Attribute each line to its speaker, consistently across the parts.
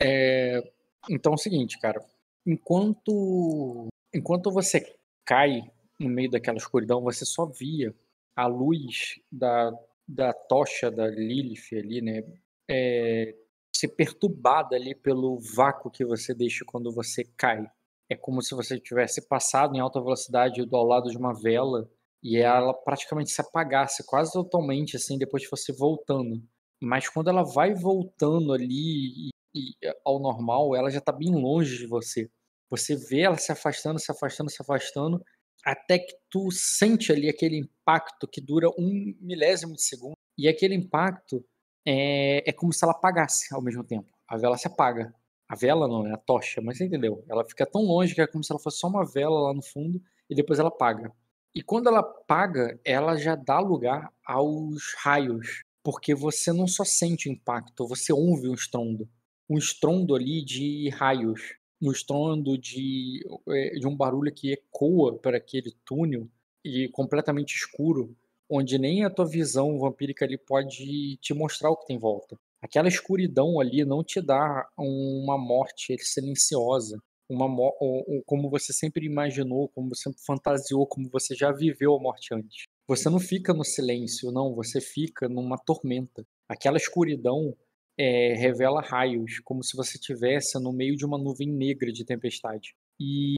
Speaker 1: É, então é o seguinte, cara. Enquanto, enquanto você cai no meio daquela escuridão, você só via a luz da, da tocha da Lilith ali, né? É, ser perturbada ali pelo vácuo que você deixa quando você cai. É como se você tivesse passado em alta velocidade ao lado de uma vela e ela praticamente se apagasse quase totalmente assim depois de você voltando. Mas quando ela vai voltando ali e, ao normal, ela já está bem longe de você. Você vê ela se afastando, se afastando, se afastando, até que tu sente ali aquele impacto que dura um milésimo de segundo. E aquele impacto é, é como se ela apagasse ao mesmo tempo. A vela se apaga. A vela não, é a tocha, mas você entendeu? Ela fica tão longe que é como se ela fosse só uma vela lá no fundo e depois ela apaga. E quando ela apaga, ela já dá lugar aos raios, porque você não só sente o impacto, você ouve um estrondo. Um estrondo ali de raios no estrondo de, eh, de um barulho que ecoa para aquele túnel e completamente escuro, onde nem a tua visão vampírica ali pode te mostrar o que tem em volta. Aquela escuridão ali não te dá uma morte silenciosa, uma como você sempre imaginou, como você fantasiou, como você já viveu a morte antes. Você não fica no silêncio, não, você fica numa tormenta. Aquela escuridão é, revela raios, como se você estivesse no meio de uma nuvem negra de tempestade. E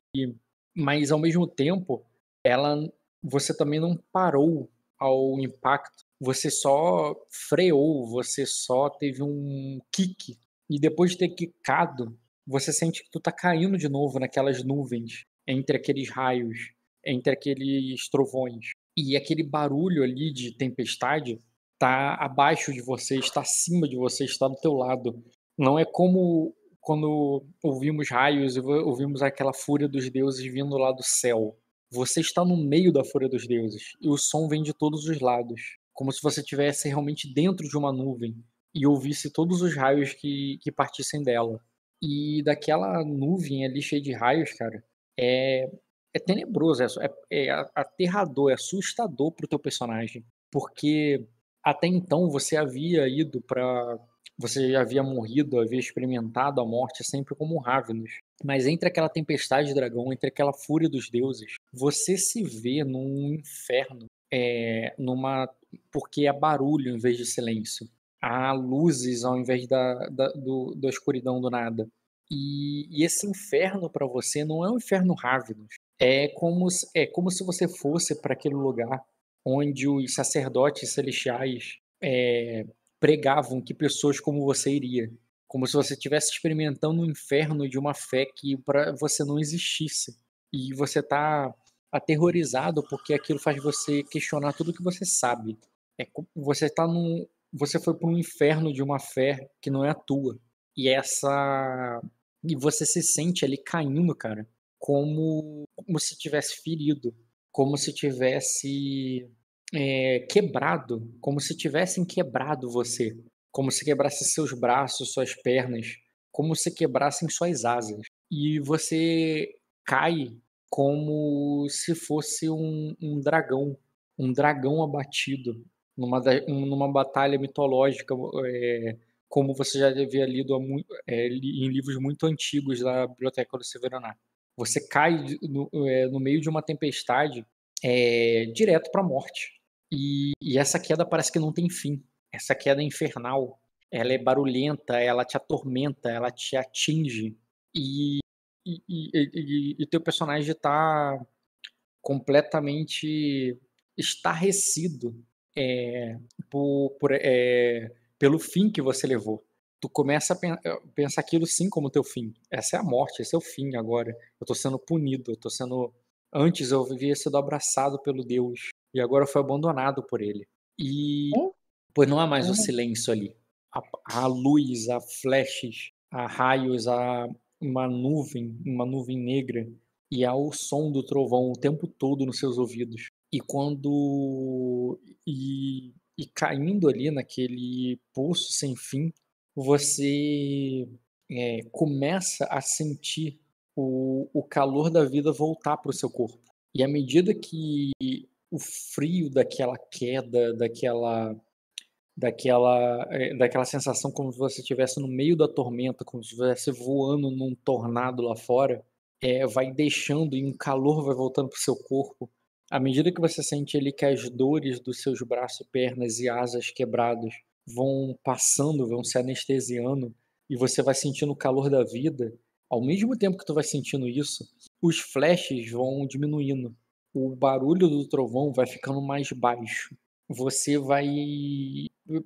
Speaker 1: mas ao mesmo tempo, ela você também não parou ao impacto, você só freou, você só teve um kick e depois de ter quicado, você sente que tu tá caindo de novo naquelas nuvens, entre aqueles raios, entre aqueles trovões. E aquele barulho ali de tempestade está abaixo de você, está acima de você, está do teu lado. Não é como quando ouvimos raios e ouvimos aquela fúria dos deuses vindo lá do céu. Você está no meio da fúria dos deuses e o som vem de todos os lados, como se você estivesse realmente dentro de uma nuvem e ouvisse todos os raios que, que partissem dela. E daquela nuvem ali cheia de raios, cara, é, é tenebroso, é, é, é aterrador, é assustador pro teu personagem. Porque até então você havia ido para você havia morrido, havia experimentado a morte sempre como um Ravenous. Mas entre aquela tempestade de dragão, entre aquela fúria dos deuses, você se vê num inferno, é, numa porque há barulho em vez de silêncio, há luzes ao invés da, da, do, da escuridão do nada. E, e esse inferno para você não é um inferno Ravenous. É como, é como se você fosse para aquele lugar onde os sacerdotes celestiais é, pregavam que pessoas como você iria, como se você estivesse experimentando o um inferno de uma fé que para você não existisse. E você está aterrorizado porque aquilo faz você questionar tudo que você sabe. É, você tá num, você foi para um inferno de uma fé que não é a tua. E essa e você se sente ali caindo, cara, como como se tivesse ferido como se tivesse é, quebrado, como se tivessem quebrado você, como se quebrassem seus braços, suas pernas, como se quebrassem suas asas. E você cai como se fosse um, um dragão, um dragão abatido numa, numa batalha mitológica, é, como você já havia lido é, em livros muito antigos da Biblioteca do Severaná. Você cai no, é, no meio de uma tempestade é, direto para a morte. E, e, essa queda parece que não tem fim. Essa queda infernal. Ela é barulhenta, ela te atormenta, ela te atinge. E, e, e, e teu personagem está completamente estarrecido é, por, por, é, pelo fim que você levou tu começa a pensar aquilo sim como teu fim. Essa é a morte, esse é o fim agora. Eu tô sendo punido, eu tô sendo. Antes eu vivia sido abraçado pelo Deus e agora foi abandonado por ele. E. Pois não há mais o silêncio ali. Há, há luz, há flashes, há raios, há uma nuvem, uma nuvem negra e há o som do trovão o tempo todo nos seus ouvidos. E quando. E, e caindo ali naquele poço sem fim, você é, começa a sentir o, o calor da vida voltar para o seu corpo. E à medida que o frio daquela queda, daquela daquela, é, daquela sensação como se você estivesse no meio da tormenta, como se estivesse voando num tornado lá fora, é, vai deixando e um calor vai voltando para o seu corpo. À medida que você sente ali que as dores dos seus braços, pernas e asas quebrados vão passando, vão se anestesiando, e você vai sentindo o calor da vida, ao mesmo tempo que tu vai sentindo isso, os flashes vão diminuindo. O barulho do trovão vai ficando mais baixo. Você vai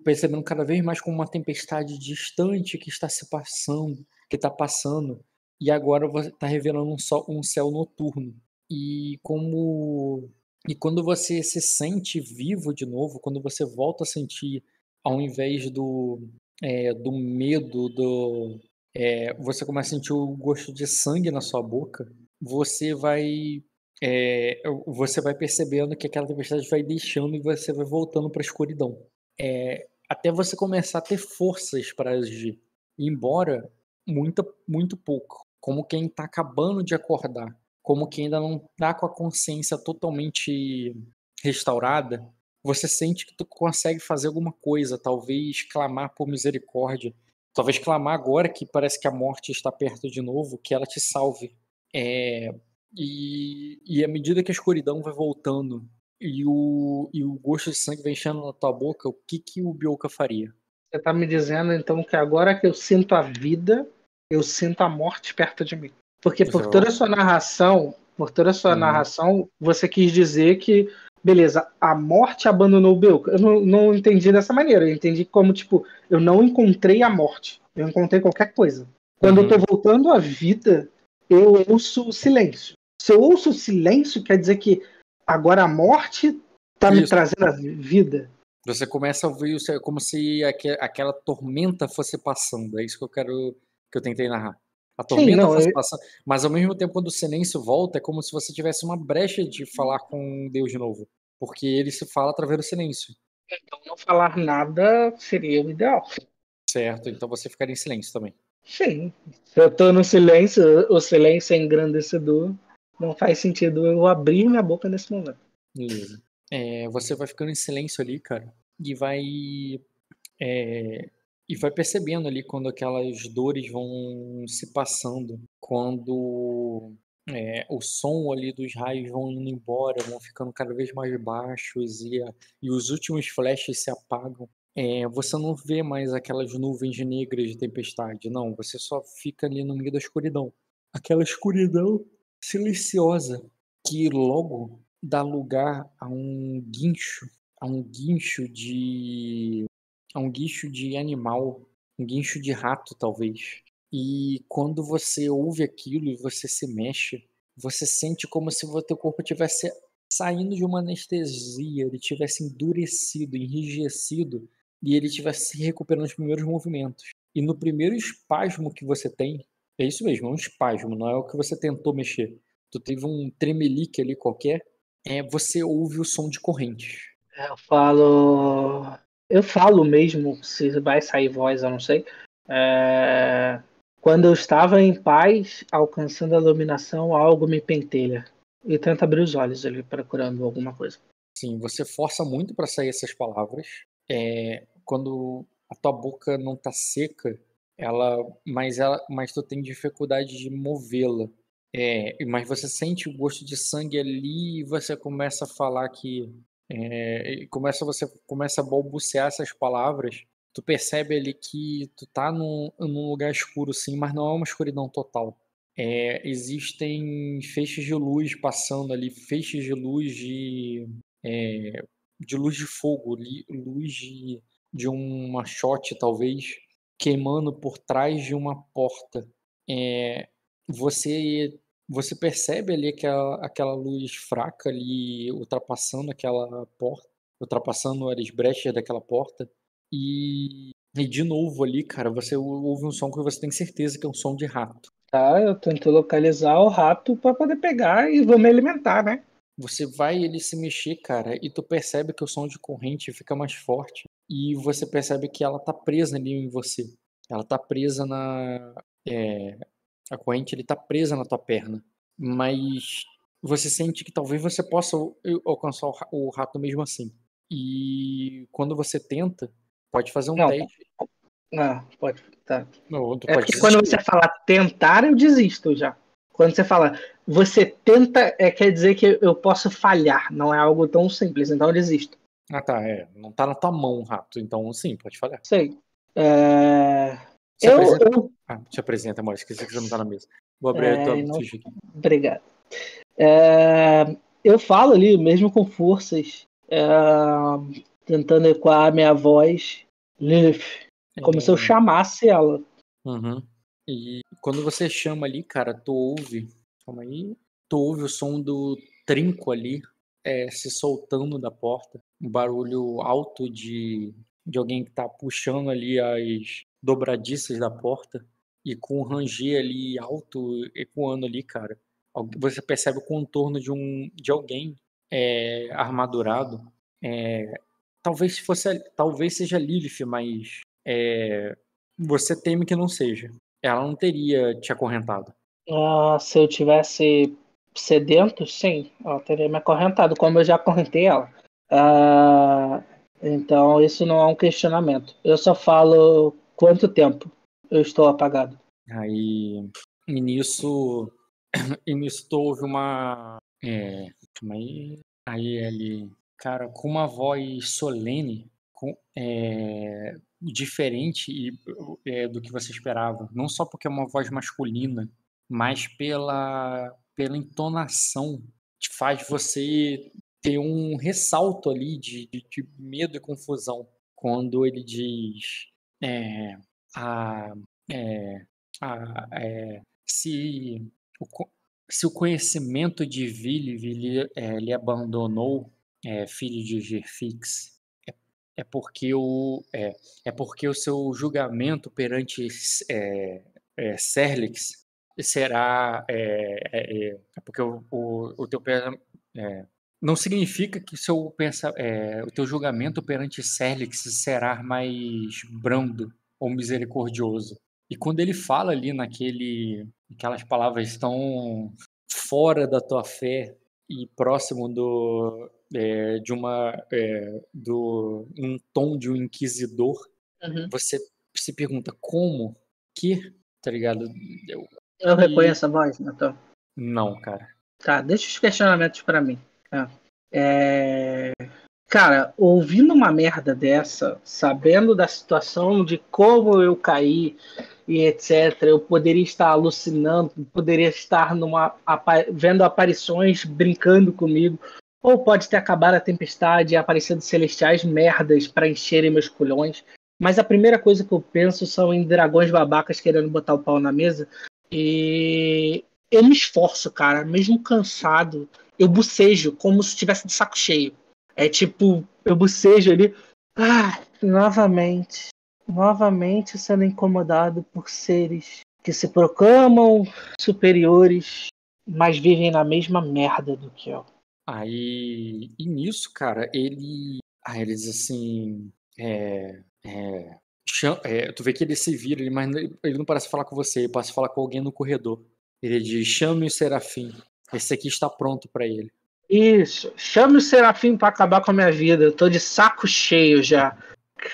Speaker 1: percebendo cada vez mais como uma tempestade distante que está se passando, que está passando, e agora está revelando um, sol, um céu noturno. E como e quando você se sente vivo de novo, quando você volta a sentir, ao invés do, é, do medo, do, é, você começa a sentir o gosto de sangue na sua boca, você vai é, você vai percebendo que aquela tempestade vai deixando e você vai voltando para a escuridão. É, até você começar a ter forças para agir. Embora muito, muito pouco. Como quem está acabando de acordar. Como quem ainda não está com a consciência totalmente restaurada. Você sente que tu consegue fazer alguma coisa. Talvez clamar por misericórdia. Talvez clamar agora que parece que a morte está perto de novo, que ela te salve. É, e, e à medida que a escuridão vai voltando e o, e o gosto de sangue vem enchendo na tua boca, o que, que o Bioka faria?
Speaker 2: Você tá me dizendo então que agora que eu sinto a vida, eu sinto a morte perto de mim. Porque por toda a sua narração, por toda a sua uhum. narração, você quis dizer que, beleza, a morte abandonou o Bioka. Eu não, não entendi dessa maneira. Eu entendi como, tipo, eu não encontrei a morte. Eu encontrei qualquer coisa. Quando uhum. eu tô uhum. voltando à vida, eu ouço o silêncio. Se eu ouço o silêncio, quer dizer que Agora a morte tá Isso. me trazendo a vida.
Speaker 1: Você começa a ouvir como se aquela tormenta fosse passando. É isso que eu quero que eu tentei narrar. A tormenta Sim, não, eu... passando. Mas ao mesmo tempo, quando o silêncio volta, é como se você tivesse uma brecha de falar com Deus de novo. Porque ele se fala através do silêncio.
Speaker 2: Então não falar nada seria o ideal.
Speaker 1: Certo, então você ficaria em silêncio também.
Speaker 2: Sim. Se eu tô no silêncio, o silêncio é engrandecedor. Não faz sentido eu abrir minha boca nesse momento.
Speaker 1: Beleza. É, você vai ficando em silêncio ali, cara, e vai. É, e vai percebendo ali quando aquelas dores vão se passando, quando é, o som ali dos raios vão indo embora, vão ficando cada vez mais baixos e, a, e os últimos flashes se apagam. É, você não vê mais aquelas nuvens negras de tempestade, não. Você só fica ali no meio da escuridão. Aquela escuridão silenciosa que logo dá lugar a um guincho, a um guincho de a um guincho de animal, um guincho de rato talvez. E quando você ouve aquilo e você se mexe, você sente como se o teu corpo tivesse saindo de uma anestesia, ele tivesse endurecido, enrijecido e ele tivesse se recuperando os primeiros movimentos. E no primeiro espasmo que você tem, é isso mesmo, é um espasmo, não é o que você tentou mexer. Tu teve um tremelique ali qualquer, é, você ouve o som de corrente.
Speaker 2: É, eu falo. Eu falo mesmo, se vai sair voz, eu não sei. É... Quando eu estava em paz, alcançando a iluminação, algo me pentelha. E tenta abrir os olhos ali, procurando alguma coisa.
Speaker 1: Sim, você força muito para sair essas palavras. É... Quando a tua boca não tá seca, ela, mas ela, mas tu tem dificuldade de movê-la. É, mas você sente o gosto de sangue ali e você começa a falar que é, começa você começa a balbuciar essas palavras. Tu percebe ali que tu tá num, num lugar escuro, sim, mas não é uma escuridão total. É, existem feixes de luz passando ali, feixes de luz de, é, de luz de fogo, luz de, de um machote, talvez, queimando por trás de uma porta. É, você você percebe ali aquela, aquela luz fraca ali ultrapassando aquela porta, ultrapassando as brechas daquela porta. E, e de novo ali, cara, você ouve um som que você tem certeza que é um som de rato.
Speaker 2: Tá, eu tento localizar o rato para poder pegar e vou me alimentar, né?
Speaker 1: Você vai ele se mexer, cara, e tu percebe que o som de corrente fica mais forte. E você percebe que ela tá presa ali em você. Ela tá presa na. É, a corrente ele tá presa na tua perna, mas você sente que talvez você possa alcançar o rato mesmo assim. E quando você tenta, pode fazer um
Speaker 2: Não,
Speaker 1: teste.
Speaker 2: Ah, pode. Tá.
Speaker 1: Tu
Speaker 2: É
Speaker 1: pode
Speaker 2: porque quando você fala tentar, eu desisto já. Quando você fala você tenta, é, quer dizer que eu posso falhar, não é algo tão simples, então eu desisto.
Speaker 1: Ah, tá, é. Não tá na tua mão, rato. Então, sim, pode falhar.
Speaker 2: Sei. É,
Speaker 1: Se
Speaker 2: Eu,
Speaker 1: apresenta.
Speaker 2: eu-
Speaker 1: Ah, te apresenta, amor. Esqueci que você não tá na mesa. Vou abrir
Speaker 2: É,
Speaker 1: a tua
Speaker 2: não-
Speaker 1: aqui.
Speaker 2: Obrigado. É, eu falo ali, mesmo com forças, é, tentando ecoar a minha voz, Lilith, como se eu
Speaker 1: É,
Speaker 2: chamasse ela.
Speaker 1: Uhum. E quando você chama ali, cara, tu ouve. Calma aí. Tu ouve o som do trinco ali é, se soltando da porta. Um barulho alto de, de alguém que tá puxando ali as dobradiças da porta. E com um ranger ali alto ecoando ali, cara. Você percebe o contorno de um de alguém é, armadurado. É, talvez fosse, talvez seja Lilith, mas é, você teme que não seja. Ela não teria te acorrentado.
Speaker 2: Ah, se eu tivesse sedento, sim, ela teria me acorrentado, como eu já acorrentei ela. Ah, então, isso não é um questionamento. Eu só falo quanto tempo eu estou apagado.
Speaker 1: Aí, e nisso, e nisso tu ouve uma. É, aí. Aí ele, cara, com uma voz solene, com, é, diferente e, é, do que você esperava. Não só porque é uma voz masculina, mas pela, pela entonação que faz você ter um ressalto ali de, de, de medo e confusão quando ele diz é, a, é, a, é, se, o, se o conhecimento de Viliv lhe, é, abandonou, é, filho de Gerfix, é, é porque o é, é porque o seu julgamento perante é, Serlix será é, é, é, porque o, o, o teu é, não significa que seu pensa, é, o teu julgamento perante Serlix será mais brando ou misericordioso. E quando ele fala ali naquele, aquelas palavras tão fora da tua fé e próximo do é, de uma é, do um tom de um inquisidor, você se pergunta como que, tá ligado? Eu,
Speaker 2: Eu
Speaker 1: E-
Speaker 2: reconheço a voz, Natan.
Speaker 1: não, cara.
Speaker 2: Tá, deixa os questionamentos pra mim. Tá? É, Cara, ouvindo uma merda dessa, sabendo da situação de como eu caí e etc, eu poderia estar alucinando, poderia estar numa, vendo aparições brincando comigo, ou pode ter acabado a tempestade e aparecendo celestiais merdas para encherem meus culhões. Mas a primeira coisa que eu penso são em dragões babacas querendo botar o pau na mesa. E eu me esforço, cara, mesmo cansado, eu bucejo como se estivesse de saco cheio. É tipo, eu bucejo ali, ah, novamente, novamente sendo incomodado por seres que se proclamam superiores, mas vivem na mesma merda do que eu.
Speaker 1: Aí, e nisso, cara, ele. Ah, ele diz assim. É. é, é, tu vê que ele se vira, ele, mas não- ele não parece falar com você, ele parece falar com alguém no corredor. Ele diz: chame o Serafim. Esse aqui está pronto pra ele.
Speaker 2: Isso, chame o Serafim pra acabar com a minha vida. Eu tô de saco cheio já.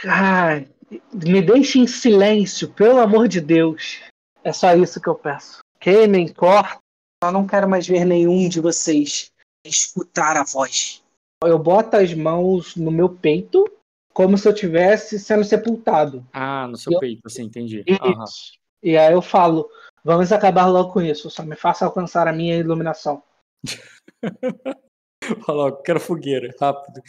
Speaker 2: Ai, me deixe em silêncio, pelo amor de Deus. É só isso que eu peço. Queimem, cortem. Eu não quero mais ver nenhum de vocês escutar a voz. Eu boto as mãos no meu peito, como se eu estivesse sendo sepultado.
Speaker 1: Ah, no seu
Speaker 2: Eu-
Speaker 1: peito, assim, entendi.
Speaker 2: Isso. E aí eu falo, vamos acabar logo com isso. Só me faça alcançar a minha iluminação.
Speaker 1: Fala, quero fogueira, rápido.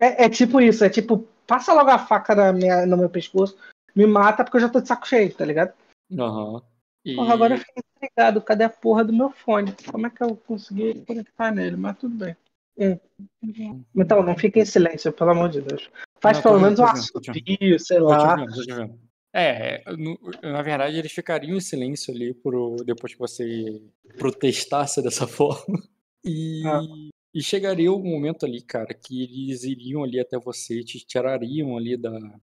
Speaker 2: É, é tipo isso, é tipo, passa logo a faca na minha, no meu pescoço, me mata porque eu já tô de saco cheio, tá ligado?
Speaker 1: Aham. E...
Speaker 2: Porra, agora eu fiquei intrigado, cadê a porra do meu fone? Como é que eu consegui conectar nele? Mas tudo bem. Hum. Então, não fique em silêncio, pelo amor de Deus. Faz
Speaker 1: Não,
Speaker 2: pelo menos um
Speaker 1: te
Speaker 2: assobio, sei
Speaker 1: Tô te
Speaker 2: lá.
Speaker 1: tô te vendo. É, no- na verdade eles ficariam em silêncio ali pro, depois que você protestasse dessa forma. E,
Speaker 2: Ah.
Speaker 1: e chegaria um momento ali, cara, que eles iriam ali até você, te tirariam ali da.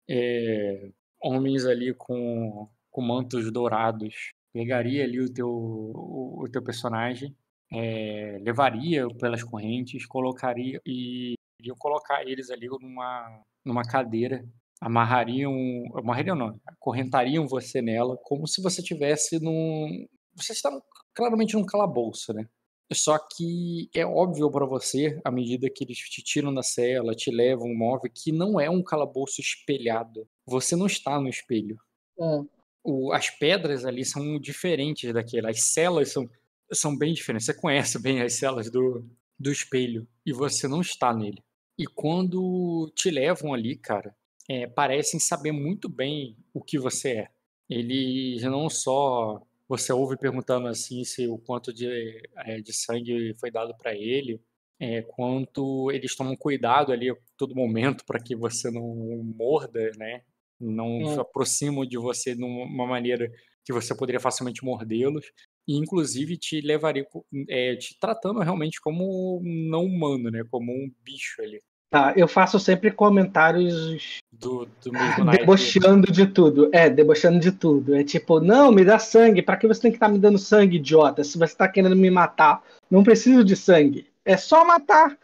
Speaker 1: é, homens ali com, com mantos dourados. Pegaria ali o teu, o, o teu personagem, é, levaria pelas correntes, colocaria e iriam colocar eles ali numa, numa cadeira amarrariam, amarrariam não, acorrentariam você nela como se você tivesse num, você está claramente num calabouço, né? Só que é óbvio para você, à medida que eles te tiram da cela, te levam móvel, que não é um calabouço espelhado. Você não está no espelho.
Speaker 2: É.
Speaker 1: O, as pedras ali são diferentes daquela. As celas são, são bem diferentes. Você conhece bem as celas do, do espelho e você não está nele. E quando te levam ali, cara, é, parecem saber muito bem o que você é. Eles não só você ouve perguntando assim se o quanto de, é, de sangue foi dado para ele, é, quanto eles tomam cuidado ali a todo momento para que você não morda, né? Não
Speaker 2: É.
Speaker 1: se aproximam de você de uma maneira que você poderia facilmente mordê-los. E, inclusive, te levaria, é, te tratando realmente como não humano, né? Como um bicho ali.
Speaker 2: Tá, eu faço sempre comentários
Speaker 1: Do, do
Speaker 2: debochando de tudo. É, debochando de tudo. É tipo, não, me dá sangue. Pra que você tem que estar me dando sangue, idiota? Se você tá querendo me matar, não preciso de sangue. É só matar.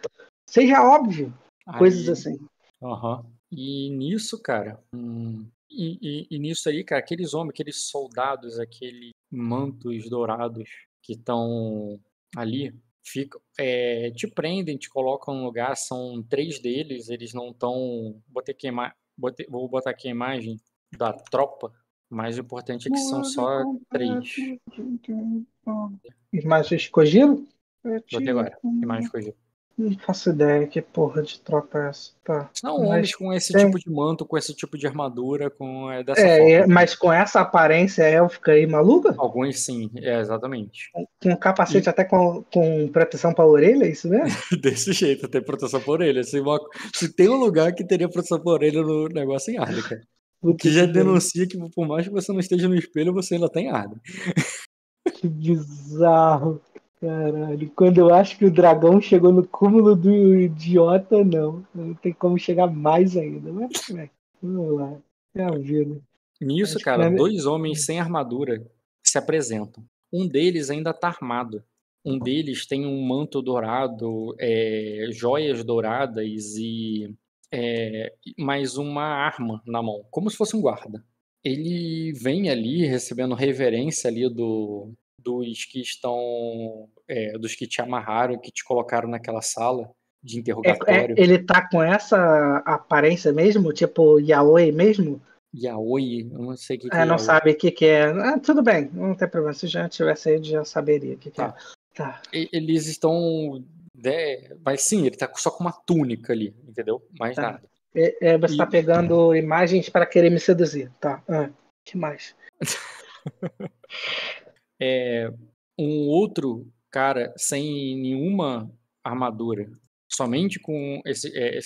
Speaker 2: Seja óbvio. Coisas
Speaker 1: Aí-
Speaker 2: assim.
Speaker 1: Aham. E nisso, cara, hum, e, e- e nisso aí, cara, aqueles homens, aqueles soldados, aqueles mantos dourados que estão ali, ficam, é, te prendem, te colocam no lugar, são três deles, eles não estão. Ima- botei- vou botar aqui a imagem da tropa, mas o importante é que são só três.
Speaker 2: Imagens Kojiro?
Speaker 1: Botei agora, imagem coisa.
Speaker 2: Não faço ideia que porra de tropa é essa. Tá.
Speaker 1: São
Speaker 2: Mas
Speaker 1: homens com esse
Speaker 2: tem-
Speaker 1: tipo de manto, com esse tipo de armadura, com é, dessa
Speaker 2: É, é, mas com essa aparência élfica aí maluca?
Speaker 1: Alguns sim, é, exatamente.
Speaker 2: Com capacete até com, com proteção pra orelha, é isso mesmo?
Speaker 1: Desse jeito, tem proteção por orelha. Se, uma- se tem um lugar que teria proteção por orelha no negócio em Arda, cara. O que já denuncia que por mais que você não esteja no espelho, você ainda tem Arda.
Speaker 2: Que bizarro. Caralho. Quando eu acho que o dragão chegou no cúmulo do idiota, não. Não tem como chegar mais ainda. Mas, é, vamos lá. É a vida.
Speaker 1: Nisso,
Speaker 2: Acho
Speaker 1: cara,
Speaker 2: é-
Speaker 1: dois homens sem armadura se apresentam. Um deles ainda tá armado. Um deles tem um manto dourado, é, joias douradas e é, mais uma arma na mão, como se fosse um guarda. Ele vem ali recebendo reverência ali do, dos que estão, é, dos que te amarraram, que te colocaram naquela sala de
Speaker 2: É- é-
Speaker 1: interrogatório.
Speaker 2: ele tá com essa aparência mesmo? Tipo Yaoi mesmo?
Speaker 1: Yaoi, eu não sei o que, que
Speaker 2: É, não
Speaker 1: Yaoi.
Speaker 2: sabe o que, que é. Ah, tudo bem, não tem problema. Se já tivesse aí, já saberia o que, que
Speaker 1: Tá.
Speaker 2: é. Tá.
Speaker 1: E- eles estão. né, mas sim, ele tá só com uma túnica ali, entendeu? Mais
Speaker 2: Tá.
Speaker 1: nada.
Speaker 2: É, é, você
Speaker 1: E-
Speaker 2: tá pegando imagens para querer me seduzir. Tá. Ah, que mais?
Speaker 1: É, um outro cara sem nenhuma armadura, somente com esse, é,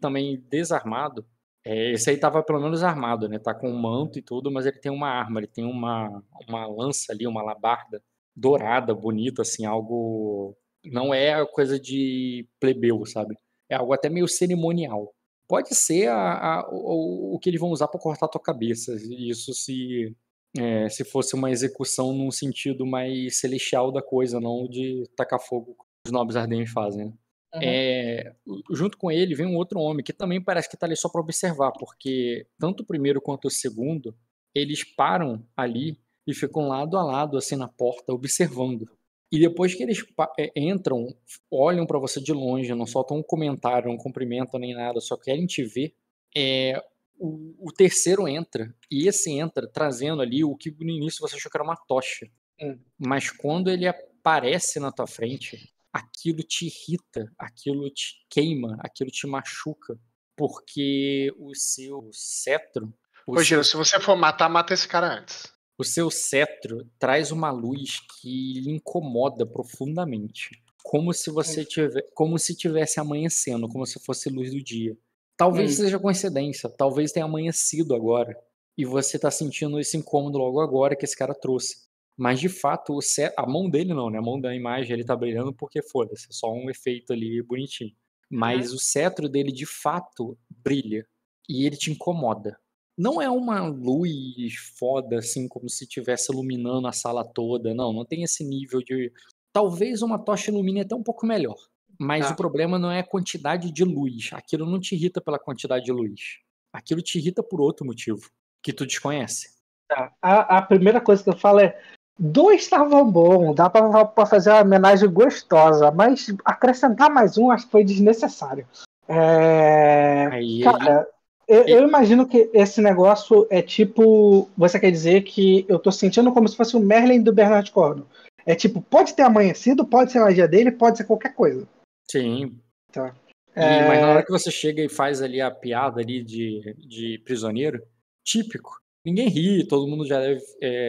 Speaker 1: também desarmado. É, esse aí tava pelo menos armado, né? Tá com um manto e tudo, mas ele tem uma arma, ele tem uma, uma lança ali, uma labarda dourada, bonita, assim, algo. Não é coisa de plebeu, sabe? É algo até meio cerimonial. Pode ser a- a- o, o que eles vão usar para cortar a tua cabeça. Isso se é, se fosse uma execução num sentido mais celestial da coisa, não de tacar fogo como os nobres ardentes fazem. né?
Speaker 2: Uhum.
Speaker 1: É, junto com ele vem um outro homem que também parece que está ali só para observar, porque tanto o primeiro quanto o segundo eles param ali e ficam lado a lado assim na porta observando. E depois que eles é, entram, olham para você de longe, não soltam um comentário, não cumprimentam nem nada, só querem te ver. É, o, o terceiro entra, e esse entra trazendo ali o que no início você achou que era uma tocha.
Speaker 2: Hum.
Speaker 1: Mas quando ele aparece na tua frente, aquilo te irrita, aquilo te queima, aquilo te machuca, porque o seu cetro, o,
Speaker 3: Ô, Giro, se você for matar, mata esse cara antes.
Speaker 1: o seu cetro traz uma luz que lhe incomoda profundamente. Como se você tiver, como se tivesse amanhecendo, como se fosse luz do dia. Talvez
Speaker 2: Hum.
Speaker 1: seja coincidência, talvez tenha amanhecido agora e você tá sentindo esse incômodo logo agora que esse cara trouxe. Mas de fato, a mão dele não, né? A mão da imagem ele tá brilhando porque foda-se, é só um efeito ali bonitinho. Mas o cetro dele de fato brilha e ele te incomoda. Não é uma luz foda assim como se estivesse iluminando a sala toda, não, não tem esse nível de talvez uma tocha ilumine até um pouco melhor. Mas
Speaker 3: Tá.
Speaker 1: o problema não é a quantidade de luz. Aquilo não te irrita pela quantidade de luz. aquilo te irrita por outro motivo, que tu desconhece.
Speaker 2: Tá. A, a primeira coisa que eu falo é: dois estavam bom, dá pra, pra fazer uma homenagem gostosa, mas acrescentar mais um acho que foi desnecessário. É...
Speaker 1: Aí
Speaker 2: Cara, eu, eu imagino que esse negócio é tipo. Você quer dizer que eu tô sentindo como se fosse o Merlin do Bernard Cornwell. É tipo, pode ter amanhecido, pode ser a magia dele, pode ser qualquer coisa.
Speaker 1: Sim.
Speaker 2: Tá.
Speaker 1: E- Mas na hora que você chega e faz ali a piada ali de, de prisioneiro, típico. Ninguém ri, todo mundo já deve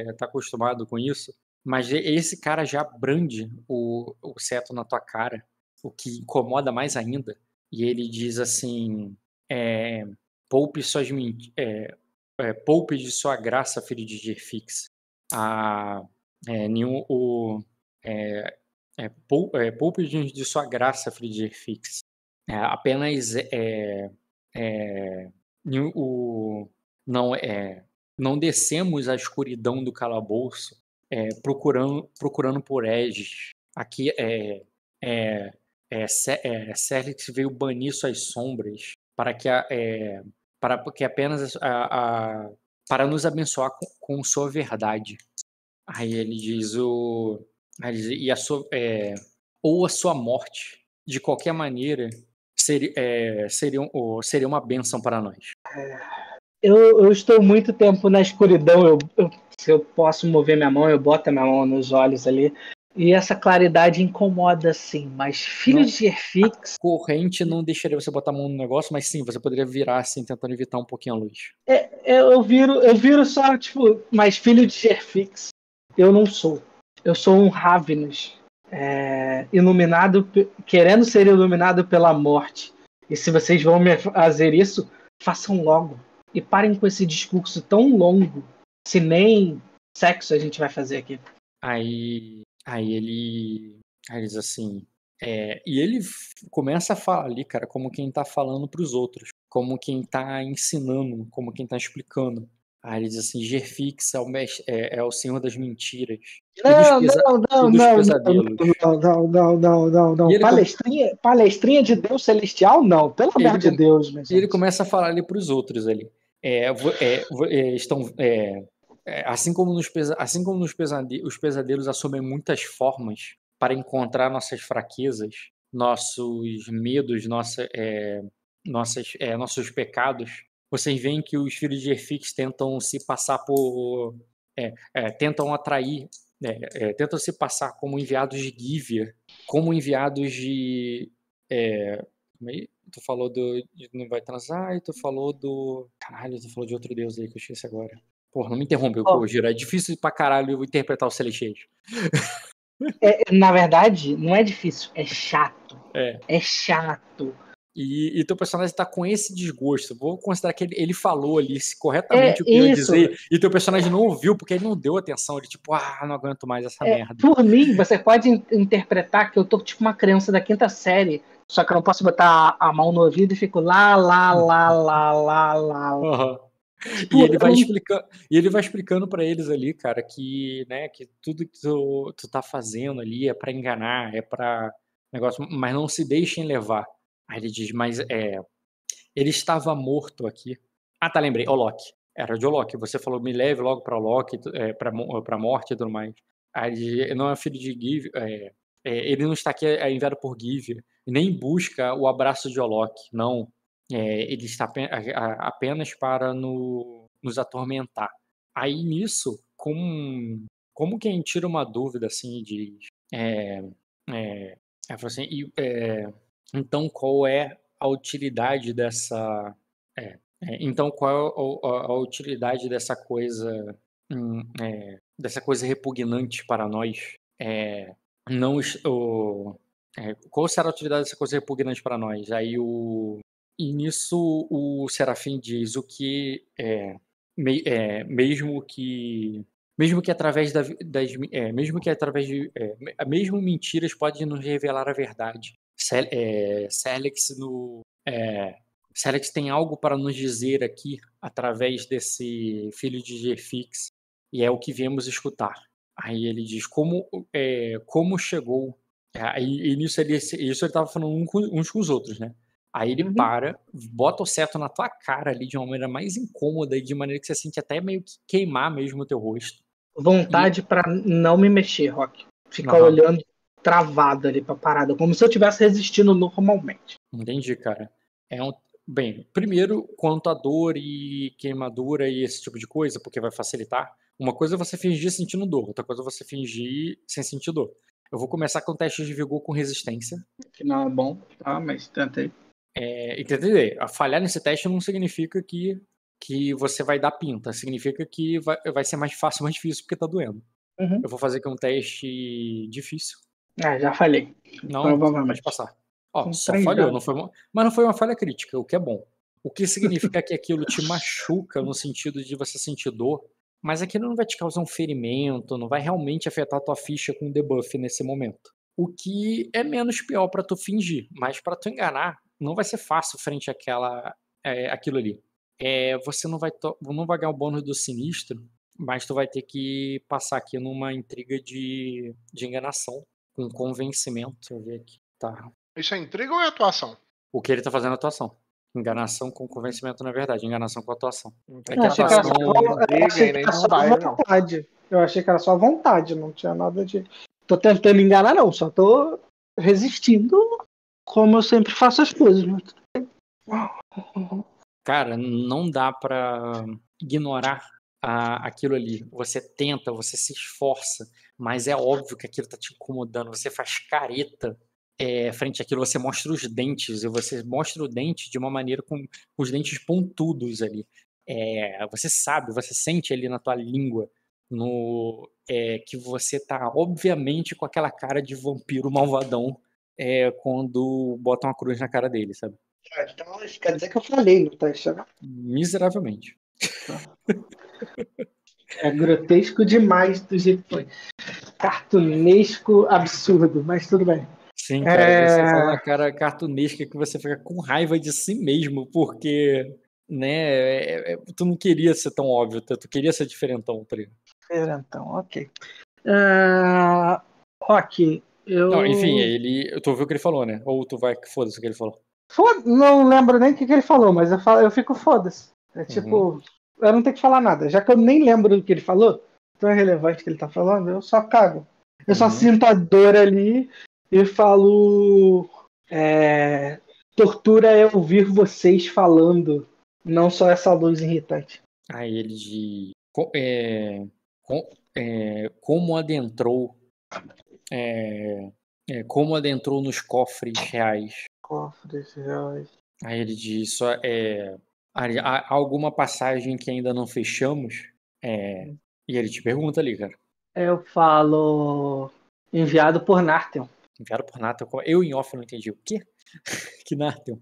Speaker 1: estar acostumado com isso. Mas esse cara já brande o, o seto na tua cara, o que incomoda mais ainda. E ele diz assim: é, poupe suas é, é, poupe de sua graça, filho de Gerfix. A, é, nenhum, o, é, é, pou- é, de, sua graça, de Gerfix. É, apenas é, é, o, não é não descemos a escuridão do calabouço é, procurando procurando por Aegis. Aqui é é, é, Ce- é veio banir suas sombras para que a, para que apenas a, a- para nos abençoar com, com sua verdade. Aí ele diz o e a sua é, ou a sua morte de qualquer maneira seria, é, seria, seria uma bênção para nós.
Speaker 2: Eu, eu estou muito tempo na escuridão. Eu, eu- se eu posso mover minha mão, eu boto a minha mão nos olhos ali. E essa claridade incomoda, sim. Mas filho
Speaker 1: Não.
Speaker 2: de Gerfix,
Speaker 1: Corrente não deixaria você botar a mão no negócio, mas sim, você poderia virar assim, tentando evitar um pouquinho a luz.
Speaker 2: é, é, eu viro, eu viro só, tipo, mas filho de Gerfix, eu não sou. Eu sou um Ravenous, é, iluminado, querendo ser iluminado pela morte. E se vocês vão me fazer isso, façam logo. E parem com esse discurso tão longo, se nem sexo a gente vai fazer aqui.
Speaker 1: Aí, aí ele, aí ele diz assim, é, e ele começa a falar ali, cara, como quem tá falando pros outros, como quem tá ensinando, como quem tá explicando. Aí ele diz assim, Gerfix é o, mes- é, é o senhor das mentiras.
Speaker 2: Não,
Speaker 1: pesa-
Speaker 2: não, não, não, não, não, não, não, não, não.
Speaker 1: Ele come-
Speaker 2: Palestrinha, palestrinha de Deus celestial, não. Pelo amor de Deus,
Speaker 1: E ele começa a falar ali para os outros ali. É, é, é, estão, é, é, assim como nos, pesa- assim como nos pesade- os pesadelos assumem muitas formas para encontrar nossas fraquezas, nossos medos, nossa, nossas, nossos pecados, vocês veem que os filhos de Efix tentam se passar por. é, é, tentam atrair, é, é, tentam se passar como enviados de Gívia, como enviados de. é, como é? Tu falou do. não vai transar e tu falou do. Caralho, tu falou de outro deus aí que eu esqueci agora. Porra, não me interrompe,
Speaker 2: Ó.
Speaker 1: oh. Gira. É difícil pra caralho interpretar os celestiais.
Speaker 2: Na verdade, não é difícil, é chato.
Speaker 1: É
Speaker 2: chato.
Speaker 1: E, e teu personagem tá com esse desgosto. Vou considerar que ele, ele falou ali corretamente
Speaker 2: É,
Speaker 1: o que eu ia
Speaker 2: isso.
Speaker 1: dizer. E teu personagem não ouviu, porque ele não deu atenção. Ele, tipo, ah, não aguento mais essa
Speaker 2: É,
Speaker 1: merda.
Speaker 2: por mim, você pode in- interpretar que eu tô tipo uma criança da quinta série, só que eu não posso botar a, a mão no ouvido e fico lá, lá, lá, lá, lá, lá. Tipo,
Speaker 1: E ele vai explicando, e ele vai explicando para eles ali, cara, que, né, que tudo que tu, tu tá fazendo ali é para enganar, é para negócio, mas não se deixem levar. Aí ele diz, mas é, ele estava morto aqui. Ah, tá, lembrei, Olok. Era de Olok. Você falou, me leve logo para Olok, é, para para morte e tudo mais. Aí ele diz, não é filho de Give, é, é, ele não está aqui é enviado por Give, nem busca o abraço de Olok, não. É, ele está apen- a- a- apenas para no- nos atormentar. Aí nisso, com, como quem tira uma dúvida assim de. É, é, falou assim, "E, é, então qual é a utilidade dessa. é, é, então qual é a, a- a utilidade dessa coisa. hum, é, dessa coisa repugnante para nós? É, não o, é, qual será a utilidade dessa coisa repugnante para nós? Aí o. E nisso o Serafim diz o que é, me- mesmo que mesmo que através da, das é, mesmo que através de é, me- mesmo mentiras podem nos revelar a verdade. Cel- é, Celix no é, Celix tem algo para nos dizer aqui através desse filho de Gefix e é o que viemos escutar. Aí ele diz como é, como chegou. Aí e nisso ele isso ele estava falando um com- uns com os outros, né? Aí ele uhum. para, bota o seto na tua cara ali de uma maneira mais incômoda e de maneira que você sente até meio que queimar mesmo o teu rosto.
Speaker 2: Vontade e... para não me mexer, Rock. Ficar uhum. olhando travado ali pra parada, como se eu estivesse resistindo normalmente.
Speaker 1: Entendi, cara. É um... Bem, primeiro, quanto a dor e queimadura e esse tipo de coisa, porque vai facilitar. Uma coisa é você fingir sentindo dor, outra coisa é você fingir sem sentir dor. Eu vou começar com testes de vigor com resistência.
Speaker 2: Que não é bom, tá? Mas tentei.
Speaker 1: É, entender, a falhar nesse teste não significa que, que você vai dar pinta, significa que vai, vai ser mais fácil, mais difícil porque tá doendo. Uhum. Eu vou fazer aqui um teste difícil.
Speaker 2: Ah, já falhei.
Speaker 1: Não, pode passar. Ó, só falhou, não foi uma, mas não foi uma falha crítica, o que é bom. O que significa que aquilo te machuca no sentido de você sentir dor, mas aquilo não vai te causar um ferimento, não vai realmente afetar a tua ficha com debuff nesse momento. O que é menos pior para tu fingir, mas para tu enganar, não vai ser fácil frente àquela, é, aquilo ali. É, você não vai, não vai ganhar o bônus do sinistro, mas tu vai ter que passar aqui numa intriga de, de enganação, com convencimento. Deixa eu ver aqui. Tá.
Speaker 3: Isso é intriga ou é atuação?
Speaker 1: O que ele tá fazendo é atuação. Enganação com convencimento, na verdade. Enganação com atuação.
Speaker 2: É que atuação... Eu achei que era só vontade. Eu achei que era só vontade, não tinha nada de. Tô tentando enganar, não. Só tô resistindo como eu sempre faço as coisas.
Speaker 1: Cara, não dá para ignorar a, aquilo ali. Você tenta, você se esforça, mas é óbvio que aquilo tá te incomodando. Você faz careta é, frente àquilo, você mostra os dentes, e você mostra o dente de uma maneira com, com os dentes pontudos ali. É, você sabe, você sente ali na tua língua no é, que você tá obviamente com aquela cara de vampiro malvadão é, quando bota uma cruz na cara dele, sabe?
Speaker 2: Então, quer dizer que eu falei no teste, né?
Speaker 1: Miseravelmente.
Speaker 2: É grotesco demais do jeito que foi. Cartunesco absurdo, mas tudo bem.
Speaker 1: Sim, cara, é... você fala uma cara cartunesca que você fica com raiva de si mesmo, porque, né, é, é, tu não queria ser tão óbvio, tu, queria ser diferentão, tá
Speaker 2: Diferentão, ok. Uh, ok, eu...
Speaker 1: Não, enfim, ele. Tu ouviu o que ele falou, né? Ou tu vai que foda-se o que ele falou?
Speaker 2: Foda não lembro nem o que, que ele falou, mas eu, falo, eu fico foda-se. É uhum. tipo, uhum. Eu não tenho que falar nada. Já que eu nem lembro do que ele falou, tão relevante que ele tá falando, eu só cago. Eu uhum. só sinto a dor ali e falo. É, tortura é ouvir vocês falando, não só essa luz irritante.
Speaker 1: Aí ele de. É, é, como adentrou é, é, como adentrou nos cofres reais.
Speaker 2: Cofres reais.
Speaker 1: Aí ele diz: só, é, há alguma passagem que ainda não fechamos? É, e ele te pergunta ali, cara.
Speaker 2: Eu falo. Enviado por Nartel.
Speaker 1: Enviado por Nartel? Eu em off não entendi. O quê? que Nartel?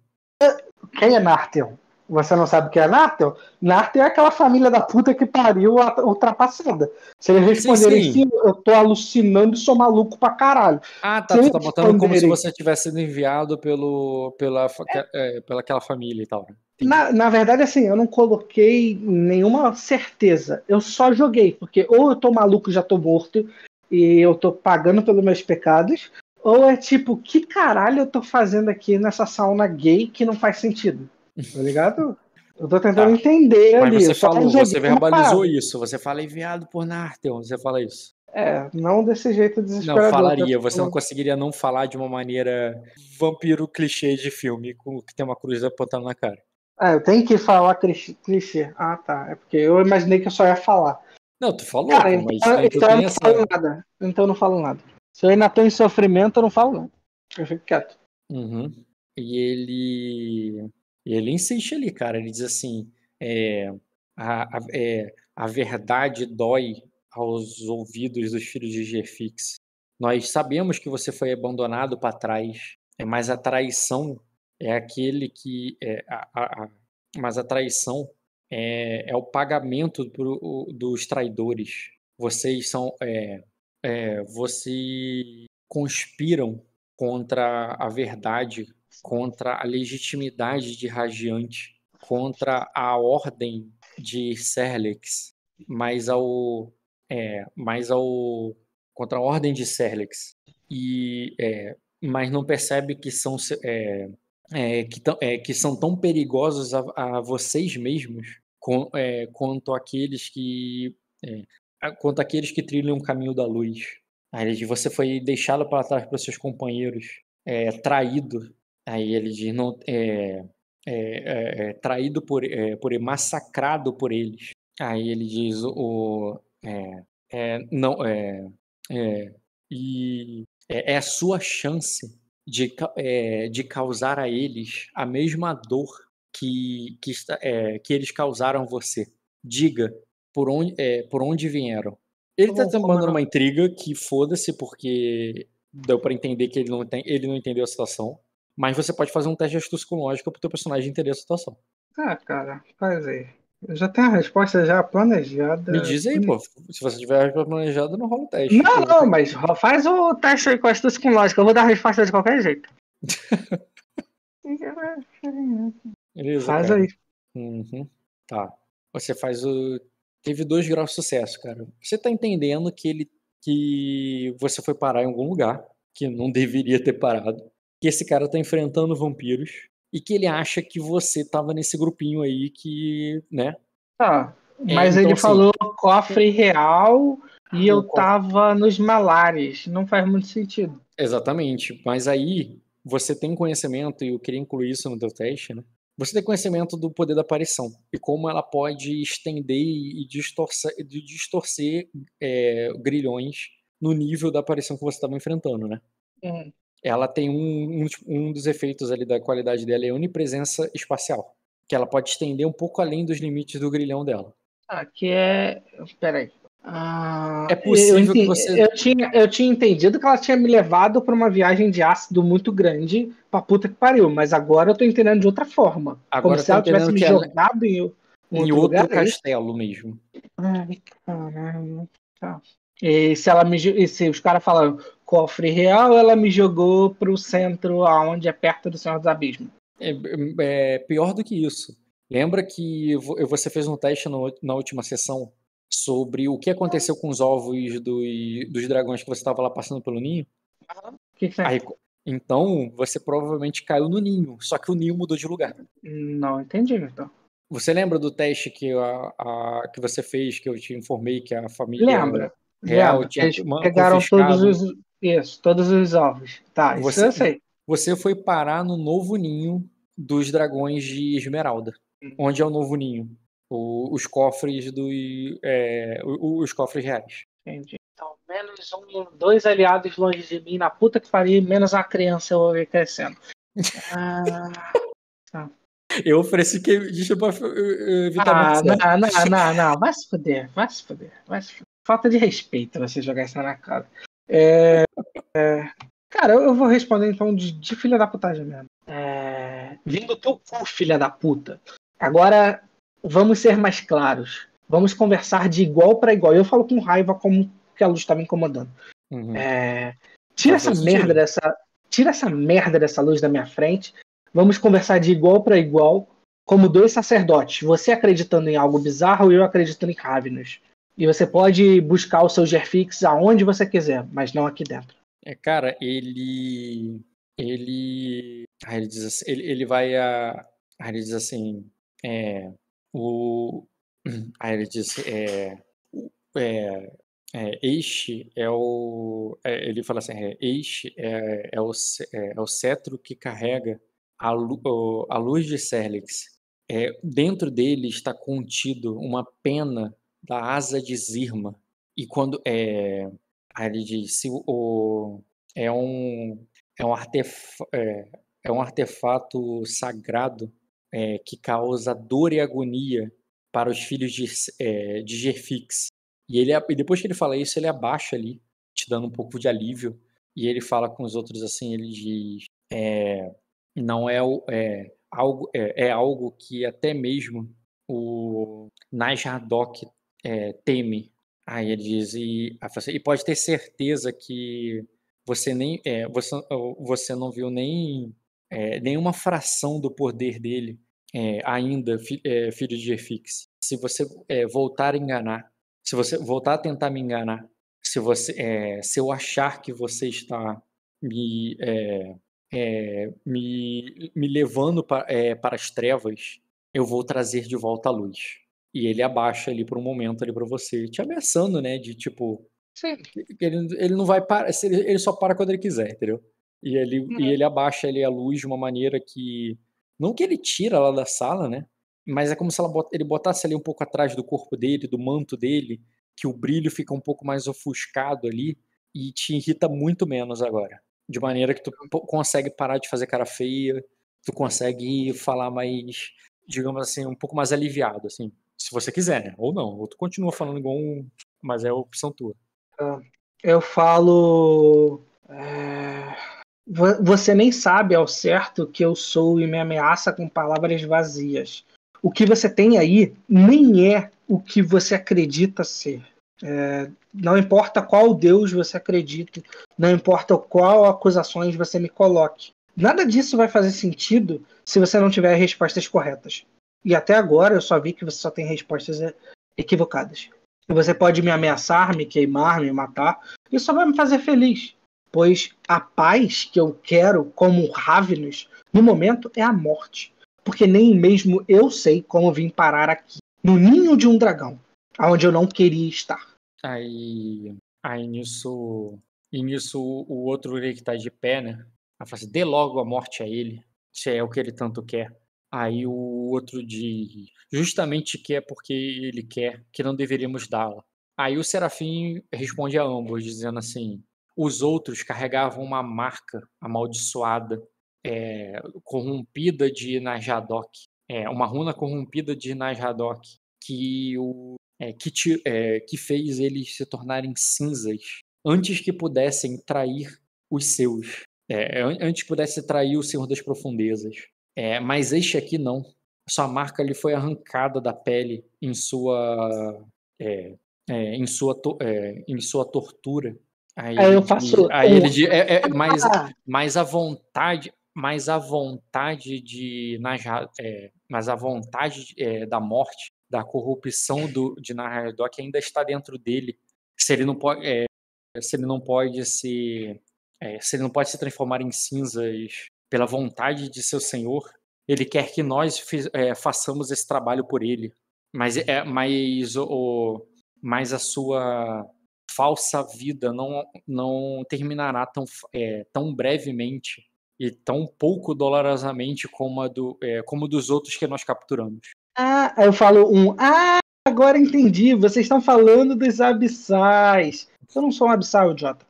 Speaker 2: Quem é Nartel? Você não sabe o que é Nartel? Nartel é aquela família da puta que pariu a ultrapassada. Se eles responderem sim, sim. eu tô alucinando e sou maluco pra caralho.
Speaker 1: Ah, tá. Tu tá botando como se você tivesse sido enviado pelo, pela, é. É, pela aquela família e tal.
Speaker 2: Na, na verdade, assim, eu não coloquei nenhuma certeza. Eu só joguei, porque ou eu tô maluco já tô morto, e eu tô pagando pelos meus pecados, ou é tipo, que caralho eu tô fazendo aqui nessa sauna gay que não faz sentido? Tá ligado? Eu tô tentando tá. entender
Speaker 1: Mas ali. Você falou, você verbalizou isso. Você fala enviado por Nartel, você fala isso.
Speaker 2: É, não desse jeito desesperador.
Speaker 1: Não, falaria. Você não conseguiria não falar de uma maneira vampiro clichê de filme, com que tem uma cruz apontando na cara.
Speaker 2: Ah, eu tenho que falar clichê. Ah, tá. É porque eu imaginei que eu só ia falar.
Speaker 1: Não, tu falou,
Speaker 2: Cara, mas então, então eu não essa... falo nada. Então eu não falo nada. Se eu ainda tô em sofrimento, eu não falo nada. Eu fico quieto.
Speaker 1: Uhum. E ele e ele insiste ali, cara. Ele diz assim: é, a, a, é, a verdade dói aos ouvidos dos filhos de Gefix. Nós sabemos que você foi abandonado para trás, é, mas a traição é aquele que. É, a, a, mas a traição é, é o pagamento pro, dos traidores. Vocês são. É, é, vocês conspiram contra a verdade contra a legitimidade de Radiante, contra a ordem de Serlex, mas ao, é, ao contra a ordem de Serlex e é, mas não percebe que são é, é, que, tão, é, que são tão perigosos a, a vocês mesmos com, é, quanto aqueles que é, quanto aqueles que trilham o caminho da luz. Aí ele você foi deixado para trás pelos seus companheiros, é, traído. Aí ele diz não é traído por, por massacrado por eles. Aí ele diz o não é, e é, a sua chance de, de causar a eles a mesma dor que, que, que eles causaram a você. Diga, por onde, é, por onde vieram. Ele tá tomando uma intriga que foda-se, porque deu para entender que ele não, tem, ele não entendeu a situação. Mas você pode fazer um teste de astúcia lógica pro teu personagem entender a situação.
Speaker 2: Ah, cara, faz aí. Eu já tenho a resposta já planejada.
Speaker 1: Me diz aí, pô. Se você tiver a resposta planejada, não rola o teste.
Speaker 2: Não, não, mas faz o teste aí com astúcia com lógica. Eu vou dar a resposta de qualquer jeito.
Speaker 1: Beleza,
Speaker 2: faz
Speaker 1: cara.
Speaker 2: aí.
Speaker 1: Uhum. Tá. Você faz o teve dois graus de sucesso, cara. Você tá entendendo que ele que você foi parar em algum lugar que não deveria ter parado, que esse cara tá enfrentando vampiros e que ele acha que você tava nesse grupinho aí que, né?
Speaker 2: Tá. Mas é, então, ele assim, falou cofre real e eu cofre... tava nos malares. Não faz muito sentido.
Speaker 1: Exatamente. Mas aí você tem conhecimento, e eu queria incluir isso no teu teste, né? Você tem conhecimento do poder da aparição e como ela pode estender e distorcer, distorcer é, grilhões no nível da aparição que você estava enfrentando, né?
Speaker 2: Uhum.
Speaker 1: Ela tem um, um, um, dos efeitos ali da qualidade dela é onipresença espacial, que ela pode estender um pouco além dos limites do grilhão dela.
Speaker 2: Ah, que é. Peraí. Ah,
Speaker 1: é possível entendi, que você.
Speaker 2: Eu tinha, eu tinha entendido que ela tinha me levado para uma viagem de ácido muito grande pra puta que pariu, mas agora eu tô entendendo de outra forma.
Speaker 1: Agora
Speaker 2: como se ela tivesse me jogado em,
Speaker 1: em outro, outro lugar, é castelo mesmo.
Speaker 2: Ai, caralho. Tá. E se ela me se os caras falam cofre real, ela me jogou pro centro aonde é perto do Senhor dos Abismos.
Speaker 1: É, é, pior do que isso. Lembra que você fez um teste no, na última sessão sobre o que aconteceu com os ovos dos, dos dragões que você estava lá passando pelo ninho.
Speaker 2: Que que
Speaker 1: Aí, então, você provavelmente caiu no ninho, só que o ninho mudou de lugar.
Speaker 2: Não entendi, então.
Speaker 1: Você lembra do teste que, a, a, que você fez, que eu te informei que a família
Speaker 2: Lembra. Real tinha Eles pegaram todos os, isso, todos os ovos. Tá,
Speaker 1: você,
Speaker 2: isso eu sei.
Speaker 1: Você foi parar no novo ninho dos dragões de Esmeralda. Hum. Onde é o novo ninho? o, os cofres do é, os cofres reais.
Speaker 2: Entendi. Então, menos um, dois aliados longe de mim, na puta que faria, menos a criança eu vou ver crescendo. Ah,
Speaker 1: tá. Eu ofereci que deixa pra evitar
Speaker 2: ah, não, não, não, não, vai se fuder, vai se fuder, vai se fuder. Falta de respeito você jogar isso na cara. É, é, cara, eu vou responder então de, de filha da putagem mesmo. É, vindo teu cu, filha da puta. Agora, vamos ser mais claros. Vamos conversar de igual para igual. Eu falo com raiva como que a luz está me incomodando. Uhum. É, tira essa merda dessa, tira essa merda dessa luz da minha frente. Vamos conversar de igual para igual, como dois sacerdotes. Você acreditando em algo bizarro e eu acreditando em Ravenous. E você pode buscar o seu Gerfix aonde você quiser, mas não aqui dentro.
Speaker 1: É, cara, ele. Ele. Ah, ele diz assim, ele, ele vai a. Ah, ele diz assim. É, o, aí ele diz, é, é, é, este é o. É, ele fala assim: é, é, é, o, é, é, o cetro que carrega a, a luz de Serlix. É, dentro dele está contido uma pena da asa de Zirma. E quando. É, aí ele diz: o, é, um, é, um artefa, é, é um artefato sagrado é, que causa dor e agonia para os filhos de, é, de Gerfix. E, ele, e depois que ele fala isso, ele abaixa ali, te dando um pouco de alívio. E ele fala com os outros assim, ele diz, é, não é, é algo é, é, algo que até mesmo o Najardok é, teme. Aí ele diz e, e pode ter certeza que você nem é, você, você não viu nem é, nenhuma fração do poder dele ainda, fi, filho de Jefix. Se você voltar a enganar, se você voltar a tentar me enganar, se você, se eu achar que você está me me, me levando pra, para as trevas, eu vou trazer de volta a luz. E ele abaixa ali por um momento ali para você, te ameaçando, né? De tipo.
Speaker 2: Sim.
Speaker 1: Ele, ele não vai parar, ele, ele só para quando ele quiser, entendeu? E ele,
Speaker 2: Uhum.
Speaker 1: e ele abaixa ali a luz de uma maneira que. Não que ele tira lá da sala, né? Mas é como se ela ele botasse ali um pouco atrás do corpo dele, do manto dele, que o brilho fica um pouco mais ofuscado ali e te irrita muito menos agora. De maneira que tu po- consegue parar de fazer cara feia, tu consegue falar mais, digamos assim, um pouco mais aliviado, assim. Se você quiser, né? Ou não. Ou tu continua falando igual um. Mas é a opção tua.
Speaker 2: Eu falo. é, vo- Você nem sabe ao certo que eu sou e me ameaça com palavras vazias. O que você tem aí nem é o que você acredita ser. É, não importa qual Deus você acredita, não importa qual acusações você me coloque. Nada disso vai fazer sentido se você não tiver respostas corretas. E até agora eu só vi que você só tem respostas é, equivocadas. E você pode me ameaçar, me queimar, me matar, isso só vai me fazer feliz. Pois a paz que eu quero, como Ravenous, no momento é a morte. Porque nem mesmo eu sei como vim parar aqui, no ninho de um dragão, aonde eu não queria estar.
Speaker 1: Aí. Aí nisso. E nisso o outro ali que tá de pé, né? Ela fala assim, dê logo a morte a ele, se é o que ele tanto quer. Aí o outro diz, justamente que é porque ele quer, que não deveríamos dá-la. Aí o Serafim responde a ambos, dizendo assim: os outros carregavam uma marca amaldiçoada, é, corrompida de Najadok, é, uma runa corrompida de Najadok, que, o, é, que, ti- é, que fez eles se tornarem cinzas antes que pudessem trair os seus, é, an- antes que pudesse trair o Senhor das Profundezas. É, mas este aqui não. Sua marca lhe foi arrancada da pele em sua é, é, em sua é, em sua tortura. Aí,
Speaker 2: Aí eu
Speaker 1: ele
Speaker 2: faço
Speaker 1: aí ele diz, é, é, mas,
Speaker 2: Ah,
Speaker 1: mas a vontade, mas a vontade de é, mas a vontade é, da morte, da corrupção do, de Nahadok ainda está dentro dele. Se ele não pode, é, se ele não pode se, é, se ele não pode se transformar em cinzas pela vontade de seu Senhor, ele quer que nós é, façamos esse trabalho por ele. Mas, é, mas, o, mas a sua falsa vida não, não terminará tão, é, tão brevemente e tão pouco dolorosamente como a do, é, como dos outros que nós capturamos.
Speaker 2: ah, eu falo um. Ah, agora entendi. Vocês estão falando dos abissais. Eu não sou um abissal, idiota.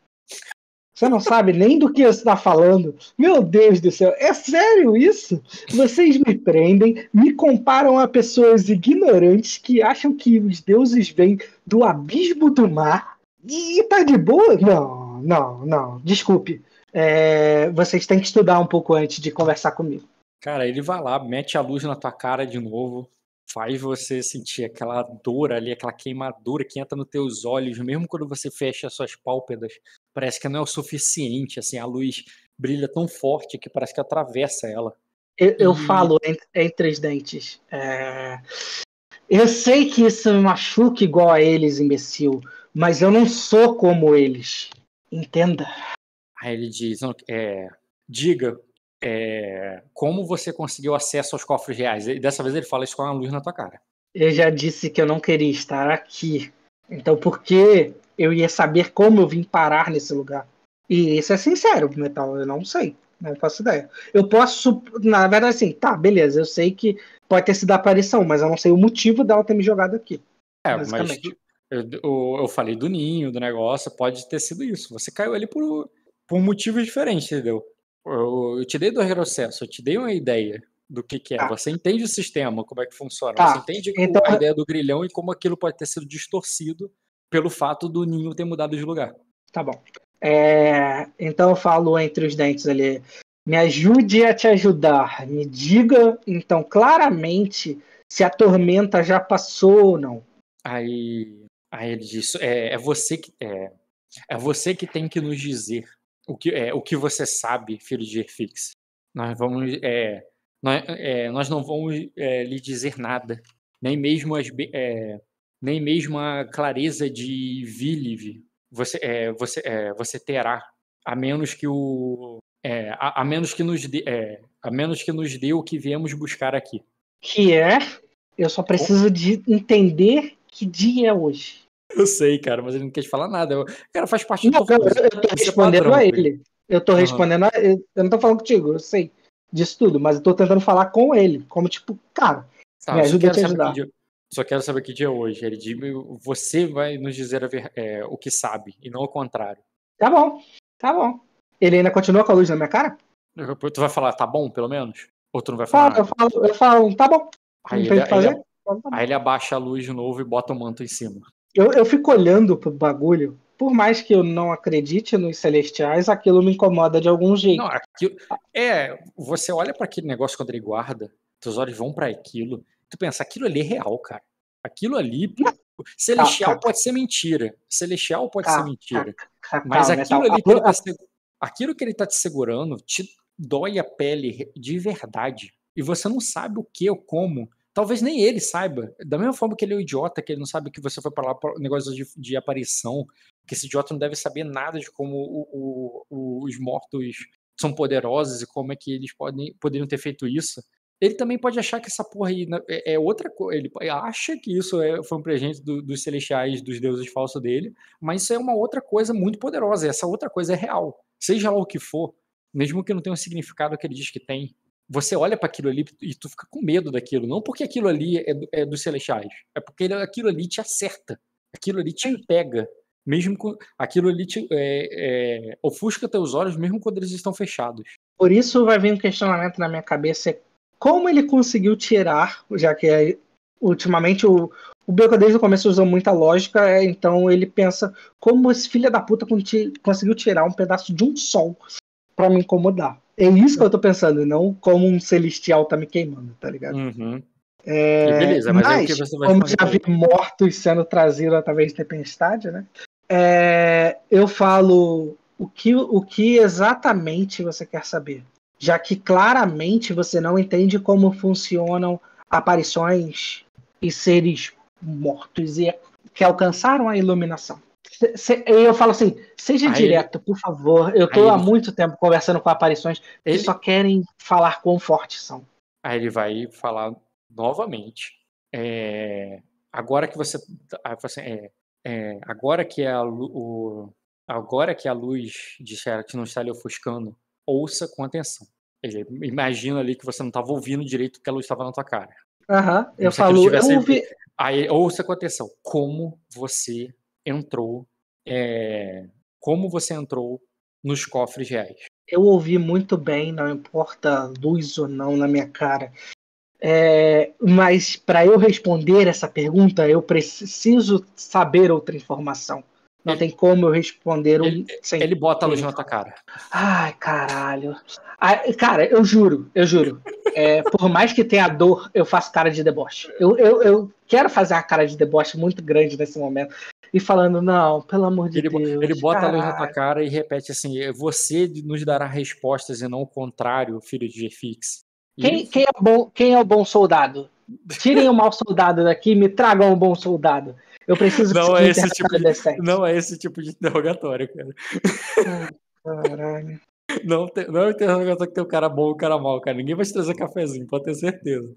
Speaker 2: Você não sabe nem do que você está falando. Meu Deus do céu, é sério isso? Vocês me prendem, me comparam a pessoas ignorantes que acham que os deuses vêm do abismo do mar e tá de boa? Não, não, não. Desculpe. É, vocês têm que estudar um pouco antes de conversar comigo.
Speaker 1: Cara, ele vai lá, mete a luz na tua cara de novo, faz você sentir aquela dor ali, aquela queimadura que entra nos teus olhos, mesmo quando você fecha as suas pálpebras. Parece que não é o suficiente, assim, a luz brilha tão forte que parece que atravessa ela.
Speaker 2: Eu, eu
Speaker 1: E-
Speaker 2: falo entre, entre os dentes. é, Eu sei que isso me machuca igual a eles, imbecil, mas eu não sou como eles. Entenda.
Speaker 1: Aí ele diz, "Não, é, diga é, como você conseguiu acesso aos cofres reais. E dessa vez ele fala isso com a luz na tua cara.
Speaker 2: Eu já disse que eu não queria estar aqui. Então por que eu ia saber como eu vim parar nesse lugar? E isso é sincero, Metal, eu não sei. Não faço ideia. Eu posso, na verdade, assim, tá, beleza, eu sei que pode ter sido a aparição, mas eu não sei o motivo dela ter me jogado aqui.
Speaker 1: É, mas eu, eu- falei do ninho, do negócio, pode ter sido isso. Você caiu ali por, por motivos diferentes, entendeu? Eu, eu te dei dois processos, eu te dei uma ideia do que, que é.
Speaker 2: Tá.
Speaker 1: Você entende o sistema, como é que funciona.
Speaker 2: Tá,
Speaker 1: Você entende
Speaker 2: então-
Speaker 1: a ideia do grilhão e como aquilo pode ter sido distorcido pelo fato do ninho ter mudado de lugar.
Speaker 2: Tá bom. É, então eu falo entre os dentes ali. Me ajude a te ajudar. Me diga, então, claramente se a tormenta já passou ou não.
Speaker 1: Aí, aí ele diz, é, é você que é, é você que tem que nos dizer o que é o que você sabe, filho de Erfix. Nós vamos é, nós, é, nós não vamos é, lhe dizer nada, nem mesmo as é, nem mesmo a clareza de Viliv você é, você é, você terá, a menos que o É, a, a menos que nos dê, é, a menos que nos dê o que viemos buscar aqui.
Speaker 2: Que é, eu só preciso de entender que dia é hoje.
Speaker 1: Eu sei, cara, mas ele não quer te falar nada. Eu, cara, faz parte
Speaker 2: Não,
Speaker 1: do
Speaker 2: eu,
Speaker 1: confuso.
Speaker 2: eu tô
Speaker 1: é
Speaker 2: respondendo
Speaker 1: padrão,
Speaker 2: a ele. Eu tô
Speaker 1: Aham.
Speaker 2: respondendo a eu, eu não tô falando contigo, eu sei disso tudo, mas eu tô tentando falar com ele. Como tipo, cara,
Speaker 1: Tá,
Speaker 2: Me
Speaker 1: eu
Speaker 2: ajuda a te ajudar.
Speaker 1: Só quero saber que dia é hoje. Ele diz, você vai nos dizer ver- é, o que sabe, e não o contrário.
Speaker 2: tá bom, tá bom. Ele ainda continua com a luz na minha cara?
Speaker 1: Tu vai falar, tá bom, pelo menos? Ou tu não vai falar
Speaker 2: Fala, eu falo, eu falo, tá bom.
Speaker 1: Aí ele, ele- aí ele abaixa a luz de novo e bota o manto em cima.
Speaker 2: Eu, eu fico olhando pro bagulho. Por mais que eu não acredite nos celestiais, aquilo me incomoda de algum jeito.
Speaker 1: Não, aquilo, é, você olha pra aquele negócio quando ele guarda, teus olhos vão pra aquilo, tu pensa, aquilo ali é real, cara. Aquilo ali, celestial
Speaker 2: tá.
Speaker 1: pode ser mentira, celestial pode
Speaker 2: Tá,
Speaker 1: ser mentira, mas
Speaker 2: calma,
Speaker 1: aquilo ali que ele tá, aquilo que ele tá te segurando te dói a pele de verdade. E você não sabe o que ou como. Talvez nem ele saiba. Da mesma forma que ele é um idiota, que ele não sabe que você foi para lá para negócio de, de aparição, que esse idiota não deve saber nada de como o- o- o- os mortos são poderosos e como é que eles podem, poderiam ter feito isso. Ele também pode achar que essa porra aí né, é, é outra coisa. Ele acha que isso é- foi um presente do- dos celestiais, dos deuses falsos dele, mas isso é uma outra coisa muito poderosa. Essa outra coisa é real. Seja lá o que for, mesmo que não tenha o significado que ele diz que tem, você olha para aquilo ali e tu fica com medo daquilo. Não porque aquilo ali é, do- é dos celestiais, é porque aquilo ali te acerta. Aquilo ali te pega. Mesmo com, aquilo ali te, é, é, ofusca teus olhos, mesmo quando eles estão fechados.
Speaker 2: Por isso vai vir um questionamento na minha cabeça: como ele conseguiu tirar, já que é- ultimamente o, o Beco desde o começo usou muita lógica, é, então ele pensa como esse filho da puta conseguiu tirar um pedaço de um sol pra me incomodar. É isso que eu tô pensando, não como um celestial tá me queimando, tá ligado?
Speaker 1: Uhum.
Speaker 2: É,
Speaker 1: beleza, mas, é o que você vai
Speaker 2: como já vi mortos sendo trazidos através de tempestade, né? É, eu falo o que, o que exatamente você quer saber, já que claramente você não entende como funcionam aparições e seres mortos e que alcançaram a iluminação. Se- se- eu falo assim, seja
Speaker 1: Aí
Speaker 2: direto, por favor. Eu
Speaker 1: aí
Speaker 2: há
Speaker 1: ele-
Speaker 2: muito tempo conversando com aparições que
Speaker 1: Ele,
Speaker 2: só querem falar quão fortes são.
Speaker 1: Aí ele vai falar novamente. é, agora que você, assim, é, é, agora que a, o, agora que a luz de Xerax não está lhe ofuscando, ouça com atenção. Ele imagina ali que você não estava ouvindo direito porque a luz estava na tua cara.
Speaker 2: Aham, eu
Speaker 1: se aquilo
Speaker 2: falo, eu ouvi,
Speaker 1: Aí ouça com atenção. Como você entrou, é, como você entrou nos cofres reais?
Speaker 2: eu ouvi muito bem, não importa luz ou não na minha cara. É, mas para eu responder essa pergunta, eu preciso saber outra informação. Não
Speaker 1: Ele-
Speaker 2: tem como eu responder um
Speaker 1: Ele,
Speaker 2: sem.
Speaker 1: ele bota a luz na tua cara.
Speaker 2: Ai, caralho. Ai, cara, eu juro, eu juro. É, por mais que tenha dor, eu faço cara de deboche. Eu, eu, eu quero fazer uma cara de deboche muito grande nesse momento. E falando, não, pelo amor de
Speaker 1: Ele,
Speaker 2: Deus.
Speaker 1: ele bota a luz na
Speaker 2: caralho.
Speaker 1: tua cara e repete assim: "É você nos dará respostas e não o contrário, filho de Jefix. E
Speaker 2: Quem, quem, é o bom, quem é o bom soldado? Tirem o mau soldado daqui e me tragam um bom soldado. Eu preciso
Speaker 1: Não é esse tipo de-. Não é esse tipo de interrogatório, cara.
Speaker 2: Caralho.
Speaker 1: Não, tem, não é um interrogatório que tem o cara bom e o cara mal, cara. Ninguém vai te trazer cafezinho, pode ter certeza.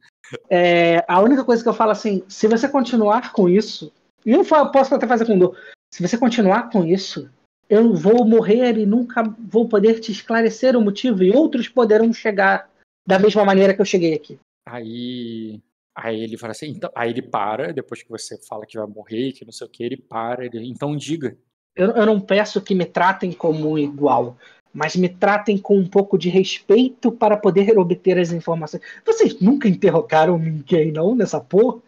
Speaker 2: É, a única coisa que eu falo assim, se você continuar com isso, e eu posso até fazer com dor, se você continuar com isso, eu vou morrer e nunca vou poder te esclarecer o motivo, e outros poderão chegar da mesma maneira que eu cheguei aqui.
Speaker 1: Aí, aí ele fala assim, então, aí ele para, depois que você fala que vai morrer, que não sei o que, ele para, ele, então diga.
Speaker 2: Eu, eu não peço que me tratem como um igual, mas me tratem com um pouco de respeito para poder obter as informações. Vocês nunca interrogaram ninguém, não, nessa porra?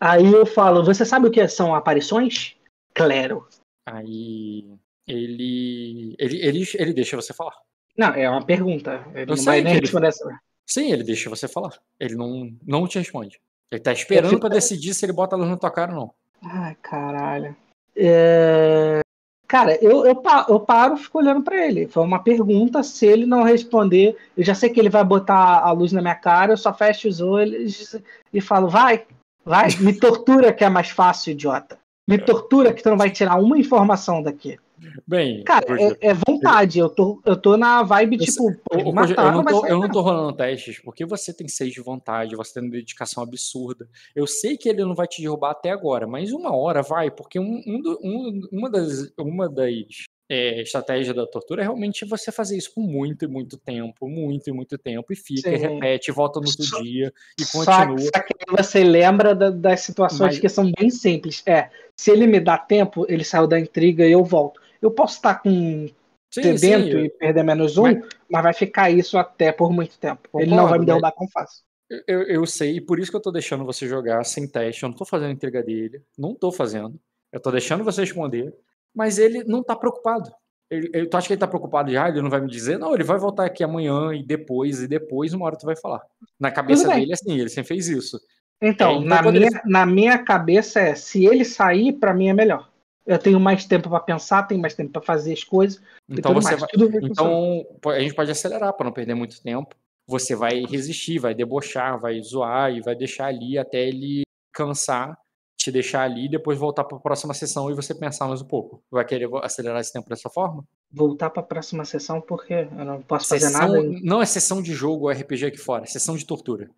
Speaker 2: Aí eu falo, você sabe o que são aparições? Claro.
Speaker 1: Aí ele, ele, ele, ele deixa você falar.
Speaker 2: Não, é uma pergunta. Ele
Speaker 1: Eu
Speaker 2: não
Speaker 1: sei
Speaker 2: vai nem responder essa.
Speaker 1: Sim, ele deixa você falar. Ele não, não te responde. Ele tá esperando
Speaker 2: fico-
Speaker 1: pra decidir se ele bota a luz na tua cara ou não.
Speaker 2: Ai, caralho. É, Cara, eu, eu, eu paro e fico olhando pra ele. Foi uma pergunta, se ele não responder, eu já sei que ele vai botar a luz na minha cara, eu só fecho os olhos e falo, vai, vai, me tortura que é mais fácil, idiota. Me tortura que tu não vai tirar uma informação daqui.
Speaker 1: Bem,
Speaker 2: Cara, é, é vontade. Eu tô, eu tô na vibe, tipo,
Speaker 1: eu, matar, eu, não tô, eu não tô rolando testes porque você tem seis de vontade, você tem uma dedicação absurda. Eu sei que ele não vai te derrubar até agora, mas uma hora vai, porque um, um, um uma das, uma das é, estratégia da tortura é realmente você fazer isso por muito e muito tempo, muito e muito tempo, e fica, Sim. e repete, volta no outro só, dia e continua.
Speaker 2: Só que você lembra da, das situações Mas... que são bem simples. É, se ele me dá tempo, ele saiu da intriga e eu volto. Eu posso estar com sim, sim, e perder menos um, mas... mas... vai ficar isso até por muito tempo. Concordo, ele não vai me derrubar tão fácil.
Speaker 1: Eu, eu sei, e por isso que eu tô deixando você jogar sem teste. Eu não tô fazendo entrega dele. Não tô fazendo. Eu tô deixando você responder mas ele não está preocupado. Ele, ele, tu acha que ele está preocupado já? Ele não vai me dizer? Não, ele vai voltar aqui amanhã e depois, e depois, uma hora tu vai falar. Na cabeça dele, assim, ele sempre fez isso.
Speaker 2: Então, é, então na, minha, na minha cabeça é, se ele sair, para mim é melhor. Eu tenho mais tempo para pensar, tenho mais tempo para fazer as coisas.
Speaker 1: Então, você vai... então a gente pode acelerar para não perder muito tempo. Você vai resistir, vai debochar, vai zoar e vai deixar ali até ele cansar te deixar ali e depois voltar para a próxima sessão e você pensar mais um pouco. Vai querer acelerar esse tempo dessa forma?
Speaker 2: Voltar para a próxima sessão porque eu não posso sessão, fazer nada.
Speaker 1: Não é sessão de jogo ou RPG aqui fora, é sessão de tortura.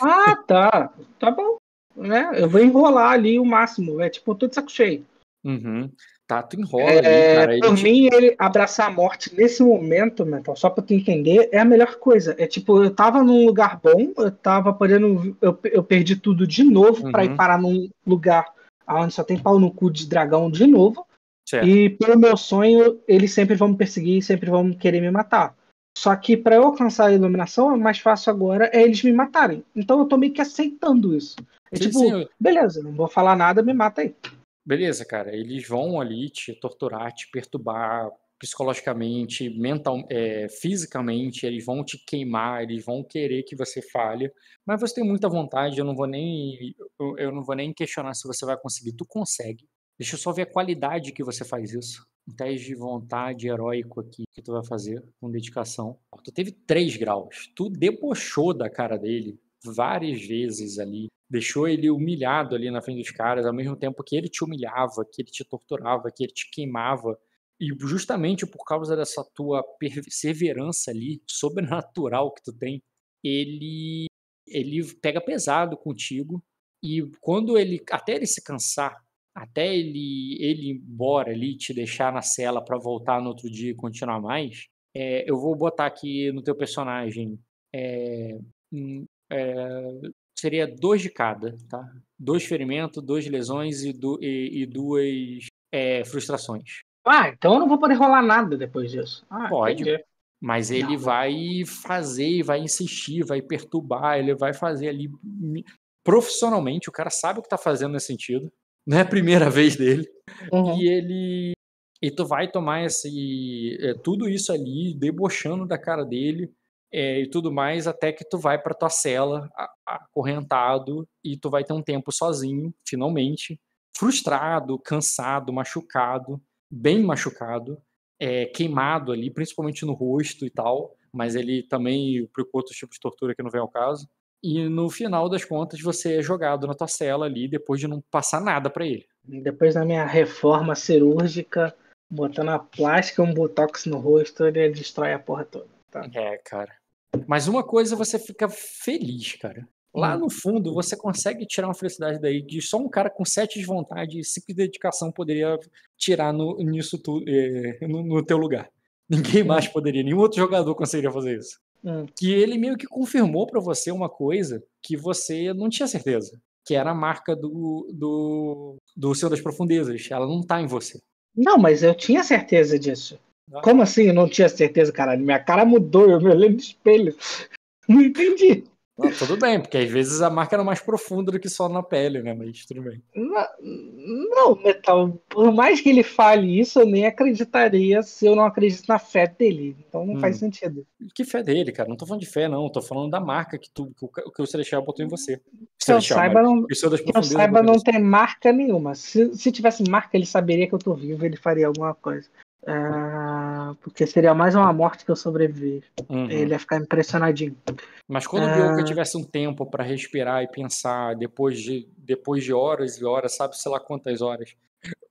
Speaker 2: Ah, tá. Tá bom. Né? Eu vou enrolar ali o máximo. É tipo, eu tô de saco cheio.
Speaker 1: Uhum. Tu enrola é, ali, cara.
Speaker 2: Por mim, ele abraçar a morte nesse momento, Metal, só pra tu entender, é a melhor coisa. É tipo, eu tava num lugar bom, eu tava podendo. Eu, eu perdi tudo de novo uhum. pra ir uhum. parar num lugar onde só tem pau no cu de dragão de novo. Certo. E pelo meu sonho, eles sempre vão me perseguir, sempre vão querer me matar. Só que para eu alcançar a iluminação, o mais fácil agora é eles me matarem. Então eu tô meio que aceitando isso. É sim, tipo, sim. beleza, não vou falar nada, me mata aí.
Speaker 1: Beleza, cara, eles vão ali te torturar, te perturbar psicologicamente, mental, é, fisicamente, eles vão te queimar, eles vão querer que você falhe, mas você tem muita vontade, eu não vou nem eu, eu não vou nem questionar se você vai conseguir, tu consegue. Deixa eu só ver a qualidade que você faz isso. Um teste de vontade heróico aqui que tu vai fazer com dedicação. Tu teve três graus. Tu debochou da cara dele várias vezes ali deixou ele humilhado ali na frente dos caras, ao mesmo tempo que ele te humilhava, que ele te torturava, que ele te queimava. E justamente por causa dessa tua perseverança ali, sobrenatural que tu tem, ele ele pega pesado contigo e quando ele até ele se cansar, até ele ele ir embora ali, te deixar na cela para voltar no outro dia e continuar mais, é, eu vou botar aqui no teu personagem é, é, seria dois de cada, tá? Dois ferimentos, duas lesões e, e, e duas é, frustrações.
Speaker 2: Ah, então eu não vou poder rolar nada depois disso. Ah,
Speaker 1: Pode. Entendi. Mas ele não. vai fazer, vai insistir, vai perturbar, ele vai fazer ali profissionalmente. O cara sabe o que tá fazendo nesse sentido. Não é a primeira vez dele. Uhum. E ele. E tu vai tomar esse, é, tudo isso ali, debochando da cara dele é, e tudo mais, até que tu vai para tua cela acorrentado e tu vai ter um tempo sozinho, finalmente, frustrado, cansado, machucado, bem machucado, é, queimado ali, principalmente no rosto e tal, mas ele também procura outros tipos de tortura que não vem ao caso. E no final das contas você é jogado na tua cela ali depois de não passar nada para ele.
Speaker 2: Depois da minha reforma cirúrgica, botando a plástica um botox no rosto, ele destrói a porra toda. Tá?
Speaker 1: É, cara. Mas uma coisa você fica feliz, cara. Lá hum. no fundo, você consegue tirar uma felicidade daí de só um cara com sete de vontade e cinco de dedicação poderia tirar no, nisso tu, é, no, no, teu lugar. Ninguém mais hum. poderia, nenhum outro jogador conseguiria fazer isso. Hum. Que ele meio que confirmou para você uma coisa que você não tinha certeza, que era a marca do, do, do Senhor das Profundezas. Ela não tá em você.
Speaker 2: Não, mas eu tinha certeza disso. Como assim? Eu não tinha certeza, caralho. Minha cara mudou, eu me olhei no espelho. Não entendi.
Speaker 1: Não, tudo bem, porque às vezes a marca era mais profunda do que só na pele, né? Mas tudo bem.
Speaker 2: Não, não, Metal, por mais que ele fale isso, eu nem acreditaria se eu não acredito na fé dele. Então não hum. faz sentido.
Speaker 1: Que fé dele, cara? Não tô falando de fé, não. Tô falando da marca que, tu, que, o, que o Celestial botou em você.
Speaker 2: Que eu saiba, não, que eu saiba não tem marca nenhuma. Se, se tivesse marca, ele saberia que eu tô vivo, ele faria alguma coisa. Uh, porque seria mais uma morte que eu sobreviver. Uhum. Ele ia ficar impressionadinho.
Speaker 1: Mas quando o Bioka uh, tivesse um tempo para respirar e pensar, depois de, depois de horas e horas, sabe sei lá quantas horas,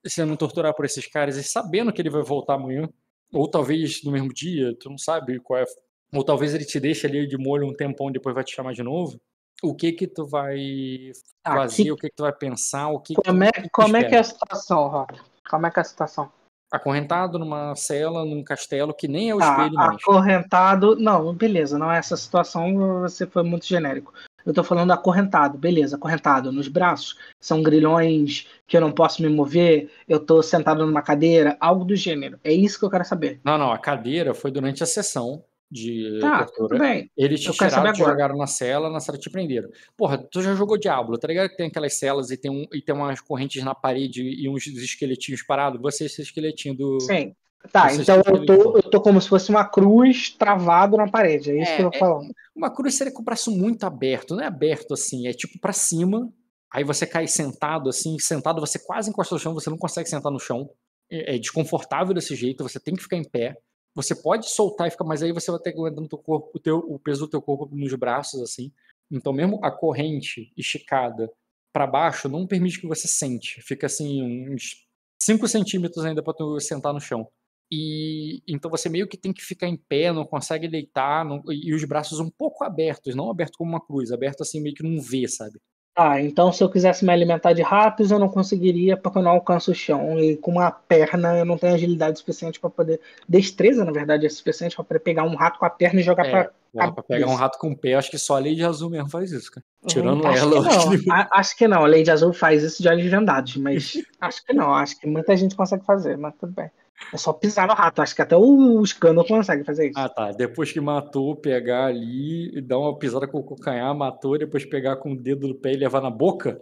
Speaker 1: você não torturar por esses caras e sabendo que ele vai voltar amanhã, ou talvez no mesmo dia, tu não sabe qual é, ou talvez ele te deixe ali de molho um tempão e depois vai te chamar de novo. O que que tu vai fazer,
Speaker 2: Aqui-
Speaker 1: o que que tu vai pensar, o que
Speaker 2: Como é,
Speaker 1: que tu
Speaker 2: como é que é a situação, Rock? Como é que é a situação?
Speaker 1: Acorrentado numa cela, num castelo que nem é o
Speaker 2: Tá,
Speaker 1: espelho mais.
Speaker 2: acorrentado. Não, beleza, não é essa situação, você foi muito genérico. Eu tô falando acorrentado, beleza, acorrentado nos braços. São grilhões que eu não posso me mover, eu tô sentado numa cadeira, algo do gênero. É isso que eu quero saber.
Speaker 1: Não, não, a cadeira foi durante a sessão de
Speaker 2: Tá,
Speaker 1: tortura.
Speaker 2: tudo bem.
Speaker 1: Eles te
Speaker 2: Eu
Speaker 1: tiraram, te
Speaker 2: agora.
Speaker 1: jogaram na cela, na cela te prenderam. Porra, tu já jogou Diablo, tá ligado que tem aquelas celas e tem, um, e tem umas correntes na parede e uns esqueletinhos parados? Você é esse esqueletinho do.
Speaker 2: Sim. Tá,
Speaker 1: Você
Speaker 2: então eu tô, eu tô como se fosse uma cruz travado na parede. É isso
Speaker 1: É,
Speaker 2: que eu tô
Speaker 1: é-
Speaker 2: falando.
Speaker 1: Uma cruz seria com o braço muito aberto, não é aberto assim, é tipo pra cima. Aí você cai sentado assim, sentado você quase encosta no chão, você não consegue sentar no chão. É, é desconfortável desse jeito, você tem que ficar em pé. Você pode soltar e ficar, mas aí você vai ter que aguentar o, o peso do teu corpo nos braços assim. Então mesmo a corrente esticada pra baixo não permite que você sente. Fica assim uns 5 centímetros ainda pra tu sentar no chão. E então você meio que tem que ficar em pé, não consegue deitar, não- e os braços um pouco abertos, não aberto como uma cruz, aberto assim meio que num V, sabe?
Speaker 2: Tá, então se eu quisesse me alimentar de ratos, eu não conseguiria porque eu não alcanço o chão. E com uma perna eu não tenho agilidade suficiente para poder. Destreza, na verdade, é suficiente para poder pegar um rato com a perna e jogar
Speaker 1: É,
Speaker 2: pra.
Speaker 1: porra, pra pegar um rato com o pé, acho que só a Lady Azul mesmo faz isso, cara. Tirando
Speaker 2: Hum, acho
Speaker 1: ela,
Speaker 2: que
Speaker 1: eu acho que-
Speaker 2: A- acho que não. A Lady Azul faz isso de olhos vendados, mas acho que não. Acho que muita gente consegue fazer, mas tudo bem. É só pisar no rato. Acho que até o Scandal consegue fazer isso.
Speaker 1: Ah, tá. Depois que matou, pegar ali e dar uma pisada com o calcanhar, matou, depois pegar com o dedo do pé e levar na boca.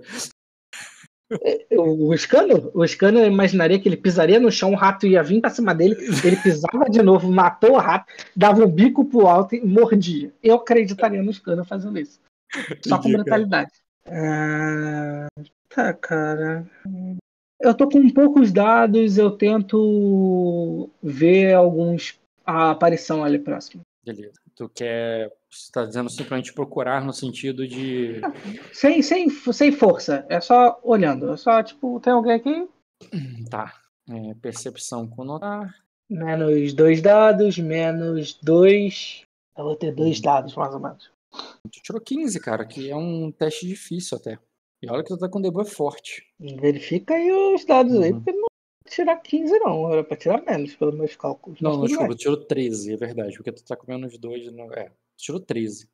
Speaker 2: O, o Scandal, o eu imaginaria que ele pisaria no chão, o rato ia vir pra cima dele, ele pisava de novo, matou o rato, dava um bico pro alto e mordia. Eu acreditaria no Scandal fazendo isso. Só com brutalidade. Ah, tá, cara. Eu tô com poucos dados, eu tento ver alguns. A aparição ali próximo.
Speaker 1: Beleza. Tu quer. Você tá dizendo simplesmente procurar no sentido de.
Speaker 2: Sem, sem, sem força, é só olhando. É só, tipo, tem alguém aqui?
Speaker 1: Tá. É, percepção com notar.
Speaker 2: Menos dois dados, menos dois. Eu vou ter dois dados, mais ou menos.
Speaker 1: Tu tirou 15, cara, que é um teste difícil até. E olha que tu tá com debuff forte.
Speaker 2: Verifica aí os dados aí,
Speaker 1: Uhum.
Speaker 2: porque não vou tirar 15 não, era pra tirar menos, pelos meus cálculos.
Speaker 1: Não, não, desculpa, tu tirou 13, é verdade, porque tu tá com menos 2. Não... É, tu tirou 13.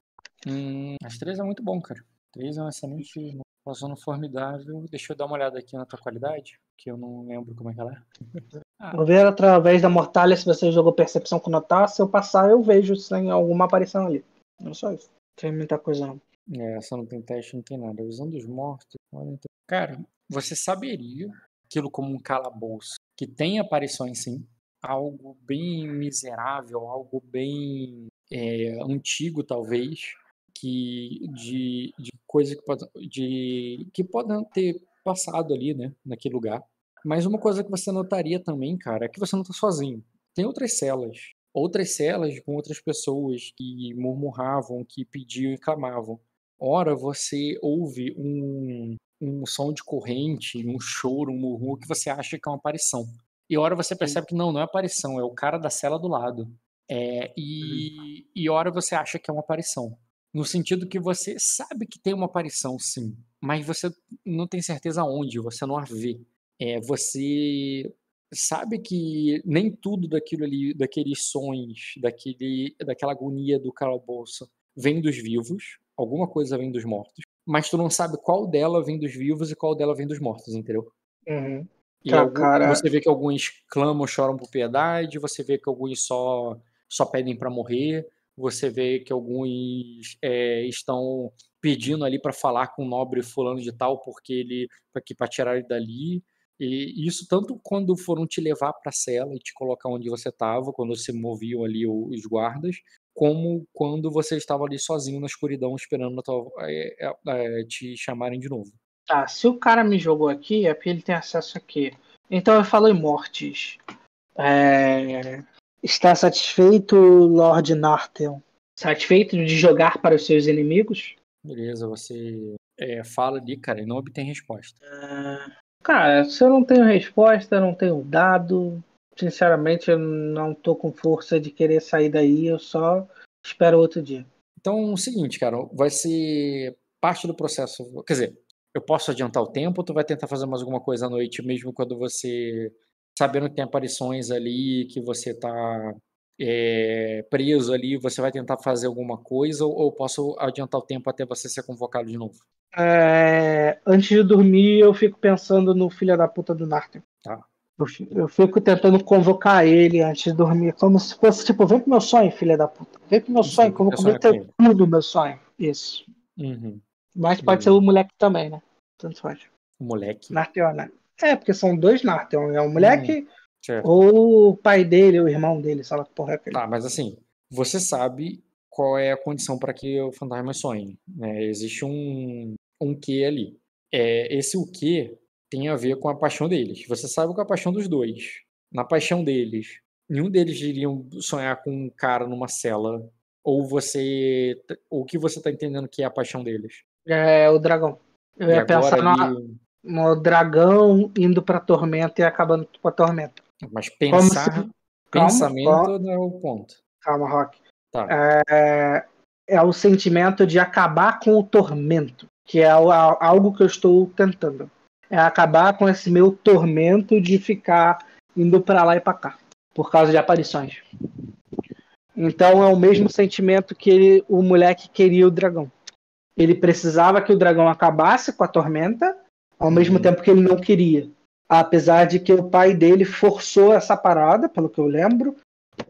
Speaker 1: Hum, as 13 é muito bom, cara. 13 é um excelente. Passando formidável. Deixa eu dar uma olhada aqui na tua qualidade, que eu não lembro como é que ela é. Ah,
Speaker 2: Vou ver através da mortalha se você jogou percepção com notar. Se eu passar, eu vejo se tem alguma aparição ali. Não só isso. Tem muita coisa não.
Speaker 1: É, não tem teste, não tem nada. Usando os mortos. olha, então- Cara, você saberia aquilo como um calabouço que tem aparições sim, algo bem miserável, algo bem é, antigo talvez, que de, de coisa que pode, de que podem ter passado ali, né, naquele lugar. Mas uma coisa que você notaria também, cara, é que você não tá sozinho. Tem outras celas, outras celas com outras pessoas que murmuravam, que pediam e clamavam. Ora, você ouve um, um som de corrente, um choro, um murmúrio que você acha que é uma aparição. E ora você percebe que não, não é aparição, é o cara da cela do lado. É, e, e ora você acha que é uma aparição. No sentido que você sabe que tem uma aparição, sim, mas você não tem certeza onde, você não a vê. É, você sabe que nem tudo daquilo ali, daqueles sons, daquele, daquela agonia do calabouço vem dos vivos, alguma coisa vem dos mortos, mas tu não sabe qual dela vem dos vivos e qual dela vem dos mortos, entendeu?
Speaker 2: Uhum.
Speaker 1: E
Speaker 2: Tá,
Speaker 1: algum-
Speaker 2: cara.
Speaker 1: você vê que alguns clamam, choram por piedade, você vê que alguns só, só pedem para morrer, você vê que alguns é, estão pedindo ali para falar com o nobre fulano de tal, porque ele para tirar ele dali. E isso tanto quando foram te levar para a cela e te colocar onde você estava, quando se moviam ali os guardas, como quando você estava ali sozinho na escuridão esperando a tua- é, é, é, te chamarem de novo.
Speaker 2: Tá, se o cara me jogou aqui, é porque ele tem acesso aqui. Então eu falo em mortes. É, Está satisfeito, Lord Nartel? Satisfeito de jogar para os seus inimigos?
Speaker 1: Beleza, você é, fala ali, cara, e não obtém resposta.
Speaker 2: Ah, Cara, se eu não tenho resposta, não tenho dado, sinceramente eu não tô com força de querer sair daí, eu só espero outro dia.
Speaker 1: Então, é o seguinte, cara, vai ser parte do processo. Quer dizer, eu posso adiantar o tempo ou tu vai tentar fazer mais alguma coisa à noite, mesmo quando você. Sabendo que tem aparições ali, que você tá é, preso ali, você vai tentar fazer alguma coisa ou, ou posso adiantar o tempo até você ser convocado de novo?
Speaker 2: É, antes de dormir, eu fico pensando no filho da puta do Narten.
Speaker 1: Tá.
Speaker 2: Eu, fico tentando convocar ele antes de dormir, como se fosse tipo, vem pro meu sonho, filha da puta. Vem pro meu sonho, que eu vou comer teu meu sonho. Isso.
Speaker 1: Uhum.
Speaker 2: Mas pode ser o moleque também, né? Tanto faz.
Speaker 1: O moleque?
Speaker 2: Narteon, né? É, porque são dois Narteon. É um moleque hum, ou o pai dele, o irmão dele, sei lá que porra é aquele.
Speaker 1: Tá, mas assim, você sabe qual é a condição para que o fantasma sonhe. Né? Existe um, um que ali. É, esse o que tem a ver com a paixão deles. Você sabe com a paixão dos dois. Na paixão deles, nenhum deles iriam sonhar com um cara numa cela. Ou você. O que você tá entendendo que é a paixão deles?
Speaker 2: É o dragão. Eu e ia pensar ele... no, dragão indo pra tormenta e acabando com a tormenta.
Speaker 1: Mas pensar. Se... Pensamento calma, não é o ponto.
Speaker 2: Calma, Rock.
Speaker 1: Tá.
Speaker 2: É, é o sentimento de acabar com o tormento, que é algo que eu estou tentando. É acabar com esse meu tormento de ficar indo para lá e para cá, por causa de aparições. Então é o mesmo sentimento que ele, o moleque queria o dragão. Ele precisava que o dragão acabasse com a tormenta, ao mesmo uhum. tempo que ele não queria. Apesar de que o pai dele forçou essa parada, pelo que eu lembro.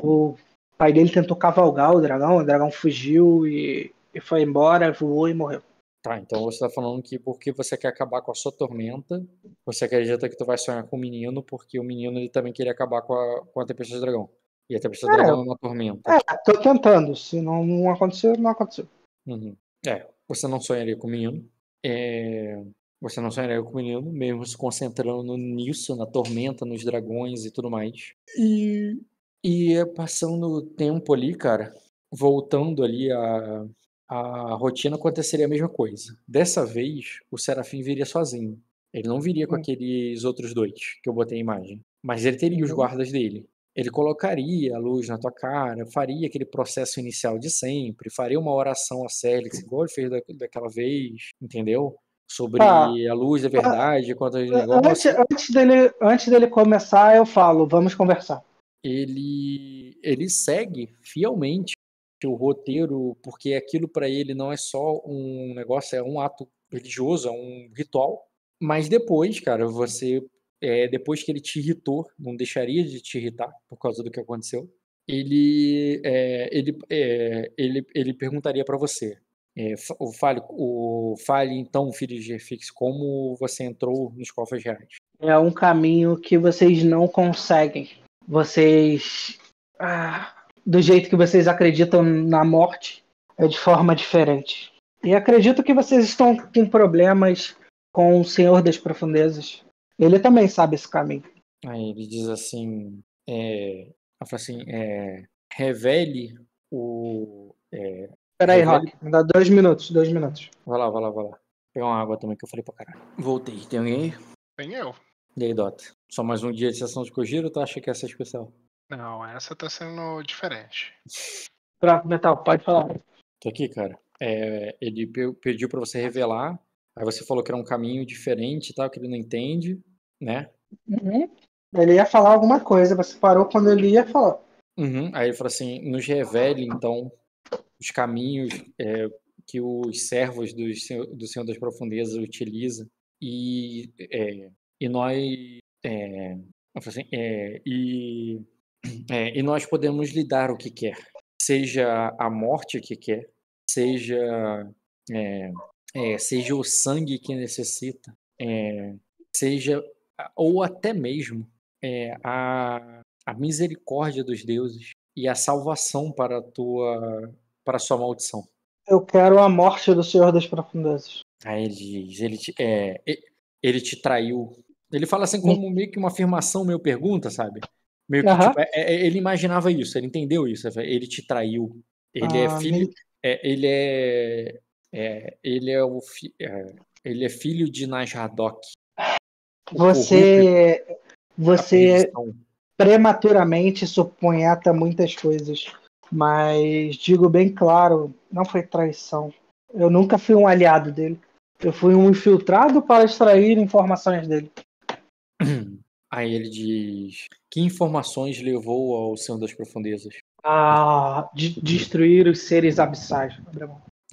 Speaker 2: O pai dele tentou cavalgar o dragão, o dragão fugiu e, e foi embora, voou e morreu.
Speaker 1: Tá, então você tá falando que porque você quer acabar com a sua tormenta, você acredita que tu vai sonhar com o menino, porque o menino ele também queria acabar com a, com a tempestade do dragão. E a tempestade do é, dragão é uma tormenta.
Speaker 2: É, tô tentando. Se não, não aconteceu, não aconteceu.
Speaker 1: Uhum. É, você não sonharia com o menino. É, você não sonharia com o menino, mesmo se concentrando nisso, na tormenta, nos dragões e tudo mais. E, e passando o tempo ali, cara, voltando ali a, a rotina, aconteceria a mesma coisa. Dessa vez, o Serafim viria sozinho. Ele não viria com hum. aqueles outros dois que eu botei a imagem. Mas ele teria os uhum. guardas dele ele colocaria a luz na tua cara, faria aquele processo inicial de sempre, faria uma oração a Célix, igual ele fez da, daquela vez, entendeu? Sobre ah, a luz da verdade, ah, quanto aos
Speaker 2: negócios. Antes, antes, dele, antes dele começar, eu falo, vamos conversar.
Speaker 1: Ele, ele segue fielmente o roteiro, porque aquilo para ele não é só um negócio, é um ato religioso, é um ritual. Mas depois, cara, você é, depois que ele te irritou, não deixaria de te irritar por causa do que aconteceu, ele, é, ele, é, ele, ele perguntaria para você, é, fale, o, fale então, filho de Gefix, como você entrou nos cofres reais.
Speaker 2: É um caminho que vocês não conseguem. Vocês. Ah, do jeito que vocês acreditam na morte, é de forma diferente. E acredito que vocês estão com problemas com o Senhor das Profundezas. Ele também sabe esse caminho.
Speaker 1: Aí ele diz assim, é, assim, é, revele o. É,
Speaker 2: Peraí, revele... Rock, me dá dois minutos, dois minutos.
Speaker 1: Vai lá, vai lá, vai lá. Vou pegar uma água também que eu falei pra caralho. Voltei, tem alguém aí?
Speaker 3: Tem eu.
Speaker 1: E aí, Dota? Só mais um dia de sessão de Kojiro ou tu acha que essa é especial?
Speaker 3: Não, essa tá sendo diferente.
Speaker 2: Pronto, Metal, pode falar.
Speaker 1: Tô aqui, cara. É, ele pediu para você revelar, aí você falou que era um caminho diferente, tal, que ele não entende né?
Speaker 2: Uhum. Ele ia falar alguma coisa, você parou quando ele ia falar.
Speaker 1: Uhum. Aí ele falou assim: nos revele então os caminhos é, que os servos do Senhor, do Senhor das Profundezas utilizam e, é, e nós é, assim, é, e, é, e nós podemos lidar o que quer, seja a morte que quer, seja é, seja o sangue que necessita, seja ou até mesmo é, a, a misericórdia dos deuses e a salvação para a tua para a sua maldição.
Speaker 2: Eu quero a morte do Senhor das Profundezas.
Speaker 1: Aí ele diz, ele te, é, ele te traiu. Ele fala assim como meio que uma afirmação, meio pergunta, sabe? Meio que, uhum. tipo, é, é, ele imaginava isso, ele entendeu isso. Ele te traiu. Ele é ah, é filho. É, ele é, é, ele é o fi, ele é filho de Najradok.
Speaker 2: Você. Você prematuramente supunheta muitas coisas. Mas digo bem claro, não foi traição. Eu nunca fui um aliado dele. Eu fui um infiltrado para extrair informações dele.
Speaker 1: Aí ele diz: Que informações levou ao Senhor das Profundezas?
Speaker 2: A de destruir os seres abissais.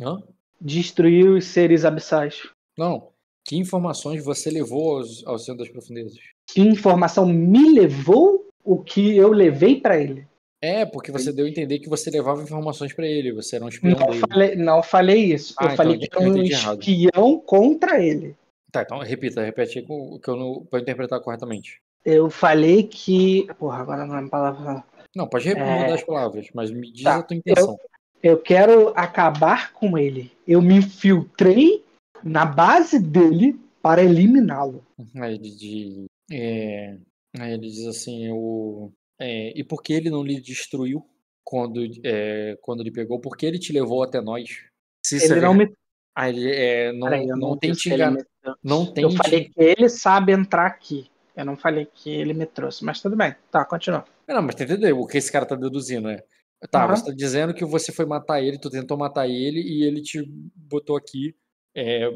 Speaker 1: Hã?
Speaker 2: Destruir os seres abissais.
Speaker 1: Não. Que informações você levou aos, ao Senhor das Profundezas?
Speaker 2: Que informação me levou o que eu levei para ele?
Speaker 1: É, porque você deu a entender que você levava informações para ele, você era um espião
Speaker 2: não
Speaker 1: dele.
Speaker 2: Falei, não falei isso. Ah, eu então falei que era um espião contra ele.
Speaker 1: Tá, então repita, repete o que eu não para interpretar corretamente.
Speaker 2: Eu falei que. Porra, agora não é uma palavra.
Speaker 1: Não, pode mudar é... as palavras, mas me diz tá, a tua intenção.
Speaker 2: Eu, eu quero acabar com ele. Eu me infiltrei na base dele para eliminá-lo.
Speaker 1: Aí ele diz, é, aí ele diz assim, eu, é, e por que ele não lhe destruiu quando, é, quando ele pegou? Por que ele te levou até nós?
Speaker 2: Se ele não me.
Speaker 1: Ah, ele, é, não, Peraí, não, não tem te enganar. Não tem
Speaker 2: eu falei que ele sabe entrar aqui. Eu não falei que ele me trouxe, mas tudo bem. Tá, continua.
Speaker 1: Não, mas tu entendeu o que esse cara tá deduzindo, né? Tá, uhum. você tá dizendo que você foi matar ele, tu tentou matar ele e ele te botou aqui é,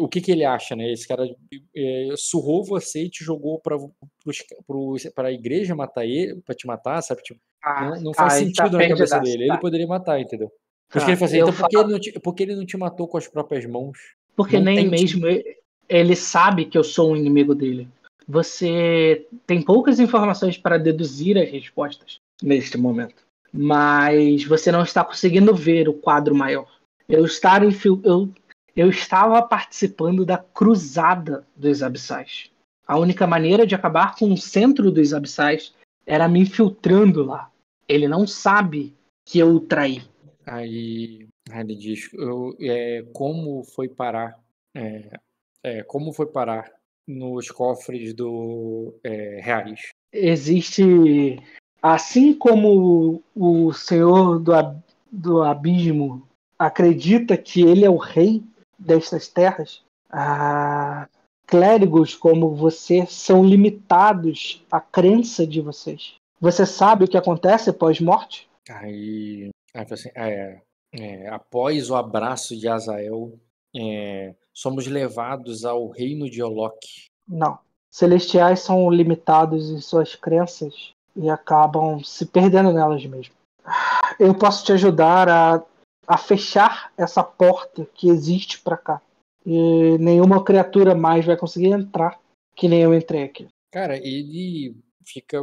Speaker 1: o que, que ele acha, né? Esse cara é, surrou você e te jogou para a igreja matar ele, para te matar, sabe? Tipo, ah, não, não, faz ah, sentido tá na cabeça dele. Tá. Ele poderia matar, entendeu? Por tá, ele assim, então por que ele, não te, por que ele não te matou com as próprias mãos?
Speaker 2: Porque
Speaker 1: não
Speaker 2: nem mesmo ele, ele sabe que eu sou um inimigo dele. Você tem poucas informações para deduzir as respostas neste momento. Mas você não está conseguindo ver o quadro maior. Eu estar em eu eu estava participando da cruzada dos abissais. A única maneira de acabar com o centro dos abissais era me infiltrando lá. Ele não sabe que eu o traí.
Speaker 1: Aí, aí ele diz, eu, é, como foi parar, é, é, como foi parar nos cofres do é, reais?
Speaker 2: Existe, assim como o Senhor do, do Abismo acredita que ele é o rei destas terras, ah, clérigos como você são limitados à crença de vocês. Você sabe o que acontece pós-morte?
Speaker 1: Aí, assim, é, é, após o abraço de Azael, é, somos levados ao reino de Olok.
Speaker 2: Não. Celestiais são limitados em suas crenças e acabam se perdendo nelas mesmo. Eu posso te ajudar a a fechar essa porta que existe para cá. E nenhuma criatura mais vai conseguir entrar que nem eu entrei aqui.
Speaker 1: Cara, ele fica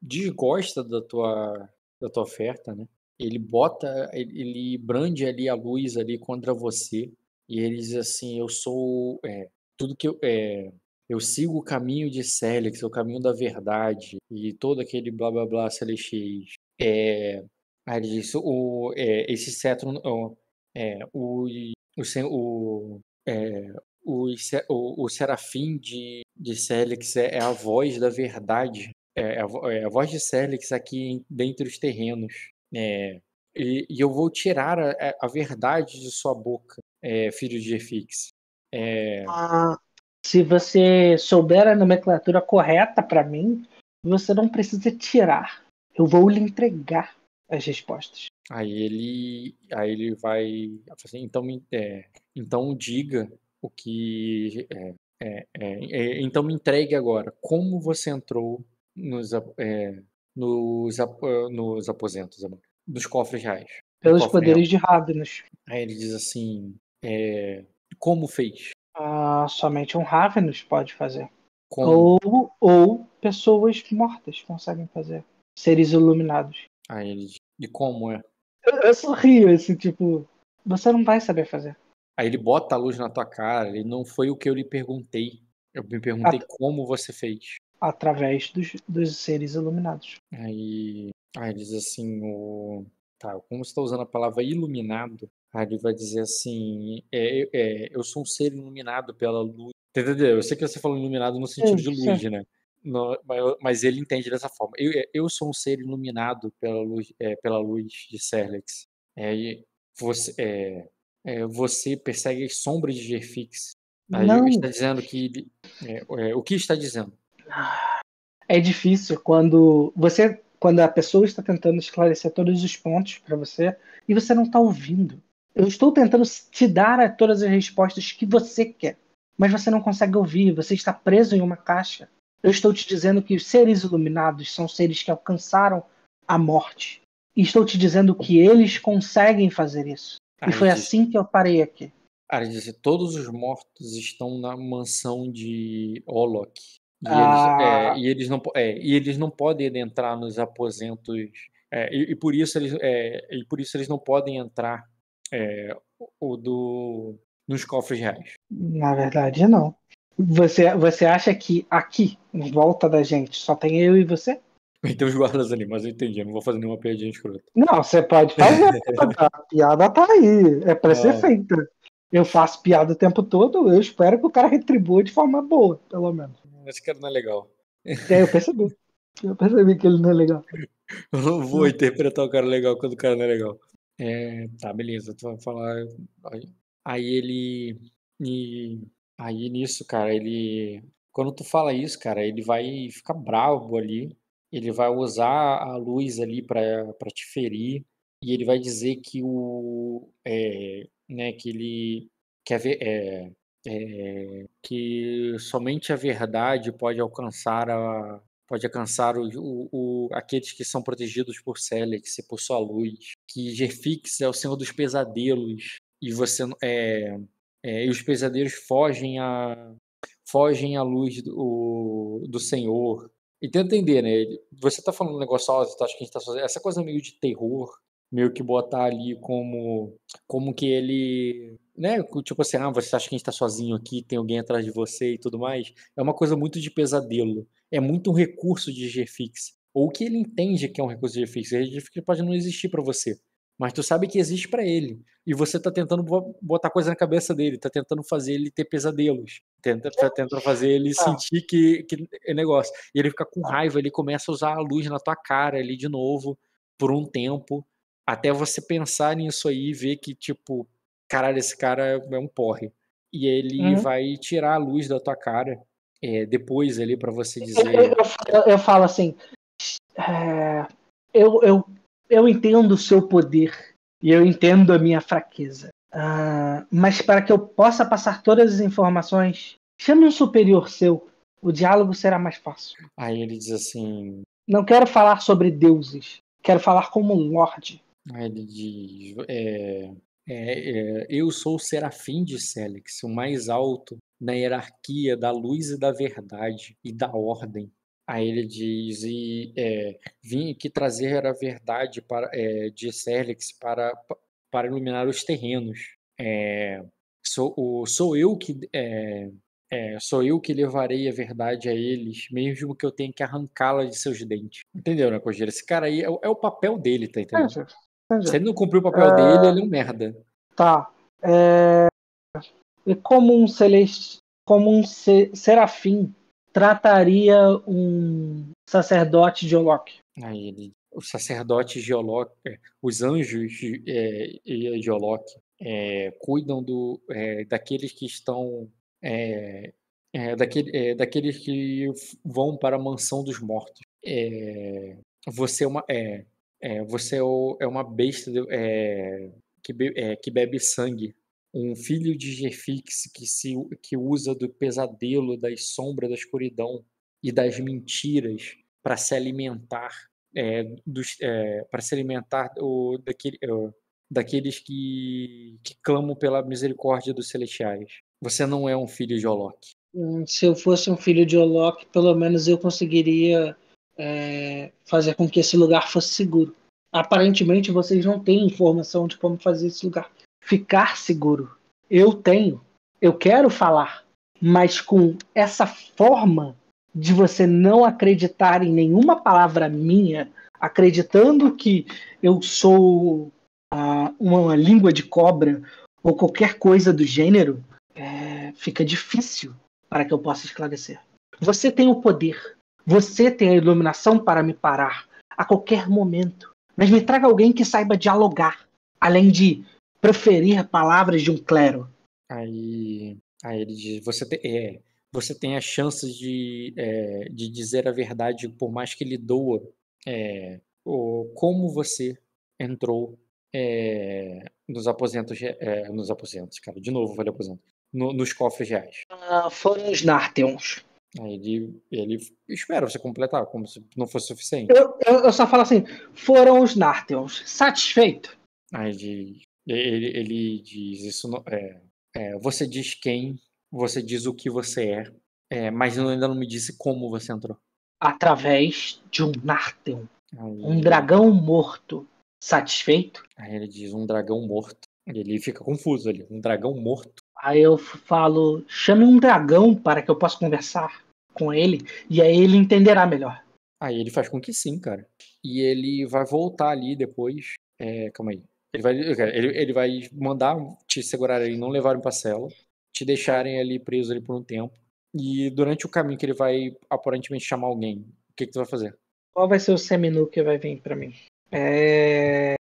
Speaker 1: desgosta da tua da tua oferta, né? Ele bota, ele brande ali a luz ali contra você e ele diz assim: eu sou é, tudo que eu é, eu sigo o caminho de Célix, o caminho da verdade e todo aquele blá blá blá celestiais. É, Aí ele disse, o, é, esse cetro, o, é, o, o, o, é, o, o, serafim de, de Célix é, é a voz da verdade, é, é a, é a voz de Célix aqui dentre os terrenos. É, e, e, eu vou tirar a, a verdade de sua boca, é, filho de Efix. É...
Speaker 2: Ah, se você souber a nomenclatura correta para mim, você não precisa tirar. Eu vou lhe entregar as respostas.
Speaker 1: Aí ele, aí ele vai assim, então, é, então diga o que, é, é, é, é então me entregue agora como você entrou nos, é, nos, nos aposentos, nos cofres reais.
Speaker 2: Pelos poderes real. de Ravenous.
Speaker 1: Aí ele diz assim, como fez?
Speaker 2: Ah, somente um Ravenous pode fazer. Como? Ou, ou pessoas mortas conseguem fazer. Seres iluminados.
Speaker 1: Aí ele e como é?
Speaker 2: Eu, eu sorrio, esse tipo, você não vai saber fazer.
Speaker 1: Aí ele bota a luz na tua cara, ele não foi o que eu lhe perguntei. Eu me perguntei At como você fez.
Speaker 2: Através dos, dos seres iluminados.
Speaker 1: Aí, aí ele diz assim, o... Tá, como você está usando a palavra iluminado, ele vai dizer assim, é, é, eu sou um ser iluminado pela luz. Entendeu? Eu sei que você falou iluminado no sentido de luz, né? No, mas ele entende dessa forma. Eu, é, eu sou um ser iluminado pela luz, é, pela luz de Serlex. É, você, é, você persegue as sombras de Gerfix. Aí
Speaker 2: Não.
Speaker 1: está dizendo que. o que está dizendo?
Speaker 2: É difícil quando você, quando a pessoa está tentando esclarecer todos os pontos para você e você não está ouvindo. Eu estou tentando te dar todas as respostas que você quer, mas você não consegue ouvir. Você está preso em uma caixa. Eu estou te dizendo que os seres iluminados são seres que alcançaram a morte. E estou te dizendo que eles conseguem fazer isso. E
Speaker 1: Aí
Speaker 2: foi
Speaker 1: diz-
Speaker 2: assim que eu parei aqui.
Speaker 1: Aí diz, todos os mortos estão na mansão de Olok. E,
Speaker 2: Ah.
Speaker 1: eles, é, e, eles não, é, e eles não podem entrar nos aposentos. é, e, e por isso eles, é, e por isso eles não podem entrar é, o do, nos cofres reais.
Speaker 2: Na verdade, não. Você, você acha que aqui, em volta da gente, só tem eu e você?
Speaker 1: Tem os guardas ali, mas eu entendi, eu não vou fazer nenhuma piadinha escrota.
Speaker 2: Não, você pode fazer. a piada tá aí. É pra ser
Speaker 1: Não.
Speaker 2: feita. Eu faço piada o tempo todo, eu espero que o cara retribua de forma boa, pelo menos.
Speaker 1: Esse cara não é legal.
Speaker 2: É, eu percebi. Eu percebi que ele não é legal.
Speaker 1: Eu não vou interpretar o cara legal quando o cara não é legal. É, tá, beleza. Tu vai falar. Aí, ele. E, aí nisso, cara, ele. Quando tu fala isso, cara, ele vai ficar bravo ali. Ele vai usar a luz ali pra te ferir. E ele vai dizer que o. É, né, que ele. Quer ver. É, é, que somente a verdade pode alcançar a, pode alcançar o, o, o- aqueles que são protegidos por Celex e por sua luz, que Gerfix é o senhor dos pesadelos e você é, é, e os pesadelos fogem a fogem à luz do, do Senhor. E tenta entender, né? Você tá falando um negócio, ó, você acha que a gente tá fazendo essa coisa meio de terror, meio que botar ali como como que ele, né, tipo assim, ah, você acha que a gente tá sozinho aqui, tem alguém atrás de você e tudo mais. É uma coisa muito de pesadelo é muito um recurso de GFix. Ou o que ele entende que é um recurso de GFix. O GFix pode não existir para você, mas tu sabe que existe para ele. E você tá tentando bo- botar coisa na cabeça dele, tá tentando fazer ele ter pesadelos. Tenta, tá tentando fazer ele
Speaker 2: Ah.
Speaker 1: sentir que, que é negócio. E ele fica com raiva, ele começa a usar a luz na tua cara ali de novo, por um tempo, até você pensar nisso aí e ver que, tipo, caralho, esse cara é um porre. E ele
Speaker 2: Uhum.
Speaker 1: vai tirar a luz da tua cara é, depois ali pra você dizer.
Speaker 2: eu- eu- eu falo assim. é, eu, eu, eu entendo o seu poder e eu entendo a minha fraqueza. Ah, mas para que eu possa passar todas as informações, chame um superior seu. O diálogo será mais fácil.
Speaker 1: Aí ele diz assim.
Speaker 2: Não quero falar sobre deuses. Quero falar como um lorde.
Speaker 1: Aí ele diz. é, é, é, eu sou o serafim de Célix, o mais alto na hierarquia da luz e da verdade e da ordem. Aí ele diz: e, é, vim aqui trazer a verdade para, é, de Célix para, para iluminar os terrenos. É, sou, o, sou eu que. É, é, sou eu que levarei a verdade a eles, mesmo que eu tenha que arrancá-la de seus dentes. Entendeu, né, Cogeira? Esse cara aí é, é o papel dele, tá entendendo?
Speaker 2: Entendi, entendi.
Speaker 1: Se ele não cumpriu o papel
Speaker 2: Ah.
Speaker 1: dele, ele é um merda.
Speaker 2: Tá. É... E como um celeste, como um se- serafim trataria um sacerdote de Olok?
Speaker 1: Aí ele, os sacerdotes de Olok, é, os anjos de, é, e de Olok é, cuidam do, é, daqueles que estão. É, é, daquele, é, daqueles que vão para a mansão dos mortos. É, você é uma. É, é, você é, o- é uma besta de- é, que, be- é, que bebe sangue. Um filho de Jefix que, se, que usa do pesadelo, das sombras, da escuridão e das mentiras para se alimentar é, dos, para se alimentar o, daquele, é, daqueles que, que clamam pela misericórdia dos celestiais. Você não é um filho de Olok.
Speaker 2: Hum, Se eu fosse um filho de Olok, pelo menos eu conseguiria é, fazer com que esse lugar fosse seguro. Aparentemente vocês não têm informação de como fazer esse lugar ficar seguro. Eu tenho. Eu quero falar. Mas com essa forma de você não acreditar em nenhuma palavra minha, acreditando que eu sou ah, uma língua de cobra ou qualquer coisa do gênero, é, fica difícil para que eu possa esclarecer. Você tem o poder, você tem a iluminação para me parar a qualquer momento. Mas me traga alguém que saiba dialogar, além de proferir palavras de um clero.
Speaker 1: Aí, Aí ele diz: você tem, é, você tem a chance de, é, de dizer a verdade, por mais que ele doa, é, o, como você entrou é, nos aposentos, é, nos aposentos, cara, de novo, falei aposento, no, nos cofres reais.
Speaker 2: Ah, foram os Nartheons.
Speaker 1: Aí ele, ele espera você completar, como se não fosse suficiente.
Speaker 2: Eu, eu, eu só falo assim: foram os Nartheons. Satisfeito?
Speaker 1: Aí ele, ele, ele diz isso. não- é, é, você diz quem, você diz o que você é, é, mas ainda não me disse como você entrou.
Speaker 2: Através de um Nartheon.
Speaker 1: Aí,
Speaker 2: Um dragão morto. Satisfeito?
Speaker 1: aí ele diz um dragão morto. Ele fica confuso ali. Um dragão morto.
Speaker 2: Aí eu falo: chame um dragão para que eu possa conversar com ele. E aí ele entenderá melhor.
Speaker 1: Aí ele faz com que sim, cara. E ele vai voltar ali depois. É, calma aí. Ele vai, ele, ele vai mandar te segurarem, não levarem pra cela, te deixarem ali preso ali por um tempo. E durante o caminho que ele vai aparentemente chamar alguém, o que, que tu vai fazer?
Speaker 2: Qual vai ser o seminu que vai vir pra mim? É...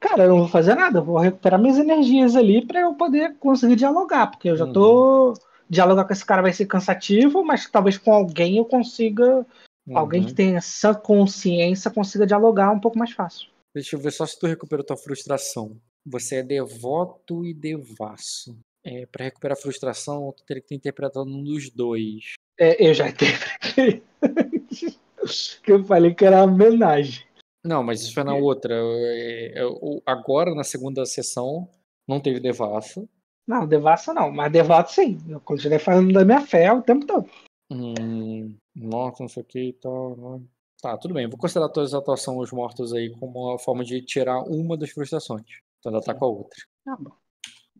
Speaker 2: Cara, eu não vou fazer nada. Eu vou recuperar minhas energias ali pra eu poder conseguir dialogar. Porque eu já tô. Dialogar com esse cara vai ser cansativo, mas talvez com alguém eu consiga. Alguém que
Speaker 1: Uhum.
Speaker 2: tenha essa consciência consiga dialogar um pouco mais fácil.
Speaker 1: Deixa eu ver só se tu recuperou tua frustração. Você é devoto e devasso. É, para recuperar a frustração, tu teria que ter interpretado um dos dois.
Speaker 2: É, eu já interpretei. que eu falei que era uma homenagem.
Speaker 1: Não, mas isso foi na outra. É, é, o- agora, na segunda sessão, não teve devasso.
Speaker 2: Não, devasso não, mas devoto sim. Eu continuei falando da minha fé o tempo todo.
Speaker 1: Hum, nossa, não sei o que e tal. Tá, tudo bem. Vou considerar todas as atuações mortos aí como uma forma de tirar uma das frustrações. Então ainda tá com a outra.
Speaker 2: Tá bom.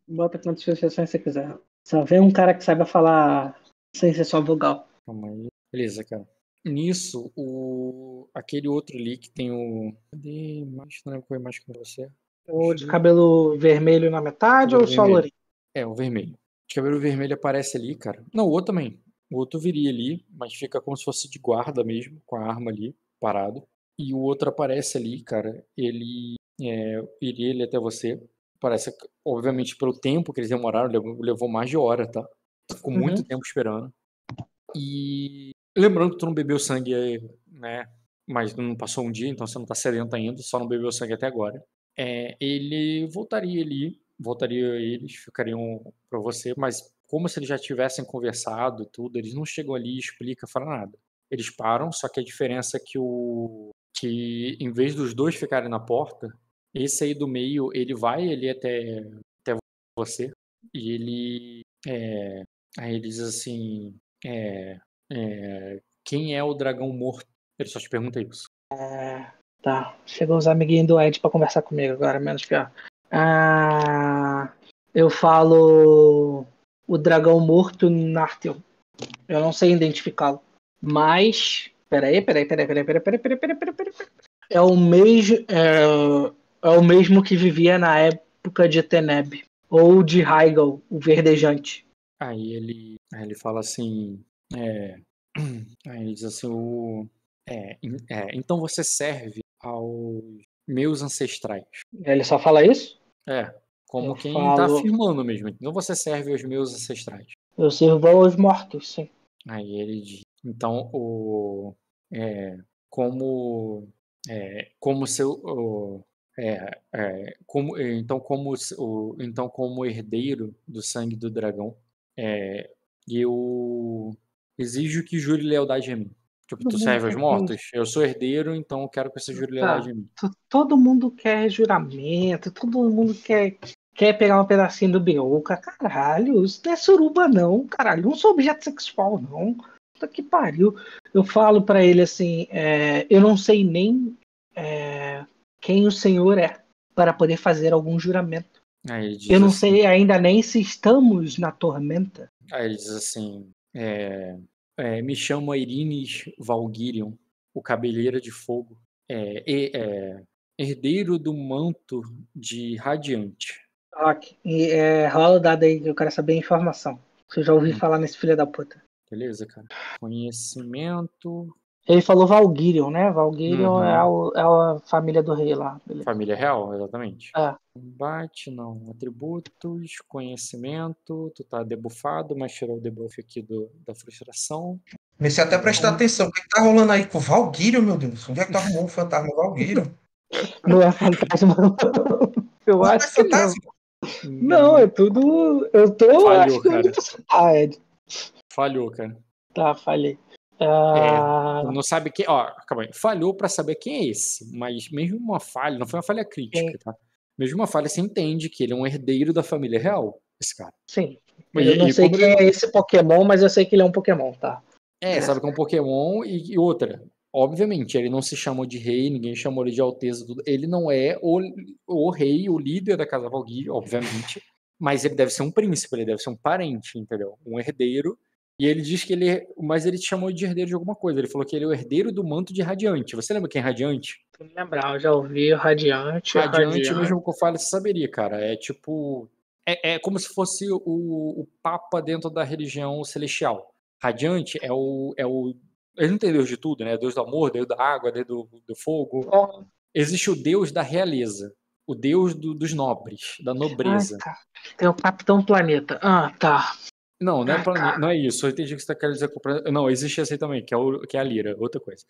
Speaker 2: Bota quantas associações você quiser. Só vem um cara que saiba falar sem ser só vogal.
Speaker 1: Calma aí. Beleza, cara. Nisso, o... aquele outro ali que tem o. Cadê? Mais, não lembro qual é mais que você.
Speaker 2: O de cabelo vermelho na metade
Speaker 1: Cabelo
Speaker 2: ou só
Speaker 1: vermelho.
Speaker 2: lourinho?
Speaker 1: É, o vermelho. De cabelo vermelho aparece ali, cara. Não, o outro também. O outro viria ali, mas fica como se fosse de guarda mesmo, com a arma ali, parado. E o outro aparece ali, cara. Ele é, iria ele até você. Parece, que, obviamente, pelo tempo que eles demoraram, levou, levou mais de hora, tá? Ficou muito
Speaker 2: Uhum.
Speaker 1: tempo esperando. E lembrando que tu não bebeu sangue, né? Mas não passou um dia, então você não tá sedento ainda, só não bebeu sangue até agora. É, ele voltaria ali, voltaria eles, ficariam pra você, mas como se eles já tivessem conversado tudo, eles não chegam ali e explicam, falam nada. Eles param, só que a diferença é que o que em vez dos dois ficarem na porta, esse aí do meio, ele vai ali até, até você e ele é, aí ele diz assim, é, é, quem é o dragão morto? Ele só te pergunta isso.
Speaker 2: Tá. Chegou os amiguinhos do Ed pra conversar comigo agora, menos pior. Ah, eu falo o dragão morto Nartel. Eu não sei identificá-lo. Mas. Peraí, peraí, peraí, peraí, peraí, peraí, peraí, peraí, peraí, peraí. É o mesmo. É, é o mesmo que vivia na época de Teneb. Ou de Heigl, o verdejante.
Speaker 1: Aí ele, aí ele fala assim, é, aí ele diz assim, o, é, é, então você serve aos meus ancestrais.
Speaker 2: Ele só fala isso?
Speaker 1: É, como
Speaker 2: Eu
Speaker 1: quem tá
Speaker 2: falo-
Speaker 1: afirmando mesmo. Então você serve aos meus ancestrais.
Speaker 2: Eu sirvo aos mortos, sim.
Speaker 1: Aí ele diz, então o, é, como, é, como seu, o, é, é, como, então como o, então como herdeiro do sangue do dragão, é, eu exijo que jure lealdade a mim. Tipo,
Speaker 2: Todo
Speaker 1: tu serve aos mortos? Eu sou herdeiro, então eu quero que você jure
Speaker 2: Tá.
Speaker 1: lealdade a mim.
Speaker 2: Todo mundo quer juramento, todo mundo quer, quer pegar um pedacinho do Beuca. Caralho, isso não é suruba, não. Caralho, não sou objeto sexual, não. Puta que pariu. Eu falo pra ele assim: é, eu não sei nem é, quem o senhor é para poder fazer algum juramento. Eu não
Speaker 1: assim-
Speaker 2: sei ainda nem se estamos na tormenta.
Speaker 1: Aí ele diz assim: é, é, me chamo Irines Valguirion, o Cabeleira de Fogo, é, é, herdeiro do manto de Radiante.
Speaker 2: Ok. E, é, rola o dado aí que eu quero saber a informação. Se eu já ouvi
Speaker 1: Hum.
Speaker 2: falar nesse filho da puta.
Speaker 1: Beleza, cara? Conhecimento.
Speaker 2: Ele falou Valgyrion, né? Valgyrion uhum. é, a, é, a, família do rei lá.
Speaker 1: Beleza. Família real, exatamente.
Speaker 2: É.
Speaker 1: Combate, não. Atributos, conhecimento. Tu tá debufado, mas tirou o debuff aqui do, da frustração.
Speaker 4: Comecei até a prestar atenção. O que, é que tá rolando aí com o Valgyrion, meu Deus? Onde é que tá arrumou o fantasma Valgyrion?
Speaker 2: Não é fantasma, não. Eu não acho é que não. Não, é tudo. Eu tô.
Speaker 1: Falhou, cara.
Speaker 2: Ah, Ed.
Speaker 1: Falhou, cara.
Speaker 2: Tá, falhei.
Speaker 1: Ah... É, não sabe quem. Ó, aí. Falhou para saber quem é esse. Mas mesmo uma falha, não foi uma falha crítica, tá? Mesmo uma falha, você entende que ele é um herdeiro da família real, esse cara.
Speaker 2: Sim. Eu e, não sei quem ele... é esse Pokémon, mas eu sei que ele é um Pokémon, tá?
Speaker 1: É, é. sabe que é um Pokémon e, e, outra. Obviamente, ele não se chamou de rei, ninguém chamou ele de alteza, tudo. Ele não é o, o rei, o líder da Casa Valkyrie, obviamente. Mas ele deve ser um príncipe, ele deve ser um parente, entendeu? Um herdeiro e ele diz que ele. Mas ele te chamou de herdeiro de alguma coisa. Ele falou que ele é o herdeiro do manto de Radiante. Você lembra quem é Radiante?
Speaker 2: Lembrar, eu já ouvi Radiante.
Speaker 1: Radiante, Radiante. mesmo que eu fale, você saberia, cara. É tipo. É, é como se fosse o, o Papa dentro da religião celestial. Radiante é o. É o ele não tem Deus de tudo, né? Deus do amor, Deus da água, Deus do, do fogo. Oh. Existe o Deus da realeza. O Deus do, dos nobres, da nobreza.
Speaker 2: Ah, tá. Tem o Capitão Planeta. Ah, tá.
Speaker 1: Não, não é, pra, não é isso. Eu entendi o que você tá querendo dizer. Não, existe esse aí também, que é, o, que é a lira, outra coisa.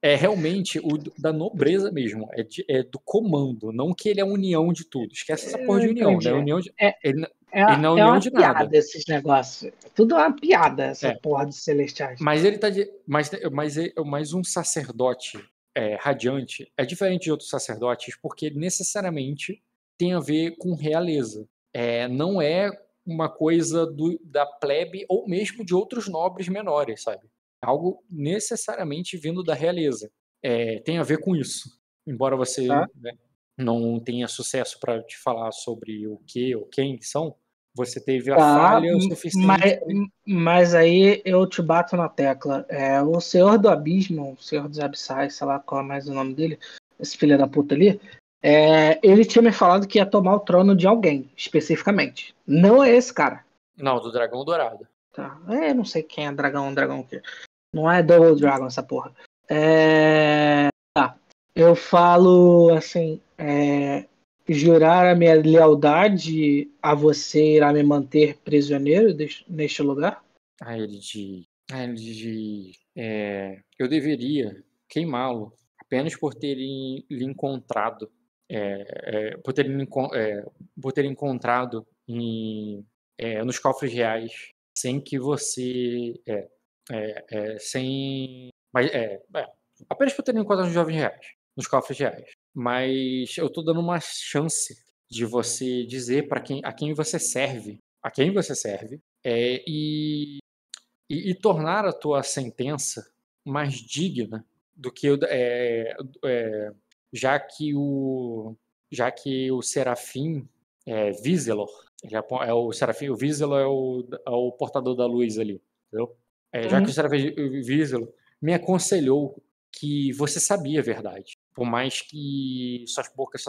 Speaker 1: É realmente o da nobreza mesmo, é, de, é do comando, não que ele é a união de tudo. Esquece essa porra de união, né? União de,
Speaker 2: é, ele, é, ele não é, é união de nada. piada esses negócios. Tudo é uma piada, essa é. porra dos celestiais.
Speaker 1: Mas ele tá de. Mas, mas, mas um sacerdote é, radiante é diferente de outros sacerdotes, porque necessariamente tem a ver com realeza. É, não é uma coisa do, da plebe ou mesmo de outros nobres menores, sabe? Algo necessariamente vindo da realeza. É, tem a ver com isso. Embora você ah. né, não tenha sucesso para te falar sobre o que ou quem são, você teve a ah, falha o suficiente.
Speaker 2: Mas, mas, aí eu te bato na tecla. É, o Senhor do Abismo, o Senhor dos Abissais, sei lá qual é mais o nome dele, esse filho da puta ali, é, ele tinha me falado que ia tomar o trono de alguém, especificamente. Não é esse cara.
Speaker 1: Não, do Dragão Dourado.
Speaker 2: Tá. É, não sei quem é dragão, dragão o quê. Não é Double Dragon essa porra. É... Tá. Eu falo assim. É... Jurar a minha lealdade a você irá me manter prisioneiro neste lugar?
Speaker 1: A ele de. A ele de. É... Eu deveria queimá-lo apenas por ter lhe encontrado é, é, por, ter, é, por ter encontrado em, é, nos cofres reais sem que você é, sem mas apenas por ter encontrado nos jovens reais nos cofres reais mas eu estou dando uma chance de você dizer para quem a quem você serve a quem você serve e, e, e, tornar a tua sentença mais digna do que é, é, já que o já que o Serafim é Vizelor, é, é o Serafim, o Vizelor é o, é o portador da luz ali, entendeu? É, já uhum. que o Serafim Vizelor me aconselhou que você sabia a verdade, por mais que suas bocas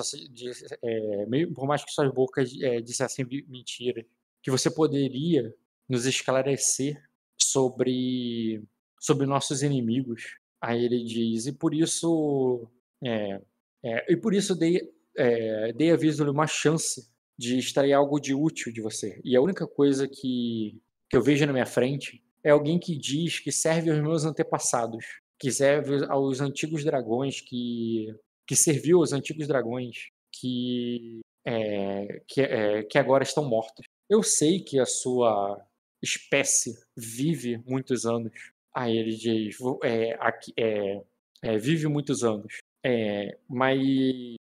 Speaker 1: é, por mais que suas bocas é, dissessem mentira, que você poderia nos esclarecer sobre sobre nossos inimigos. Aí ele diz e por isso é, é, e por isso dei, é, dei a Visual uma chance de extrair algo de útil de você. E a única coisa que, que eu vejo na minha frente é alguém que diz que serve aos meus antepassados, que serve aos antigos dragões, que, que serviu aos antigos dragões, que, é, que, é, que agora estão mortos. Eu sei que a sua espécie vive muitos anos. Aí ele diz: é, aqui, é, é, vive muitos anos. É, mas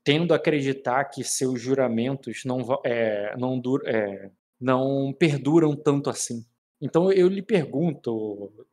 Speaker 1: tendo a acreditar que seus juramentos não, não, é, não perduram tanto assim. Então eu lhe pergunto,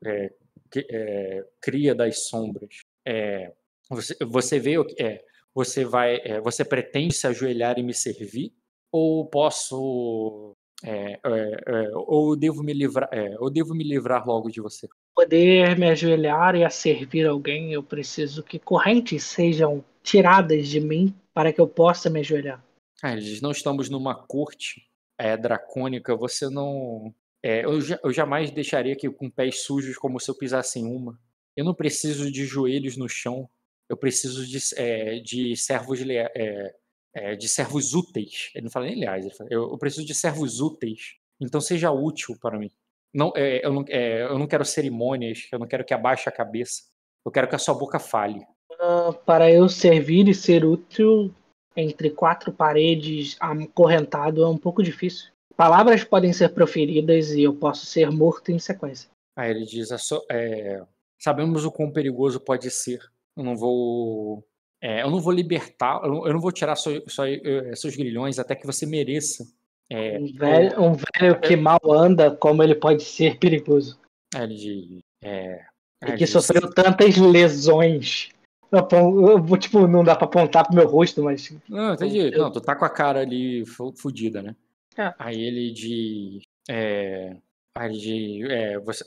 Speaker 1: que, é, cria das sombras, é, você, você vê é, você vai, você pretende se ajoelhar e me servir, ou posso é, é, é, ou devo me livrar, ou devo me livrar logo de você?
Speaker 2: Poder me ajoelhar e a servir alguém, eu preciso que correntes sejam tiradas de mim para que eu possa me ajoelhar.
Speaker 1: Ah, não estamos numa corte é, dracônica, você não. É, eu, eu, jamais deixaria que com pés sujos como se eu pisasse em uma. eu não preciso de joelhos no chão, eu preciso de, é, de servos é, é, de servos úteis. Ele não fala nem leais, fala, eu, eu, preciso de servos úteis. Então seja útil para mim. Não, é, eu, não, é, eu não quero cerimônias, eu não quero que abaixe a cabeça. Eu quero que a sua boca fale.
Speaker 2: Uh, para eu servir e ser útil entre quatro paredes acorrentado é um pouco difícil. Palavras podem ser proferidas e eu posso ser morto em sequência.
Speaker 1: Aí ele diz: é, sabemos o quão perigoso pode ser. Eu não vou é, eu não vou libertar, eu não vou tirar só, só, eh, seus grilhões até que você mereça.
Speaker 2: É, um, velho, um velho que mal anda, como ele pode ser perigoso.
Speaker 1: É, de, é,
Speaker 2: e que sofreu tantas lesões. Eu, tipo, não dá pra apontar pro meu rosto, mas.
Speaker 1: Não, entendi. Eu... Não, tu tá com a cara ali fodida, né? É. Aí ele de. É, aí de. É, você,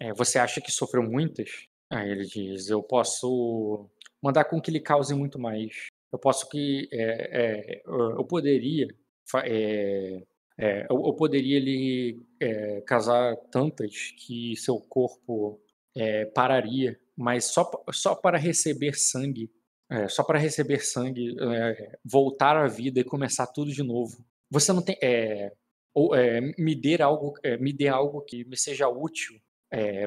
Speaker 1: é, você acha que sofreu muitas? Aí ele diz: Eu posso mandar com que ele cause muito mais. Eu posso que é, é, eu poderia é, é, eu, eu, poderia ele é, casar tantas que seu corpo é, pararia, mas só, só para receber sangue, só para receber sangue, voltar à vida e começar tudo de novo. Você não tem ou me dê algo, me dê algo que me seja útil,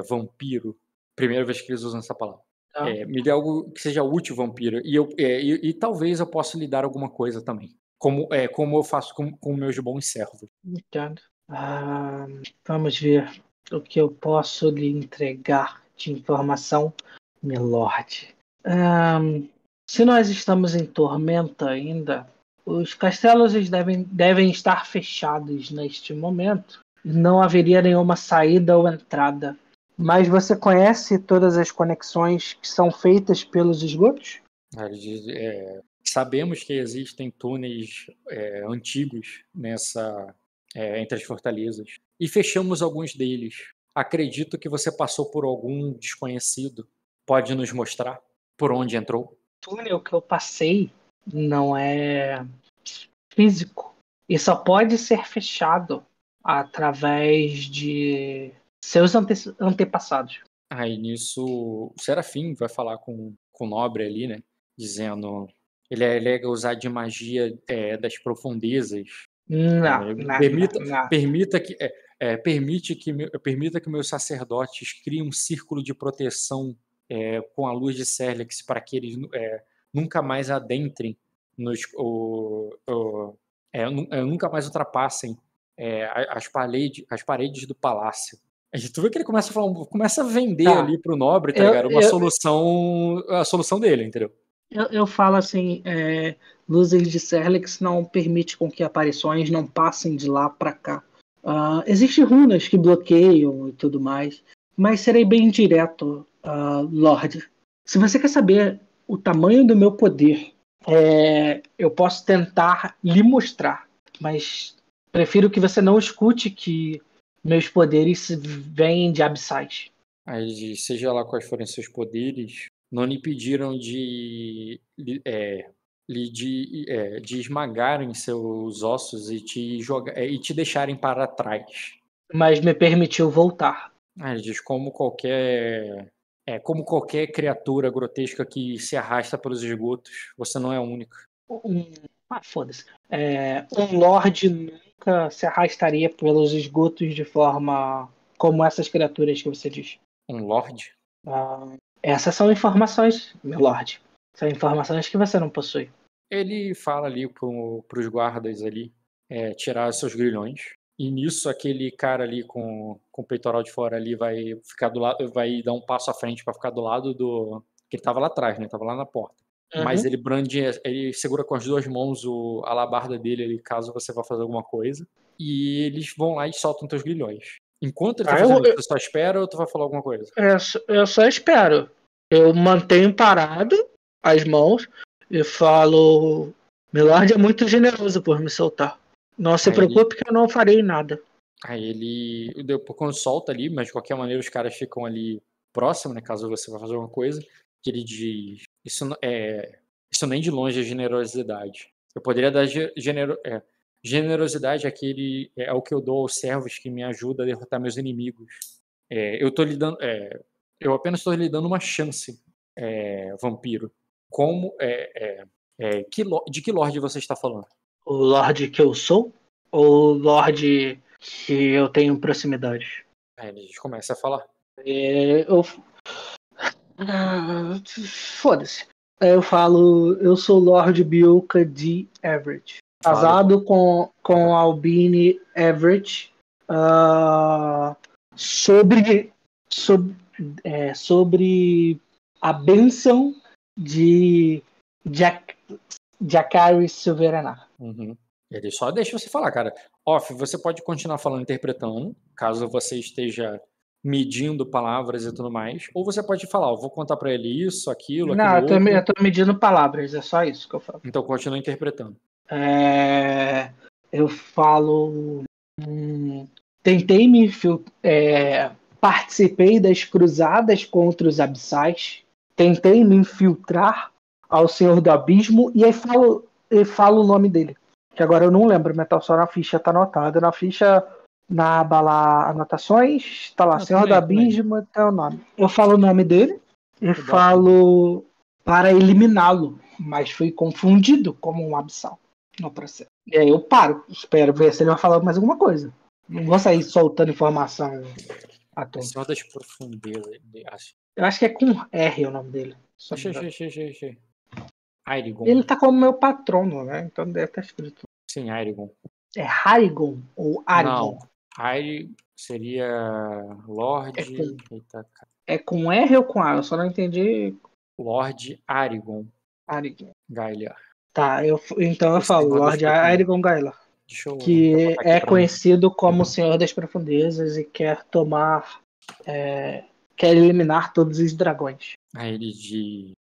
Speaker 1: vampiro. Primeira vez que eles usam essa palavra. É, me dê algo que seja útil, vampiro. E, eu, é, e, e, talvez eu possa lhe dar alguma coisa também. Como, é, como eu faço com, com meus bons servos.
Speaker 2: Entendo. Ah, vamos ver o que eu posso lhe entregar de informação, milord. Ah, se nós estamos em tormenta ainda, os castelos devem, devem estar fechados neste momento. Não haveria nenhuma saída ou entrada mas você conhece todas as conexões que são feitas pelos esgotos?
Speaker 1: É, sabemos que existem túneis é, antigos nessa é, entre as fortalezas e fechamos alguns deles. Acredito que você passou por algum desconhecido. Pode nos mostrar por onde entrou? O
Speaker 2: túnel que eu passei não é físico e só pode ser fechado através de seus ante antepassados.
Speaker 1: Aí nisso, o Serafim vai falar com, com o Nobre ali, né? Dizendo. Ele alega usar de magia é, das profundezas.
Speaker 2: Não, é, não,
Speaker 1: permita,
Speaker 2: não.
Speaker 1: permita que é, é, permite que permita que meus sacerdotes criem um círculo de proteção é, com a luz de Serlex para que eles é, nunca mais adentrem nos o, o é, nunca mais ultrapassem as paredes as paredes do palácio Tu vê que ele começa a, falar, começa a vender tá. ali pro nobre, tá ligado? Uma eu, solução, a solução dele, entendeu?
Speaker 2: Eu, eu falo assim, é, luzes de Serlex não permite com que aparições não passem de lá para cá. Uh, Existem runas que bloqueiam e tudo mais, mas serei bem direto, uh, Lorde. Se você quer saber o tamanho do meu poder, é, eu posso tentar lhe mostrar, mas prefiro que você não escute que meus poderes vêm de abissais.
Speaker 1: Aí, seja lá quais forem seus poderes, não lhe pediram de, é, de, é, de esmagarem seus ossos e te, jogar, é, e te deixarem para trás.
Speaker 2: Mas me permitiu voltar.
Speaker 1: Aí diz como qualquer é como qualquer criatura grotesca que se arrasta pelos esgotos, você não é única.
Speaker 2: Um, ah, foda-se. É, um lord nunca se arrastaria pelos esgotos de forma como essas criaturas que você diz.
Speaker 1: Um lord?
Speaker 2: Ah, essas são informações, meu lord. São informações que você não possui.
Speaker 1: Ele fala ali para os guardas ali é, tirar seus grilhões. E nisso aquele cara ali com, com o peitoral de fora ali vai ficar do lado, vai dar um passo à frente para ficar do lado do que ele tava lá atrás, né? Tava lá na porta. Uhum. Mas ele brande, ele segura com as duas mãos o, a labarda dele ali, caso você vá fazer alguma coisa. E eles vão lá e soltam teus grilhões. Enquanto ele tá ah, fazendo eu, isso, tu só espera ou tu vai falar alguma coisa?
Speaker 2: Eu, eu só espero. Eu mantenho parado as mãos e falo: Milord é muito generoso por me soltar. Não se Aí preocupe ele... que eu não farei nada.
Speaker 1: Aí ele. Depois, quando solta ali, mas de qualquer maneira os caras ficam ali próximo, né? Caso você vá fazer alguma coisa. Que ele diz: isso, é, isso nem de longe é generosidade. Eu poderia dar genero, é, generosidade àquele, é, ao que eu dou aos servos que me ajudam a derrotar meus inimigos. É, eu estou lhe dando. É, Eu apenas estou lhe dando uma chance, é, vampiro. Como. É, é, é, que, de que Lorde você está falando?
Speaker 2: O Lorde que eu sou? Ou o Lorde que eu tenho proximidade?
Speaker 1: Aí gente começa a falar.
Speaker 2: É, eu. Ah, Foda-se. Eu falo, eu sou Lord Bilka de Everett. Casado com, com Albini Everett. Uh, sobre sobre, é, sobre a benção de Jack, Jacari Silveranar.
Speaker 1: Uhum. Ele só deixa você falar, cara. Off, você pode continuar falando interpretando, caso você esteja medindo palavras e tudo mais. Ou você pode falar, eu vou contar para ele isso, aquilo,
Speaker 2: Não, eu tô, eu tô, medindo palavras, é só isso que eu falo.
Speaker 1: Então continua interpretando.
Speaker 2: É, eu falo. Hum, tentei me é, participei das cruzadas contra os abissais. Tentei me infiltrar ao Senhor do Abismo e aí falo, e falo o nome dele. Que agora eu não lembro, mas tá só na ficha, tá anotado. Na ficha na aba lá, anotações, tá lá, ah, Senhor do Abismo, tá o nome. Eu falo o nome dele e falo para eliminá-lo, mas fui confundido como um abissal no processo. E aí eu paro, espero ver se ele vai falar mais alguma coisa. Não vou sair soltando informação
Speaker 1: à toa. Senhor das Profundezas,
Speaker 2: acho. Eu acho que é com R o nome dele.
Speaker 1: Achei, achei, achei, achei, achei.
Speaker 2: Ele tá como meu patrono, né? Então deve estar escrito.
Speaker 1: Sim, Airigon.
Speaker 2: É Harigon ou Arigon?
Speaker 1: Não, Aire seria Lorde.
Speaker 2: É com, Eita, é com R ou com A? Eu só não entendi.
Speaker 1: Lorde Arigon.
Speaker 2: Arigon.
Speaker 1: Gaia.
Speaker 2: Tá, eu, então eu Esse falo Lorde Arigon Gaia. Que é conhecido mim. como Senhor das Profundezas e quer tomar. É, quer eliminar todos os dragões.
Speaker 1: Aí ele.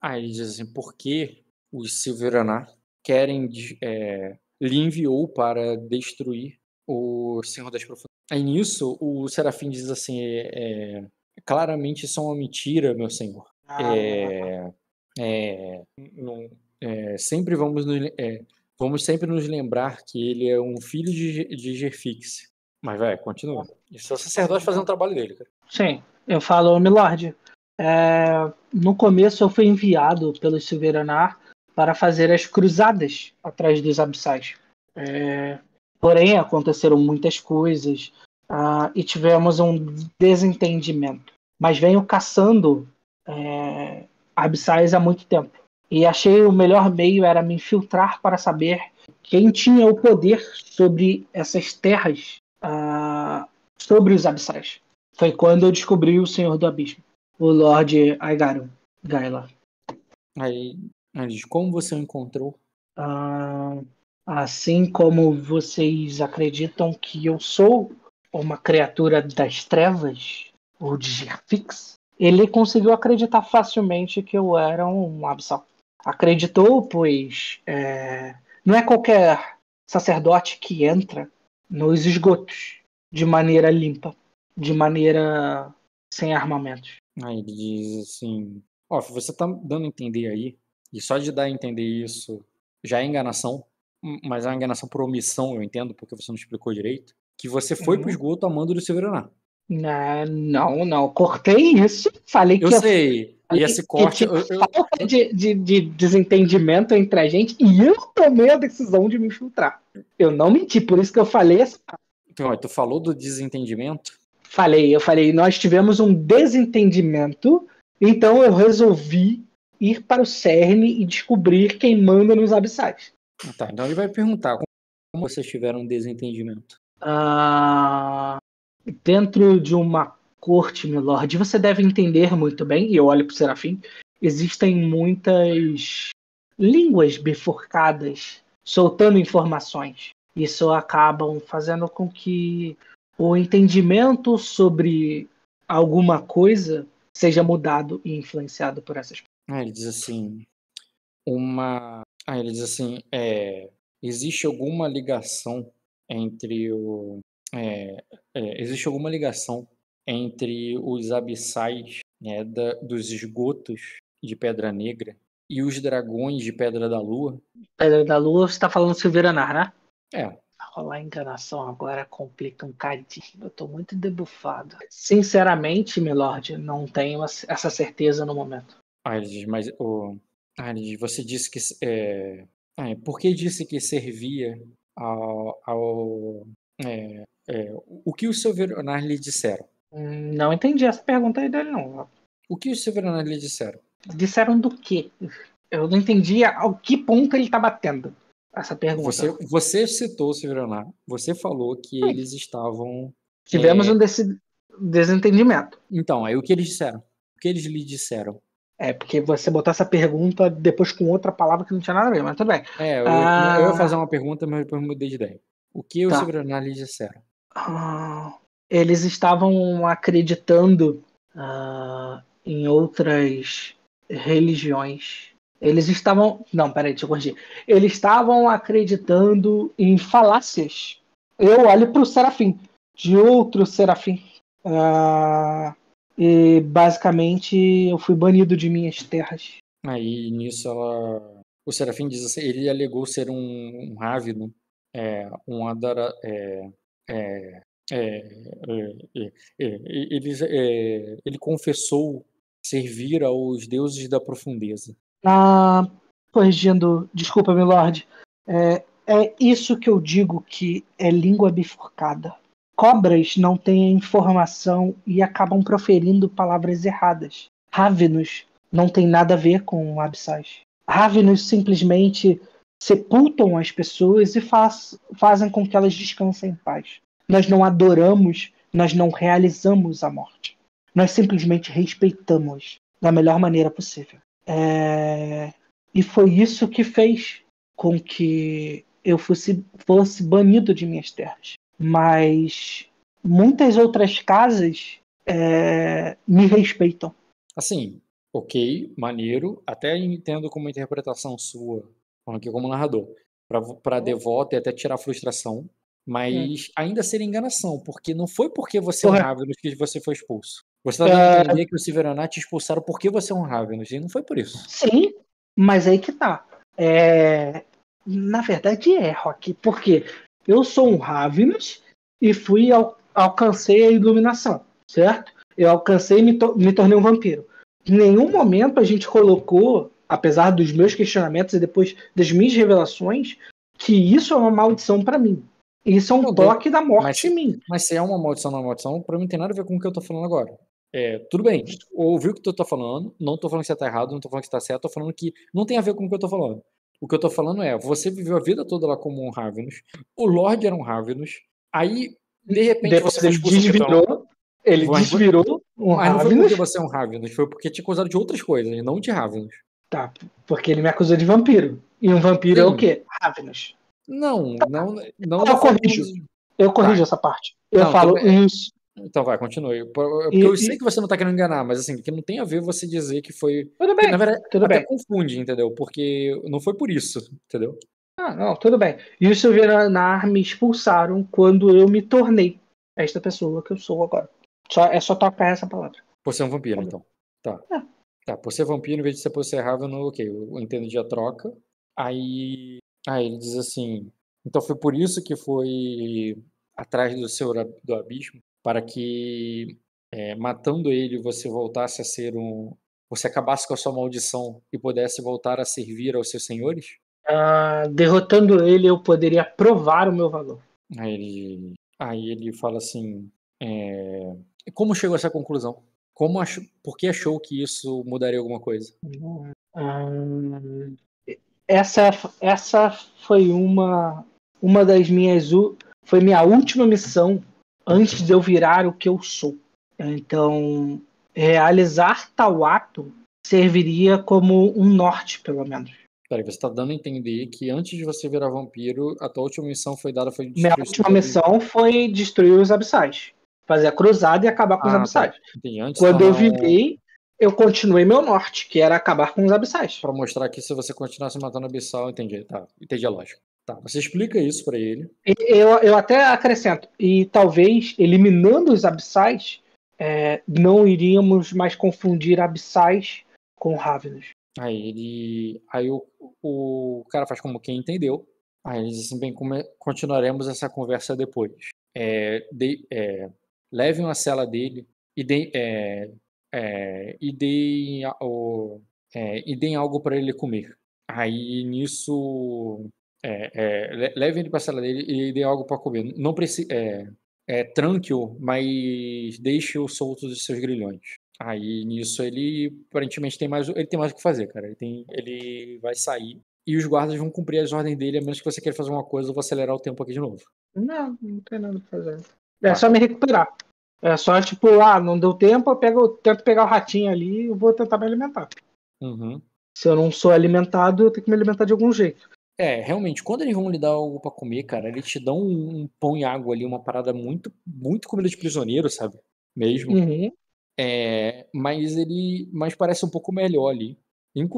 Speaker 1: Aí ele diz assim: por que os Silveranar querem. É, lhe enviou para destruir o Senhor das Profundezas. Aí nisso, o Serafim diz assim: é, é, claramente isso é uma mentira, meu senhor. Ah. É, é, não, é, sempre vamos nos, é, vamos sempre nos lembrar que ele é um filho de, de Gerfix. Mas, vai, continua. Isso é o sacerdote fazendo o trabalho dele, cara.
Speaker 2: Sim, eu falo, Milord. É, no começo eu fui enviado pelo Silveranar para fazer as cruzadas atrás dos abissais. É, Porém, aconteceram muitas coisas uh, e tivemos um desentendimento. Mas venho caçando é, abissais há muito tempo. E achei o melhor meio era me infiltrar para saber quem tinha o poder sobre essas terras, uh, sobre os abissais. Foi quando eu descobri o Senhor do Abismo, o Lord Aigaru, Gaila.
Speaker 1: Aí, como você o encontrou?
Speaker 2: Uh, Assim como vocês acreditam que eu sou uma criatura das trevas, ou de Gerfix, ele conseguiu acreditar facilmente que eu era um absal. Acreditou, pois é, não é qualquer sacerdote que entra nos esgotos de maneira limpa, de maneira sem armamentos.
Speaker 1: Aí ele diz assim: Ó, você tá dando a entender aí, e só de dar a entender isso já é enganação, mas é uma enganação por omissão, eu entendo, porque você não explicou direito, que você foi uhum. pro esgoto amando do Silveraná.
Speaker 2: Não, não, não. Cortei isso. Falei que.
Speaker 1: Eu sei. E esse corte.
Speaker 2: Eu, eu, falta de, de, de, desentendimento entre a gente e eu tomei a decisão de me infiltrar. Eu não menti, por isso que eu falei essa.
Speaker 1: Então, tu falou do desentendimento?
Speaker 2: Falei, eu falei, nós tivemos um desentendimento, então eu resolvi ir para o CERN e descobrir quem manda nos abissais.
Speaker 1: Tá, então ele vai perguntar como vocês tiveram um desentendimento.
Speaker 2: Ah, dentro de uma corte, meu lord, você deve entender muito bem, e eu olho para o Serafim, existem muitas línguas bifurcadas soltando informações. Isso acabam fazendo com que o entendimento sobre alguma coisa seja mudado e influenciado por essas pessoas.
Speaker 1: Ah, ele diz assim: uma ah, ele diz assim, é, existe alguma ligação entre o... É, é, existe alguma ligação entre os abissais né, da, dos esgotos de Pedra Negra e os dragões de Pedra da Lua?
Speaker 2: Pedra da Lua, você está falando Silveranar, né?
Speaker 1: É,
Speaker 2: Rolar enganação agora complica um cadinho. Eu tô muito debufado. Sinceramente, Milord, não tenho essa certeza no momento.
Speaker 1: Ah, diz, mas o. Diz, você disse que. É... Ah, por que disse que servia ao. ao é, é, o que os sovereigns lhe disseram?
Speaker 2: Hum, não entendi essa pergunta aí dele, não.
Speaker 1: O que os sovereigns lhe disseram?
Speaker 2: Disseram do quê? Eu não entendi ao que ponto ele tá batendo essa pergunta.
Speaker 1: Você, você citou, Silvionar, você falou que hum. eles estavam.
Speaker 2: Tivemos é... um desse desentendimento.
Speaker 1: Então, aí o que eles disseram? O que eles lhe disseram?
Speaker 2: É, porque você botou essa pergunta depois com outra palavra que não tinha nada a ver, mas tudo bem.
Speaker 1: É, eu, ah... eu ia fazer uma pergunta, mas depois mudei de ideia. O que os tá. lhe disseram?
Speaker 2: Ah, eles estavam acreditando ah, em outras religiões eles estavam. Não, peraí, deixa eu corrigir. Eles estavam acreditando em falácias. Eu olho para o Serafim, de outro Serafim. Uh, e basicamente eu fui banido de minhas terras.
Speaker 1: Aí nisso ela. O Serafim diz assim: ele alegou ser um, um é, um Adara. É, é, é, é, é ele, ele confessou servir aos deuses da profundeza.
Speaker 2: Ah, corrigindo, desculpa, Milord. É, é isso que eu digo que é língua bifurcada. Cobras não têm informação e acabam proferindo palavras erradas. Ravenos não tem nada a ver com abissais. Ravenos simplesmente sepultam as pessoas e faz, fazem com que elas descansem em paz. Nós não adoramos, nós não realizamos a morte. Nós simplesmente respeitamos da melhor maneira possível. É... E foi isso que fez com que eu fosse, fosse banido de minhas terras. Mas muitas outras casas é... me respeitam.
Speaker 1: Assim, ok, maneiro, até entendo como interpretação sua, aqui como narrador, para devoto e até tirar a frustração, mas ainda ser enganação, porque não foi porque você é um que você foi expulso. Você está dando entender que o Silveronat te expulsaram porque você é um Ravenous, e não foi por isso.
Speaker 2: Sim, mas aí que tá. É... Na verdade é, Rock, porque eu sou um Ravenous e fui al alcancei a iluminação, certo? Eu alcancei e me, to me tornei um vampiro. Em nenhum momento a gente colocou, apesar dos meus questionamentos e depois das minhas revelações, que isso é uma maldição para mim. Isso é um toque da morte
Speaker 1: mas,
Speaker 2: em mim.
Speaker 1: Mas se é uma maldição ou uma maldição, pra mim não tem nada a ver com o que eu tô falando agora. É, tudo bem, ouvi o que tu tá falando, não tô falando que você tá errado, não tô falando que você tá certo, tô falando que não tem a ver com o que eu tô falando. O que eu tô falando é, você viveu a vida toda lá como um Ravenous, o Lorde era um Ravenous, aí, de repente,
Speaker 2: Depois você desvirou, ele mas, desvirou um
Speaker 1: mas não foi porque você é um Ravenous, foi porque te acusaram de outras coisas, não de Ravenous.
Speaker 2: Tá, porque ele me acusou de vampiro. E um vampiro Sim. é o quê? Ravenous.
Speaker 1: Não, não, não.
Speaker 2: Eu corrijo. Eu corrijo tá. essa parte. Eu não, falo isso.
Speaker 1: Então vai, continue. Porque e, eu sei que você não tá querendo enganar, mas assim, que não tem a ver você dizer que foi.
Speaker 2: Tudo bem.
Speaker 1: na verdade,
Speaker 2: tudo
Speaker 1: até
Speaker 2: bem.
Speaker 1: confunde, entendeu? Porque não foi por isso, entendeu?
Speaker 2: Ah, não, tudo bem. E os Silveranar me expulsaram quando eu me tornei esta pessoa que eu sou agora. Só, é só tocar essa palavra.
Speaker 1: Por ser um vampiro, então. Tá. É. Tá, por ser vampiro, em vez de ser por ser Raven, ok, eu entendo de a troca. Aí. Aí ele diz assim. Então foi por isso que foi atrás do seu do abismo para que é, matando ele você voltasse a ser um. Você acabasse com a sua maldição e pudesse voltar a servir aos seus senhores?
Speaker 2: Uh, derrotando ele, eu poderia provar o meu valor.
Speaker 1: Aí ele, aí ele fala assim: é, Como chegou a essa conclusão? Como achou, por que achou que isso mudaria alguma coisa?
Speaker 2: Uh, essa, essa foi uma, uma das minhas. Foi minha última missão antes de eu virar o que eu sou. Então, realizar tal ato serviria como um norte, pelo menos.
Speaker 1: Peraí, você está dando a entender que antes de você virar vampiro, a tua última missão foi dada foi
Speaker 2: destruir Minha última missão foi destruir os abissais. Fazer a cruzada e acabar com ah, os abissais. Tá. Quando eu virei, eu continuei meu norte, que era acabar com os abissais.
Speaker 1: Para mostrar que se você continuasse matando abissal, entendi, tá, entendi a lógica. Tá, você explica isso para ele.
Speaker 2: Eu, eu até acrescento, e talvez eliminando os abissais, é, não iríamos mais confundir abissais com Ravenous.
Speaker 1: Aí ele. Aí o, o cara faz como quem entendeu. Aí eles dizem, bem, come- continuaremos essa conversa depois. É, de- é, levem a cela dele e deem, é, é, e deem, o- é, e deem algo para ele comer. Aí nisso, é, é, le- levem ele para a cela dele e deem algo para comer. Não precisa, é, é, tranque-o, mas deixe-o solto dos seus grilhões. Aí nisso ele aparentemente tem mais, ele tem mais o que fazer, cara. Ele, tem, ele vai sair e os guardas vão cumprir as ordens dele, a menos que você queira fazer uma coisa, eu vou acelerar o tempo aqui de novo.
Speaker 2: Não, não tem nada pra fazer. É
Speaker 1: Tá.
Speaker 2: só me recuperar. É só tipo, ah, não deu tempo, eu pego, tento pegar o ratinho ali e vou tentar me alimentar.
Speaker 1: Uhum.
Speaker 2: Se eu não sou alimentado, eu tenho que me alimentar de algum jeito.
Speaker 1: É, realmente, quando eles vão lhe dar algo pra comer, cara, eles te dão um, um pão e água ali, uma parada muito, muito comida de prisioneiro, sabe? Mesmo.
Speaker 2: Uhum.
Speaker 1: É, mas ele, mas parece um pouco melhor ali.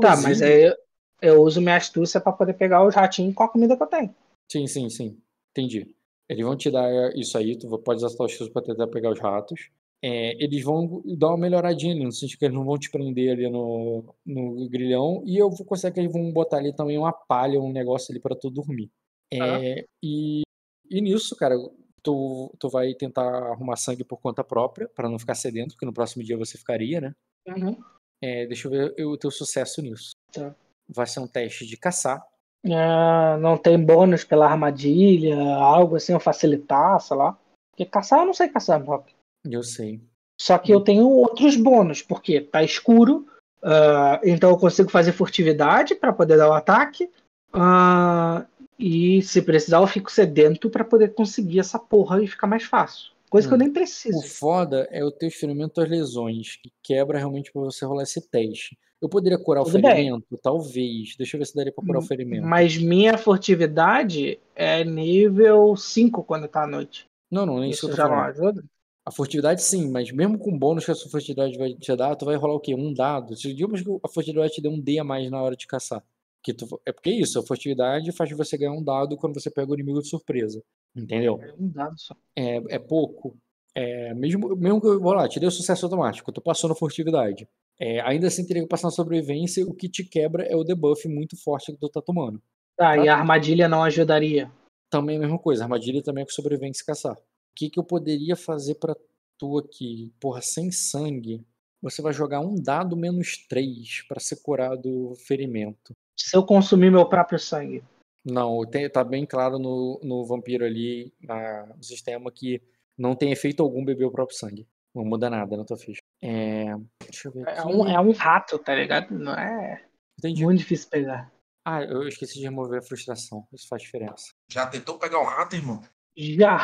Speaker 2: Tá,
Speaker 1: Inclusive,
Speaker 2: mas aí eu, eu uso minha astúcia pra poder pegar os ratinhos com a comida que eu tenho.
Speaker 1: sim, sim, sim, entendi. Eles vão te dar isso aí, tu pode usar tua astúcia pra tentar pegar os ratos. É, eles vão dar uma melhoradinha ali, no sentido que eles não vão te prender ali no, no grilhão, e eu vou conseguir que eles vão botar ali também uma palha, um negócio ali pra tu dormir. É, e, e nisso, cara, tu, tu vai tentar arrumar sangue por conta própria, pra não ficar sedento, porque no próximo dia você ficaria, né?
Speaker 2: Uhum.
Speaker 1: É, deixa eu ver o teu sucesso nisso.
Speaker 2: Tá.
Speaker 1: Vai ser um teste de caçar.
Speaker 2: Ah, não tem bônus pela armadilha, algo assim, ou facilitar, sei lá. Porque caçar eu não sei caçar, Rock.
Speaker 1: Eu sei.
Speaker 2: Só que eu tenho outros bônus, porque tá escuro, ah, então eu consigo fazer furtividade pra poder dar o ataque. ah, e se precisar, eu fico sedento pra poder conseguir essa porra e ficar mais fácil. Coisa que eu
Speaker 1: Hum.
Speaker 2: nem
Speaker 1: O
Speaker 2: preciso.
Speaker 1: foda é o teu ferimento às lesões, que quebra realmente pra você rolar esse teste. Eu poderia curar o
Speaker 2: Tudo bem.
Speaker 1: ferimento? Talvez. Deixa eu ver se daria pra curar o ferimento.
Speaker 2: Mas minha furtividade é nível 5 quando tá à noite.
Speaker 1: Não, não, nem isso
Speaker 2: Isso já não ajuda?
Speaker 1: A furtividade sim, mas mesmo com o bônus que a sua furtividade vai te dar, tu vai rolar o quê? Um dado. Se digamos que a furtividade te dê um D a mais na hora de caçar. Que tu, é porque é isso, a furtividade faz você ganhar um dado quando você pega o inimigo de surpresa. Entendeu?
Speaker 2: É um dado só.
Speaker 1: É, é pouco. É, mesmo, mesmo que eu vou lá, te dei o sucesso automático, tu passou na furtividade. É, ainda assim teria que passar na sobrevivência, o que te quebra é o debuff muito forte que tu tá tomando.
Speaker 2: Tá, e
Speaker 1: Tá.
Speaker 2: a armadilha não ajudaria.
Speaker 1: Também a mesma coisa, armadilha também é com sobrevivência e caçar. O que, que eu poderia fazer pra tu aqui? Porra, sem sangue, você vai jogar um dado menos 3 pra ser curado o ferimento.
Speaker 2: Se eu consumir meu próprio sangue.
Speaker 1: Não, tem, tá bem claro no, no vampiro ali, na- no sistema, que não tem efeito algum beber o próprio sangue. Não muda nada na tua ficha. É, deixa eu ver
Speaker 2: É
Speaker 1: aqui.
Speaker 2: um, é um rato, tá ligado? Não é
Speaker 1: Entendi.
Speaker 2: muito difícil pegar.
Speaker 1: Ah, eu esqueci de remover a frustração. Isso faz diferença.
Speaker 4: Já tentou pegar um rato, irmão?
Speaker 2: Já,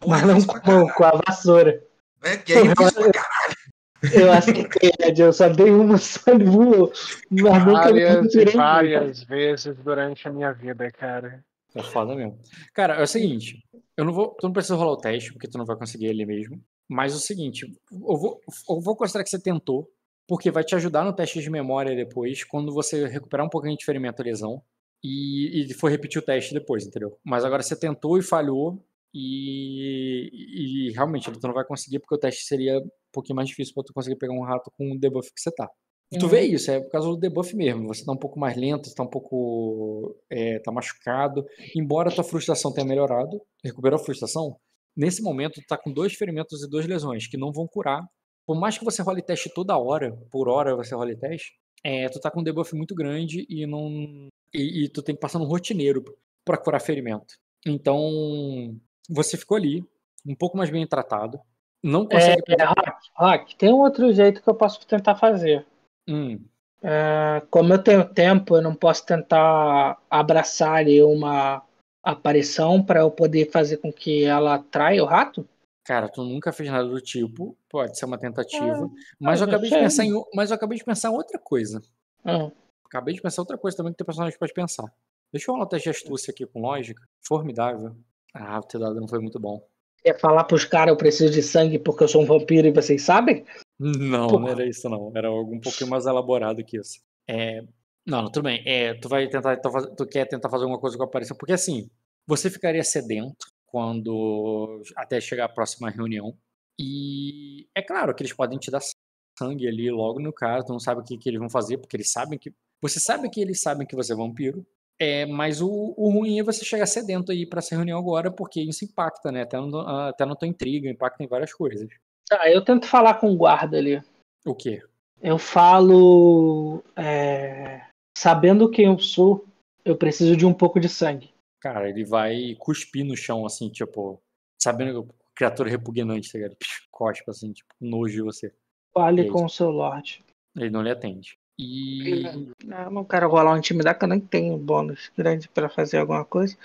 Speaker 4: Porra,
Speaker 2: mas não com, com a vassoura.
Speaker 4: É que é difícil pra caralho.
Speaker 2: Eu acertei, Ed, eu só dei uma só mas nunca
Speaker 3: Várias e
Speaker 2: tirei.
Speaker 3: várias vezes durante a minha vida, cara.
Speaker 1: É foda mesmo. Cara, é o seguinte. Eu não vou. Tu não precisa rolar o teste, porque tu não vai conseguir ele mesmo. Mas é o seguinte, eu vou, eu vou considerar que você tentou, porque vai te ajudar no teste de memória depois, quando você recuperar um pouquinho de ferimento e lesão. E, e for repetir o teste depois, entendeu? Mas agora você tentou e falhou. E, e realmente tu não vai conseguir, porque o teste seria um pouquinho mais difícil pra tu conseguir pegar um rato com o debuff que você tá. E tu
Speaker 2: Uhum.
Speaker 1: vê isso, é por causa do debuff mesmo. Você tá um pouco mais lento, tá um pouco. É, tá machucado. Embora a tua frustração tenha melhorado, recuperou a frustração, nesse momento tu tá com dois ferimentos e duas lesões que não vão curar. Por mais que você role teste toda hora, por hora você role teste, é, tu tá com um debuff muito grande e não. E, e tu tem que passar no rotineiro pra curar ferimento. Então, você ficou ali, um pouco mais bem tratado. Não consegue
Speaker 2: É. Rock, Rock, tem um outro jeito que eu posso tentar fazer.
Speaker 1: Hum,
Speaker 2: É, como eu tenho tempo, eu não posso tentar abraçar ali uma aparição para eu poder fazer com que ela atraia o rato?
Speaker 1: Cara, tu nunca fez nada do tipo, pode ser uma tentativa,
Speaker 2: Ah,
Speaker 1: mas eu acabei de pensar em, mas eu acabei de pensar outra coisa.
Speaker 2: Ah,
Speaker 1: Acabei de pensar outra coisa também que teu personagem pode pensar. Deixa eu rolar o teste de astúcia aqui com lógica. Formidável. Ah, o teu dado não foi muito bom.
Speaker 2: quer falar pros caras eu preciso de sangue porque eu sou um vampiro e vocês sabem?
Speaker 1: Não,
Speaker 2: Pô.
Speaker 1: não era isso não. Era algo um pouquinho mais elaborado que isso. É, não, não, tudo bem. É, tu vai tentar, então, tu quer tentar fazer alguma coisa com a aparição, porque assim, você ficaria sedento quando até chegar a próxima reunião. E é claro que eles podem te dar sangue ali logo no caso, tu não sabe o que, que eles vão fazer, porque eles sabem que. Você sabe que eles sabem que você é vampiro. É, mas o, o ruim é você chegar sedento aí pra essa reunião agora, porque isso impacta, né? Até, no, até na tua intriga, impacta em várias coisas.
Speaker 2: Tá, eu tento falar com o guarda ali.
Speaker 1: O quê?
Speaker 2: Eu falo. é, sabendo quem eu sou, eu preciso de um pouco de sangue.
Speaker 1: Cara, ele vai cuspir no chão, assim, tipo, sabendo que criatura repugnante, tá ligado? Psh, Cospe, assim, tipo, nojo de você.
Speaker 2: Fale
Speaker 1: É
Speaker 2: com o seu Lorde.
Speaker 1: Ele não lhe atende. E.
Speaker 2: Ah, Eu não quero rolar um intimidar, que eu nem tenho bônus grande pra fazer alguma coisa.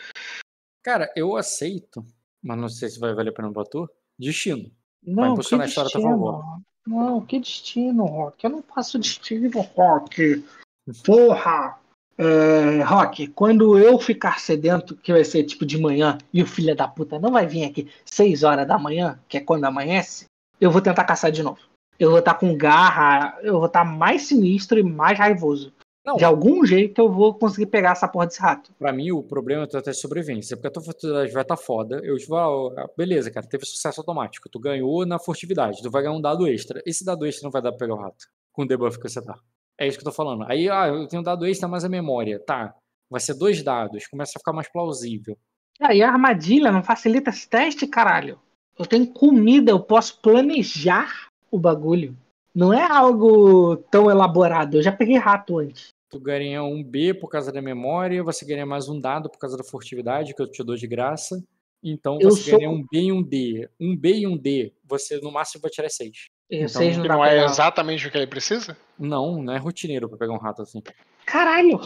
Speaker 1: Cara, eu aceito, mas não sei se vai valer a pena pra tu. Destino.
Speaker 2: Não, que
Speaker 1: impulsionar a história
Speaker 2: destino.
Speaker 1: favor.
Speaker 2: Não, que destino, Rock. Eu não passo destino, Rock. Porra! É, Rock, quando eu ficar sedento, que vai ser tipo de manhã, e o filho da puta não vai vir aqui 6 horas da manhã, que é quando amanhece, eu vou tentar caçar de novo. Eu vou estar com garra, eu vou estar mais sinistro e mais raivoso.
Speaker 1: Não.
Speaker 2: De algum jeito eu vou conseguir pegar essa porra desse rato.
Speaker 1: Pra mim, o problema é tu ter sobrevivência, porque a tua furtividade vai estar foda. Eu tipo, ah, beleza, cara, teve sucesso automático. Tu ganhou na furtividade, tu vai ganhar um dado extra. Esse dado extra não vai dar pra pegar o rato, com o debuff que você tá. É isso que eu tô falando. Aí, ah, eu tenho um dado extra, mas a memória. Tá, vai ser dois dados, começa a ficar mais plausível.
Speaker 2: Aí a armadilha não facilita esse teste, caralho. Eu tenho comida, eu posso planejar o bagulho. Não é algo tão elaborado. Eu já peguei rato antes.
Speaker 1: Tu ganha um B por causa da memória, você ganha mais um dado por causa da furtividade, que eu te dou de graça. Então
Speaker 2: Eu
Speaker 1: você
Speaker 2: sou-
Speaker 1: ganha um B e um D. Um B e um D, você no máximo vai tirar seis.
Speaker 2: E
Speaker 1: Então,
Speaker 2: vocês não
Speaker 3: não é
Speaker 2: pegar.
Speaker 3: exatamente o que ele precisa?
Speaker 1: Não, não é rotineiro pra pegar um rato assim.
Speaker 2: Caralho!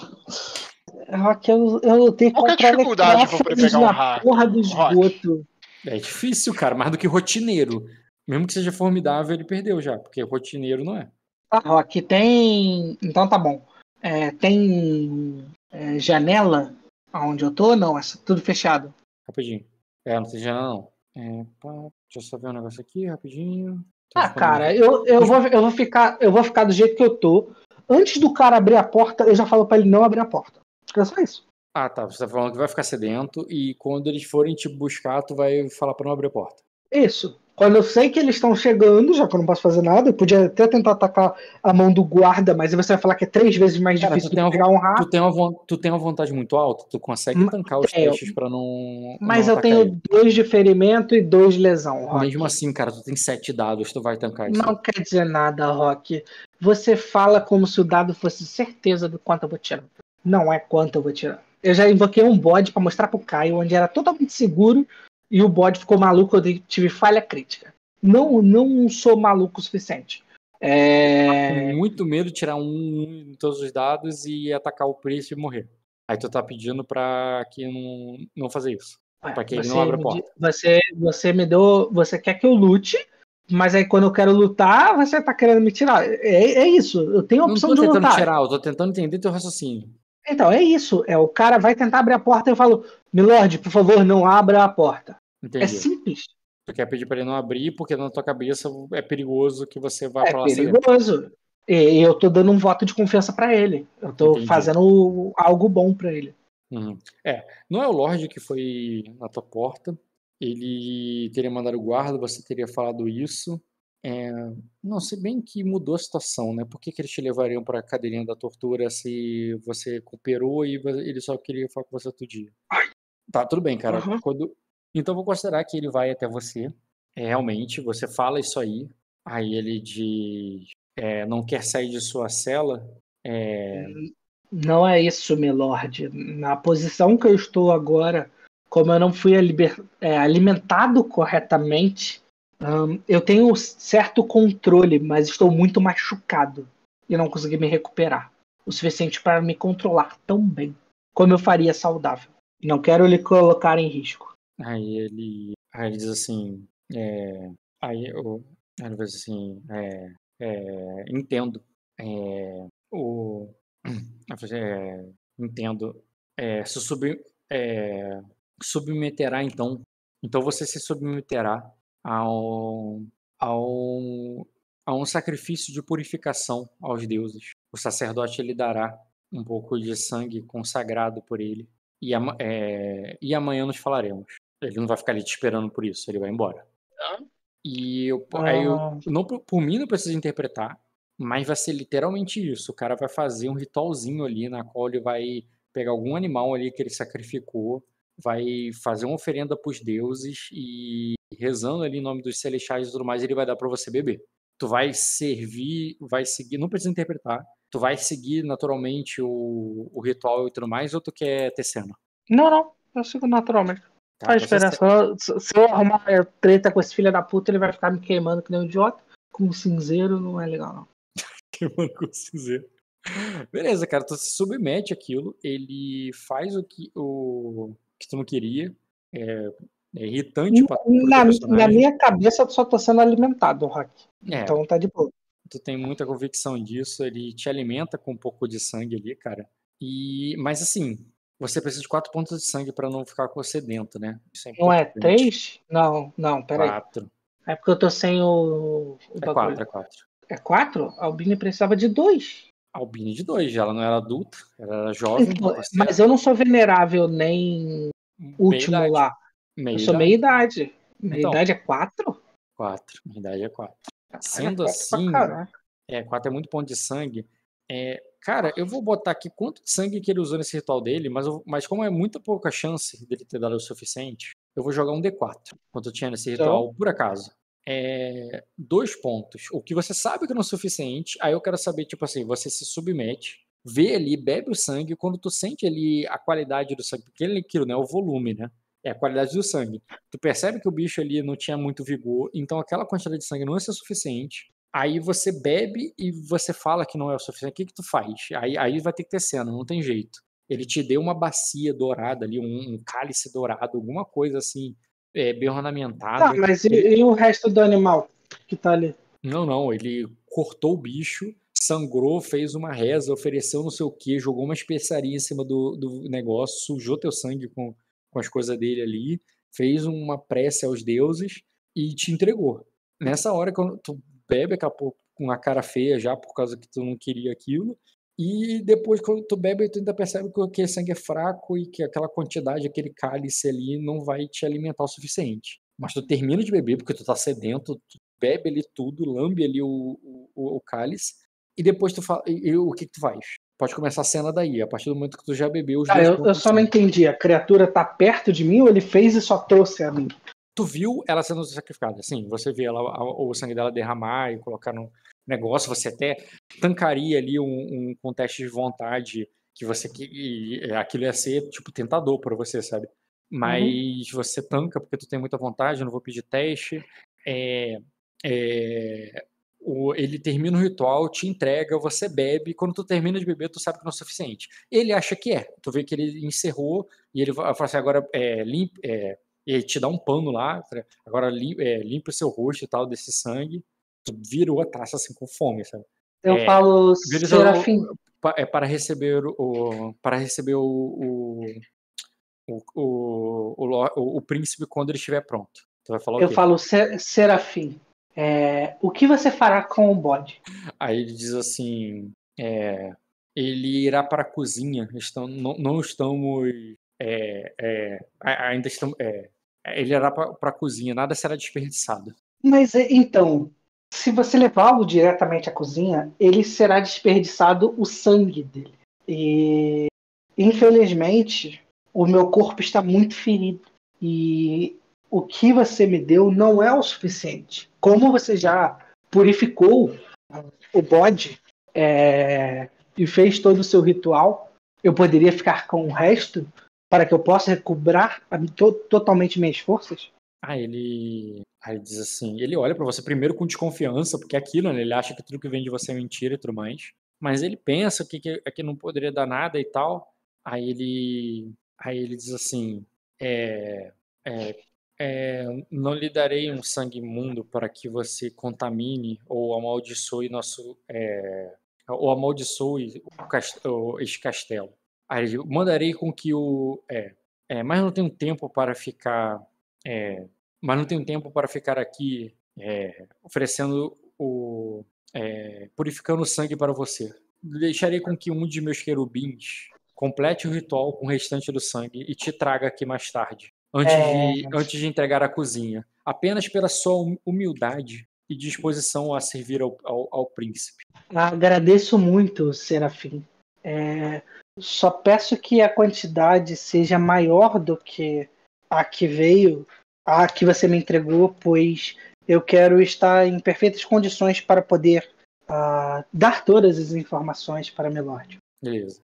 Speaker 2: Rock, eu, eu lutei
Speaker 3: Qual que é a dificuldade pra poder pegar um rato?
Speaker 2: porra do
Speaker 3: Rock.
Speaker 2: esgoto.
Speaker 1: É difícil, cara, mais do que rotineiro. Mesmo que seja formidável, ele perdeu já, porque rotineiro não é.
Speaker 2: Tá, Rock, tem. Então tá bom. É, tem é, janela onde eu tô? Não, é tudo fechado.
Speaker 1: Rapidinho. É, não tem janela não. É, pá, deixa eu só ver um negócio aqui, rapidinho. Tô
Speaker 2: Ah, cara, eu, eu, vou, eu, vou ficar, eu vou ficar do jeito que eu tô. Antes do cara abrir a porta, eu já falo pra ele não abrir a porta. É só isso.
Speaker 1: Ah, tá. Você tá falando que vai ficar sedento e quando eles forem te buscar, tu vai falar pra não abrir a porta.
Speaker 2: Isso. Quando eu sei que eles estão chegando, já que eu não posso fazer nada, eu podia até tentar atacar a mão do guarda, mas aí você vai falar que é três vezes mais
Speaker 1: Cara,
Speaker 2: difícil
Speaker 1: tu
Speaker 2: do que pegar um rato.
Speaker 1: Tu tem uma, tu tem uma vontade muito alta, tu consegue
Speaker 2: Mas
Speaker 1: tancar os
Speaker 2: tenho.
Speaker 1: testes pra não.
Speaker 2: Mas
Speaker 1: não
Speaker 2: eu tenho dois de ferimento e dois de lesão,
Speaker 1: ele.
Speaker 2: Rock.
Speaker 1: Mesmo assim, cara, tu tem sete dados, tu vai tancar isso.
Speaker 2: Não quer dizer nada, Rock. Você fala como se o dado fosse certeza do quanto eu vou tirar. Não é quanto eu vou tirar. Eu já invoquei um bode pra mostrar pro Caio, onde era totalmente seguro, e o bode ficou maluco, eu tive falha crítica. Não, não sou maluco o suficiente. É...
Speaker 1: Muito medo de tirar um em todos os dados e atacar o preço e morrer. Aí tu tá pedindo pra que não, não fazer isso.
Speaker 2: Ué,
Speaker 1: pra que ele não abra a porta.
Speaker 2: Você, você me deu. Você quer que eu lute, mas aí quando eu quero lutar, você tá querendo me tirar. É, é isso. Eu tenho a
Speaker 1: Não
Speaker 2: opção
Speaker 1: tô
Speaker 2: de
Speaker 1: tentando
Speaker 2: lutar.
Speaker 1: tirar, eu tô tentando entender teu raciocínio.
Speaker 2: Então, é isso. É, o cara vai tentar abrir a porta e eu falo, Milord, por favor, não abra a porta.
Speaker 1: Entendi.
Speaker 2: É simples.
Speaker 1: Tu quer pedir pra ele não abrir porque na tua cabeça é perigoso que você vá
Speaker 2: É
Speaker 1: pra lá sedento.
Speaker 2: perigoso. E eu tô dando um voto de confiança pra ele. Eu tô
Speaker 1: Entendi.
Speaker 2: fazendo algo bom pra ele.
Speaker 1: Uhum. É, não é o Lorde que foi na tua porta. Ele teria mandado o guarda, você teria falado isso. É, não, se bem que mudou a situação, né? Por que, que eles te levariam pra cadeirinha da tortura se você cooperou e ele só queria falar com você outro dia? Tá, tudo bem, cara.
Speaker 2: Uhum.
Speaker 1: Quando... Então vou considerar que ele vai até você. É, realmente, você fala isso aí. Aí ele diz: é, não quer sair de sua cela. É,
Speaker 2: Não é isso, Milord. Na posição que eu estou agora, como eu não fui é, alimentado corretamente, hum, eu tenho certo controle, mas estou muito machucado e não consegui me recuperar o suficiente para me controlar tão bem como eu faria saudável. Não quero lhe colocar em risco.
Speaker 1: Aí ele, aí ele diz assim, é, aí eu, ele diz assim, é, é, entendo, é, o, falei, é, entendo, é, se sub, submeterá então, então você se submeterá ao, ao, a um sacrifício de purificação aos deuses. O sacerdote lhe dará um pouco de sangue consagrado por ele e, é, e amanhã nos falaremos. Ele não vai ficar ali te esperando por isso, ele vai embora.
Speaker 3: Ah.
Speaker 1: E eu, aí eu,
Speaker 2: Ah,
Speaker 1: não, por por mim não precisa interpretar, mas vai ser literalmente isso. O cara vai fazer um ritualzinho ali na qual ele vai pegar algum animal ali que ele sacrificou, vai fazer uma oferenda para os deuses e rezando ali em nome dos celestiais e tudo mais, ele vai dar para você beber. Tu vai servir, vai seguir, não precisa interpretar, tu vai seguir naturalmente o, o ritual e tudo mais, ou tu quer ter cena?
Speaker 2: Não, não, eu sigo naturalmente.
Speaker 1: Tá,
Speaker 2: Faz
Speaker 1: você
Speaker 2: diferença. Se eu arrumar treta com esse filho da puta, ele vai ficar me queimando que nem um idiota. Com um cinzeiro não é legal, não.
Speaker 1: queimando com cinzeiro. Beleza, cara, tu se submete àquilo, ele faz o que, o que tu não queria. É, é irritante pra,
Speaker 2: Na, na minha cabeça, eu só tô sendo alimentado, Rock.
Speaker 1: É,
Speaker 2: Então tá de boa.
Speaker 1: tu tem muita convicção disso, ele te alimenta com um pouco de sangue ali, cara. E, mas assim, você precisa de quatro pontos de sangue pra não ficar com sedento, né? Isso
Speaker 2: Não é três? Não, não, peraí.
Speaker 1: Quatro.
Speaker 2: É porque eu tô sem o. o
Speaker 1: É
Speaker 2: bagulho.
Speaker 1: quatro, é quatro.
Speaker 2: É quatro? A Albine precisava de dois.
Speaker 1: Albine de dois, ela não era adulta, ela era jovem.
Speaker 2: Então, mas eu não sou venerável nem
Speaker 1: meia
Speaker 2: último
Speaker 1: idade,
Speaker 2: lá.
Speaker 1: meia
Speaker 2: Eu sou meia idade. Meia
Speaker 1: Então.
Speaker 2: idade é quatro?
Speaker 1: Quatro. Minha idade é quatro. Sendo
Speaker 2: é quatro
Speaker 1: assim. É, 4 é muito ponto de sangue. É, cara, eu vou botar aqui quanto de sangue que ele usou nesse ritual dele, mas, eu- mas como é muito pouca chance dele ter dado o suficiente, eu vou jogar um D4. Quanto tinha nesse ritual, por acaso. É, dois pontos. O que você sabe que não é o suficiente, aí eu quero saber, tipo assim, você se submete, vê ali, bebe o sangue, quando tu sente ali a qualidade do sangue, porque ele aquilo, né, é o volume, né? É a qualidade do sangue. Tu percebe que o bicho ali não tinha muito vigor, então aquela quantidade de sangue não ia ser suficiente. Aí você bebe e você fala que não é o suficiente. O que, que tu faz? Aí, aí vai ter que ter cena, não tem jeito. Ele te deu uma bacia dourada ali, um, um cálice dourado, alguma coisa assim, é, bem ornamentada.
Speaker 2: Tá, mas e, e o resto do animal que tá ali?
Speaker 1: Não, não, ele cortou o bicho, sangrou, fez uma reza, ofereceu não sei o que, jogou uma especiaria em cima do, do negócio, sujou teu sangue com, com as coisas dele ali, fez uma prece aos deuses e te entregou. Nessa hora, quando tu bebe, acabou com a cara feia já, por causa que tu não queria aquilo, e depois, quando tu bebe, tu ainda percebe que aquele sangue é fraco e que aquela quantidade, aquele cálice ali, não vai te alimentar o suficiente. Mas tu termina de beber, porque tu tá sedento, tu bebe ali tudo, lambe ali o, o, o cálice, e depois tu fala. E, e o que, que tu faz? Pode começar a cena daí, a partir do momento que tu já bebeu os dois
Speaker 2: eu, eu só não entendi. A criatura tá perto de mim ou ele fez e só trouxe a mim?
Speaker 1: Tu viu ela sendo sacrificada, sim. Você vê ela, a- o sangue dela derramar e colocar no negócio. Você até tancaria ali um, um, teste de vontade que você que aquilo ia ser tipo tentador para você, sabe? Mas você tanca porque tu tem muita vontade. Eu não vou pedir teste. É, é, o- ele termina o ritual, te entrega, você bebe. Quando tu termina de beber, tu sabe que não é suficiente. Ele acha que é. Tu vê que ele encerrou e ele fala assim: agora é, limpa. É, e te dá um pano lá, agora lim, é, limpa o seu rosto e tal desse sangue. Tu virou a taça assim com fome, sabe?
Speaker 2: Eu
Speaker 1: É,
Speaker 2: falo Serafim.
Speaker 1: É para receber o para receber o o, o, o, o, o- príncipe quando ele estiver pronto. Tu vai falar o
Speaker 2: Eu falo Se- Serafim. É, o que você fará com o bode?
Speaker 1: Aí ele diz assim, é, ele irá para a cozinha. Estão, não, não estamos é, é, ainda estamos é, ele irá para a cozinha. Nada será desperdiçado.
Speaker 2: Mas é, então, se você levá-lo diretamente à cozinha, ele será desperdiçado o sangue dele. E infelizmente, o meu corpo está muito ferido. E o que você me deu não é o suficiente. Como você já purificou o bode é, e fez todo o seu ritual, eu poderia ficar com o resto para que eu possa recobrar to- totalmente minhas forças?
Speaker 1: Aí ele, aí ele diz assim, ele olha pra você primeiro com desconfiança, porque é aquilo, né? Ele acha que tudo que vem de você é mentira e tudo mais. Mas ele pensa que, que, que não poderia dar nada e tal. Aí ele, aí ele diz assim, é, é, é, não lhe darei um sangue imundo para que você contamine ou amaldiçoe nosso, é, ou amaldiçoe o cast- o- este castelo. Aí ele diz, mandarei com que o, é, é, mas não tenho tempo para ficar é, mas não tenho tempo para ficar aqui é, oferecendo o. é, purificando o sangue para você. Deixarei com que um de meus querubins complete o ritual com o restante do sangue e te traga aqui mais tarde, antes,
Speaker 2: É.
Speaker 1: de, antes de entregar a cozinha. Apenas pela sua hum- humildade e disposição a servir ao, ao, ao príncipe.
Speaker 2: Agradeço muito, Serafim. É, só peço que a quantidade seja maior do que a que veio, a que você me entregou, pois eu quero estar em perfeitas condições para poder uh, dar todas as informações para Milord.
Speaker 1: Beleza.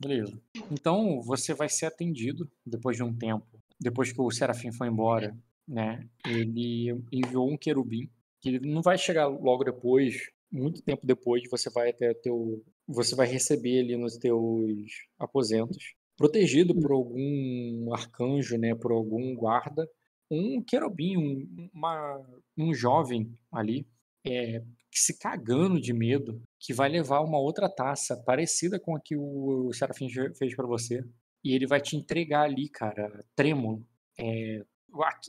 Speaker 1: Beleza. Então você vai ser atendido depois de um tempo. Depois que o Serafim foi embora, né? Ele enviou um querubim que ele não vai chegar logo depois, muito tempo depois, você vai até teu, você vai receber ali nos teus aposentos, protegido por algum arcanjo, né? Por algum guarda, um querubim, um, uma, um jovem ali, é, se cagando de medo, que vai levar uma outra taça parecida com a que o Serafim fez para você. E ele vai te entregar ali, cara, trêmulo. É,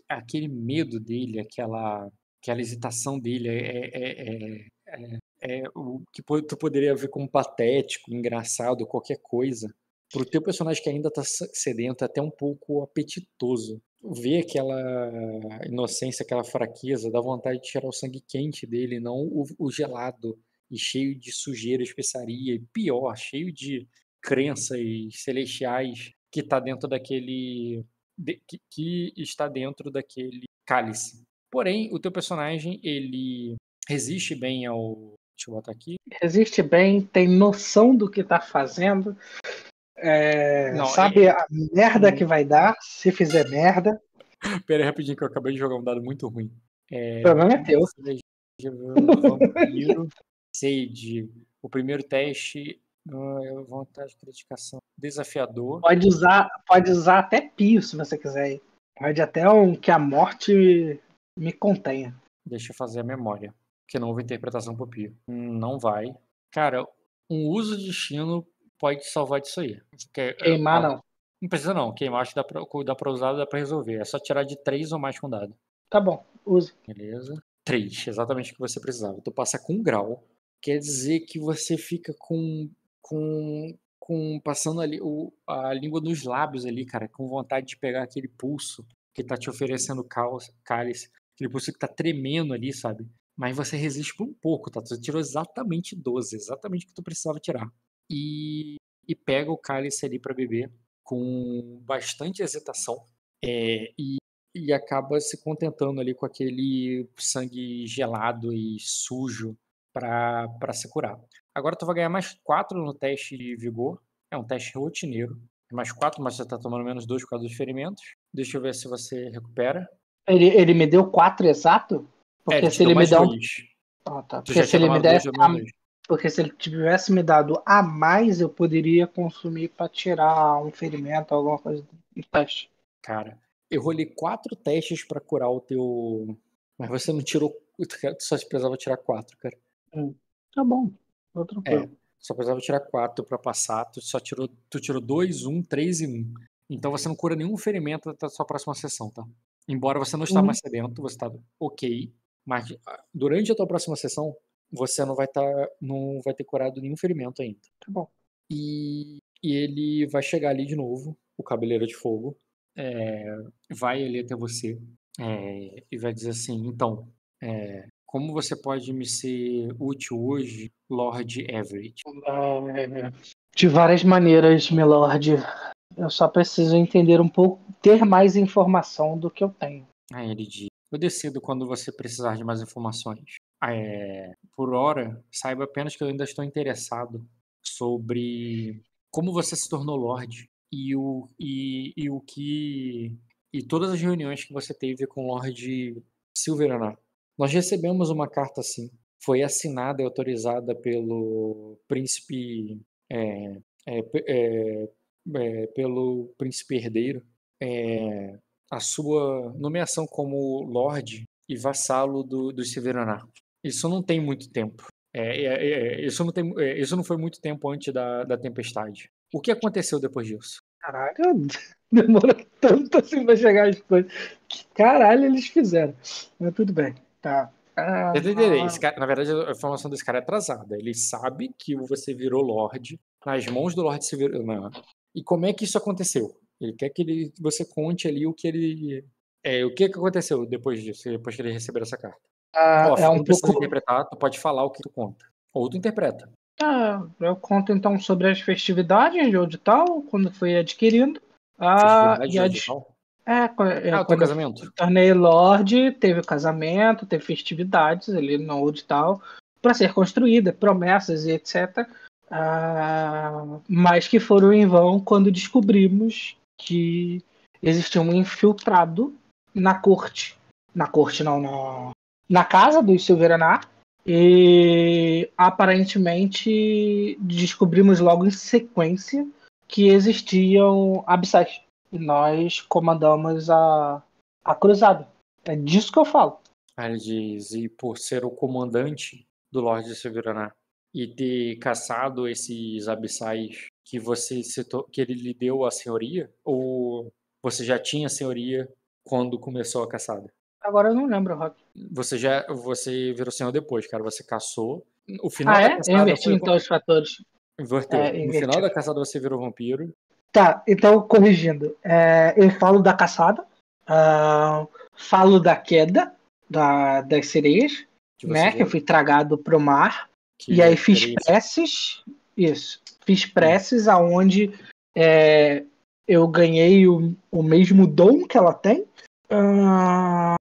Speaker 1: aquele medo dele, aquela, aquela hesitação dele, é, é, é, é o que tu poderia ver como patético, engraçado, qualquer coisa. Pro teu personagem que ainda tá sedento, até um pouco apetitoso. Ver aquela inocência, aquela fraqueza, dá vontade de tirar o sangue quente dele, não o, o gelado e cheio de sujeira, especiaria, e pior, cheio de crenças celestiais que está dentro daquele de, que, que, está dentro daquele cálice. Porém, o teu personagem ele resiste bem ao deixa eu botar aqui.
Speaker 2: Resiste bem, tem noção do que está fazendo, é, Não, sabe é... a merda que vai dar se fizer merda.
Speaker 1: Pera aí, rapidinho, que eu acabei de jogar um dado muito ruim.
Speaker 2: É... O problema é teu.
Speaker 1: Vampiro, Sage. O primeiro teste Uh, vontade de criticação. Desafiador.
Speaker 2: Pode usar, pode usar até pio se você quiser. Pode até um que a morte me contenha.
Speaker 1: Deixa eu fazer a memória. Que não houve interpretação pro pio. Não vai. Cara, um uso de destino pode te salvar disso aí.
Speaker 2: Porque, Queimar não.
Speaker 1: Não precisa não. Queimar acho que dá pra, dá pra usar, dá pra resolver. É só tirar de 3 ou mais com dado.
Speaker 2: Tá bom, use.
Speaker 1: Beleza. 3, exatamente o que você precisava. Tu passa com um grau. Quer dizer que você fica com com, com passando ali o, a língua nos lábios ali, cara, com vontade de pegar aquele pulso que tá te oferecendo cálice, aquele pulso que tá tremendo ali, sabe? Mas você resiste por um pouco, tá? Tu tirou exatamente 12, exatamente o que tu precisava tirar. E, e pega o cálice ali para beber com bastante hesitação é, e, e acaba se contentando ali com aquele sangue gelado e sujo para se curar. Agora tu vai ganhar mais 4 no teste de vigor. É um teste rotineiro. É mais 4, mas você tá tomando menos 2 por causa dos ferimentos. Deixa eu ver se você recupera.
Speaker 2: Ele, ele me deu 4 exato?
Speaker 1: Porque é, se ele me der um.
Speaker 2: Ah, tá. Porque se ele me desse. A... Porque se ele tivesse me dado a mais, eu poderia consumir para tirar um ferimento, alguma coisa do teste.
Speaker 1: Cara, eu rolei quatro testes para curar o teu. Mas você não tirou. Tu só precisava tirar quatro, cara.
Speaker 2: Hum, tá bom.
Speaker 1: É, só precisava tirar 4 para passar. Tu só tirou, tu tirou 2, 1, 3 e 1. Então você não cura nenhum ferimento até a sua próxima sessão, tá? Embora você não está uhum. mais sedento, você está ok. Mas ah, durante a tua próxima sessão, você não vai estar. Tá, não vai ter curado nenhum ferimento ainda.
Speaker 2: Tá bom.
Speaker 1: E, e ele vai chegar ali de novo, o Cabeleiro de Fogo. É, vai ali até você é, e vai dizer assim: então, é, como você pode me ser útil hoje, Lord Everett?
Speaker 2: É, de várias maneiras, Milord. Eu só preciso entender um pouco, ter mais informação do que eu tenho.
Speaker 1: Ah, ele diz. Eu decido quando você precisar de mais informações. É, por hora, saiba apenas que eu ainda estou interessado sobre como você se tornou Lorde e o, e, e o que. e todas as reuniões que você teve com Lorde Silveranar. Nós recebemos uma carta assim. Foi assinada e autorizada pelo príncipe. É, é, é, é pelo príncipe herdeiro. É, a sua nomeação como Lorde e vassalo do, do Severanar. Isso não tem muito tempo. É, isso, não tem, isso não foi muito tempo antes da, da tempestade. O que aconteceu depois disso?
Speaker 2: Caralho, demora tanto assim pra chegar as coisas. Que caralho eles fizeram. Mas tudo bem. Tá.
Speaker 1: Ah, Esse cara, na verdade, a informação desse cara é atrasada. Ele sabe que você virou Lorde nas mãos do Lorde Severino. E como é que isso aconteceu? Ele quer que ele, você conte ali o que ele. É, o que, que aconteceu depois disso, depois que ele recebeu essa carta.
Speaker 2: Ah,
Speaker 1: Ó,
Speaker 2: é um pouco.
Speaker 1: interpretar, tu pode falar o que tu conta. Ou tu interpreta.
Speaker 2: Ah, eu conto então sobre as festividades de Town, quando foi adquirindo. Ah, e a,
Speaker 1: de
Speaker 2: é, é,
Speaker 1: Ah, o teu casamento.
Speaker 2: me tornei Lorde, teve o casamento, teve festividades ali no Old Town para ser construída, promessas e etc. Ah, mas que foram em vão quando descobrimos que existia um infiltrado na corte. Na corte, não, na, na casa dos Silveranar. E aparentemente descobrimos logo em sequência que existiam abissais. E nós comandamos a, a cruzada. É disso que eu falo.
Speaker 1: Aí ele diz, e por ser o comandante do Lorde Severaná e ter caçado esses abissais que você citou, que ele lhe deu a senhoria? Ou você já tinha senhoria quando começou a caçada?
Speaker 2: Agora eu não lembro, Rock.
Speaker 1: Você já você virou senhor depois, cara. Você caçou. O final
Speaker 2: Ah,
Speaker 1: da
Speaker 2: é? Eu
Speaker 1: caçada
Speaker 2: inverti
Speaker 1: foi
Speaker 2: então os fatores.
Speaker 1: inverteu.
Speaker 2: é,
Speaker 1: no final da caçada você virou vampiro.
Speaker 2: Tá, então corrigindo. É, eu falo da caçada, ah, falo da queda da, das sereias,
Speaker 1: Que
Speaker 2: né? Que eu fui tragado pro mar.
Speaker 1: Que
Speaker 2: E aí
Speaker 1: já
Speaker 2: fiz preces. Isso. Fiz preces aonde é, eu ganhei o, o mesmo dom que ela tem. ah,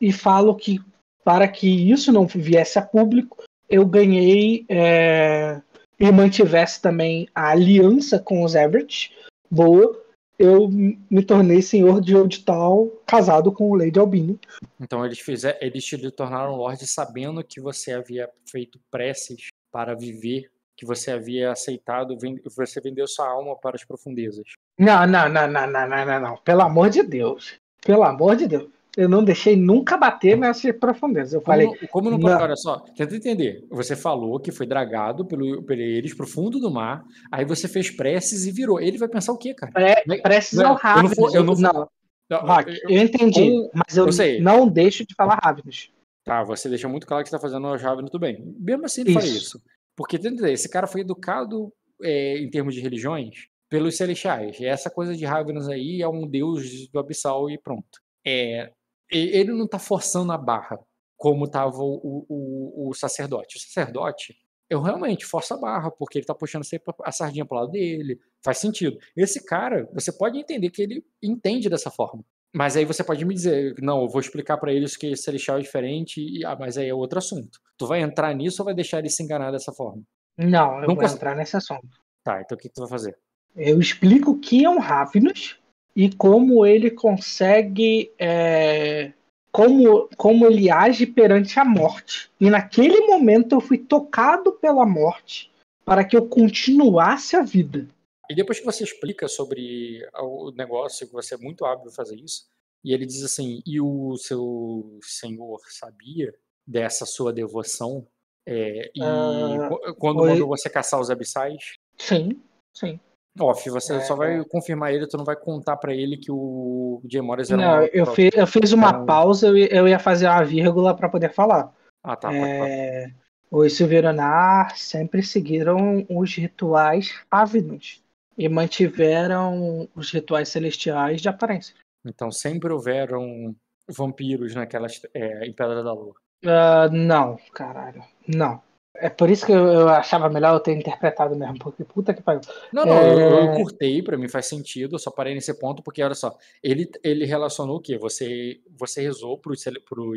Speaker 2: e falo que para que isso não viesse a público, eu ganhei é, e mantivesse também a aliança com os Everett. Boa. Eu me tornei senhor de Oldtown, casado com o Lady Albini.
Speaker 1: Então eles fizeram, eles te tornaram Lorde sabendo que você havia feito preces para viver, que você havia aceitado, você vendeu sua alma para as profundezas.
Speaker 2: Não, não, não, não, não, não, não, não. Pelo amor de Deus. Pelo amor de Deus. Eu não deixei nunca bater nessa profundeza. Eu
Speaker 1: Como,
Speaker 2: falei,
Speaker 1: não- como não
Speaker 2: não.
Speaker 1: olha só, tenta entender. Você falou que foi dragado pelo, por eles pro fundo do mar, aí você fez preces e virou. Ele vai pensar o quê, cara?
Speaker 2: "Pre-
Speaker 1: é-
Speaker 2: preces
Speaker 1: não é-
Speaker 2: ao
Speaker 1: eu não vou- eu não
Speaker 2: Não, Rock,
Speaker 1: eu-
Speaker 2: eu entendi, mas eu,
Speaker 1: eu
Speaker 2: não deixo de falar Ravens.
Speaker 1: Tá, você deixou muito claro que você tá fazendo o jovem tudo bem. Mesmo assim, ele faz
Speaker 2: Isso.
Speaker 1: isso. Porque, tenta entender, esse cara foi educado é, em termos de religiões pelos celestiais. E essa coisa de Ravenous aí é um deus do abissal e pronto. É, ele não tá forçando a barra como tava o, o, o sacerdote. O sacerdote, eu realmente forço a barra, porque ele tá puxando sempre a sardinha pro lado dele. Faz sentido. Esse cara, você pode entender que ele entende dessa forma. Mas aí você pode me dizer, não, eu vou explicar pra eles que celestial é diferente, e, ah, mas aí é outro assunto. Tu vai entrar nisso ou vai deixar ele se enganar dessa forma?
Speaker 2: Não, eu
Speaker 1: Não
Speaker 2: vou
Speaker 1: consigo.
Speaker 2: entrar nesse assunto.
Speaker 1: Tá, então o que, que tu vai fazer?
Speaker 2: Eu explico o que é um Ravnus e como ele consegue. é, como, como ele age perante a morte. E naquele momento eu fui tocado pela morte para que eu continuasse a vida.
Speaker 1: E depois que você explica sobre o negócio, que você é muito hábil em fazer isso, e ele diz assim, e o seu senhor sabia dessa sua devoção? É, e
Speaker 2: Ah,
Speaker 1: qu- quando
Speaker 2: oi.
Speaker 1: mandou você caçar os abissais?
Speaker 2: Sim, sim.
Speaker 1: Off, você só
Speaker 2: É.
Speaker 1: vai confirmar ele, tu não vai contar pra ele que o Jay Morris era
Speaker 2: Não,
Speaker 1: um...
Speaker 2: eu, fi- eu fiz uma
Speaker 1: Então-
Speaker 2: pausa, eu, ia- eu ia fazer uma vírgula para poder falar.
Speaker 1: Ah, tá.
Speaker 2: É, os Silveranar sempre seguiram os rituais Ravnus e mantiveram os rituais celestiais de aparência.
Speaker 1: Então sempre houveram vampiros naquelas é, em Pedra da Lua.
Speaker 2: Ah, não, caralho. Não. É por isso que eu, eu achava melhor eu ter interpretado mesmo, porque puta que pariu.
Speaker 1: Não, não, eu, eu
Speaker 2: É.
Speaker 1: curtei, pra mim faz sentido, eu só parei nesse ponto porque olha só, ele ele relacionou o quê? Você você rezou pro pro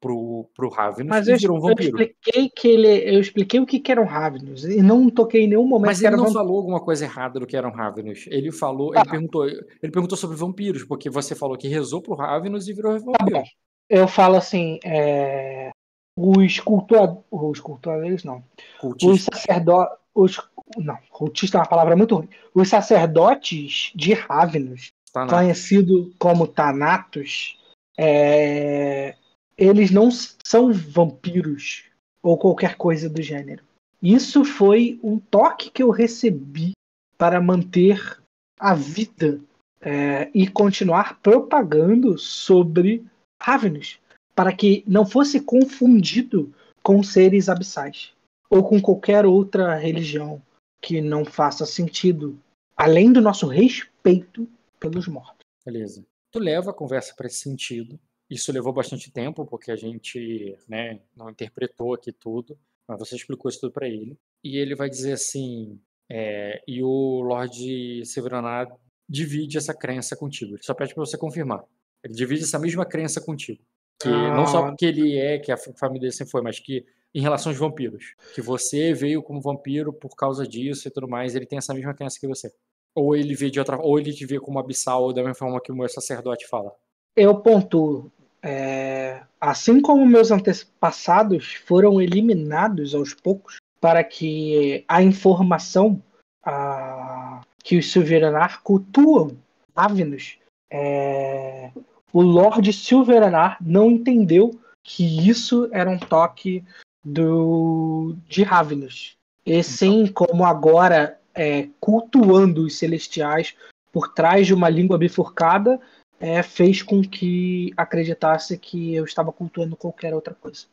Speaker 1: pro, pro Ravenous
Speaker 2: Mas
Speaker 1: e
Speaker 2: eu,
Speaker 1: virou um
Speaker 2: eu
Speaker 1: vampiro.
Speaker 2: expliquei que ele. Eu expliquei o que, que eram Ravnus e não toquei em nenhum momento
Speaker 1: Mas ele não
Speaker 2: vampiro.
Speaker 1: falou alguma coisa errada do que eram Ravenous. Ele falou,
Speaker 2: Tá.
Speaker 1: ele perguntou, ele perguntou sobre vampiros, porque você falou que rezou pro Ravenous e virou
Speaker 2: Tá
Speaker 1: vampiro.
Speaker 2: bom. Eu falo assim, é, os cultuadores. Os cultuadores não. Os
Speaker 1: Cultista.
Speaker 2: sacerdotes. Os, não, cultista é uma palavra muito ruim. Os sacerdotes de Ravnus,
Speaker 1: na-
Speaker 2: conhecido como Thanatos, é, eles não são vampiros ou qualquer coisa do gênero. Isso foi um toque que eu recebi para manter a vida é, e continuar propagando sobre Ravnus, para que não fosse confundido com seres abissais ou com qualquer outra religião que não faça sentido, além do nosso respeito pelos mortos.
Speaker 1: Beleza. Tu leva a conversa para esse sentido isso levou bastante tempo, porque a gente né, não interpretou aqui tudo, mas você explicou isso tudo para ele. E ele vai dizer assim: é, e o Lorde Severanar divide essa crença contigo. Ele só pede para você confirmar. Ele divide essa mesma crença contigo. Que ah. não só porque ele é, que a família dele sempre foi, mas que em relação aos vampiros. Que você veio como vampiro por causa disso e tudo mais, ele tem essa mesma crença que você. Ou ele vê de outra ou ele te vê como abissal da mesma forma que o meu sacerdote fala.
Speaker 2: Eu pontuo. É, assim como meus antepassados foram eliminados aos poucos para que a informação a, que os Silveranar cultuam Avinos, é, o Lord Silveranar não entendeu que isso era um toque do de Ravenous. E sim, como agora é, cultuando os celestiais por trás de uma língua bifurcada, é, fez com que acreditasse que eu estava cultuando qualquer outra coisa.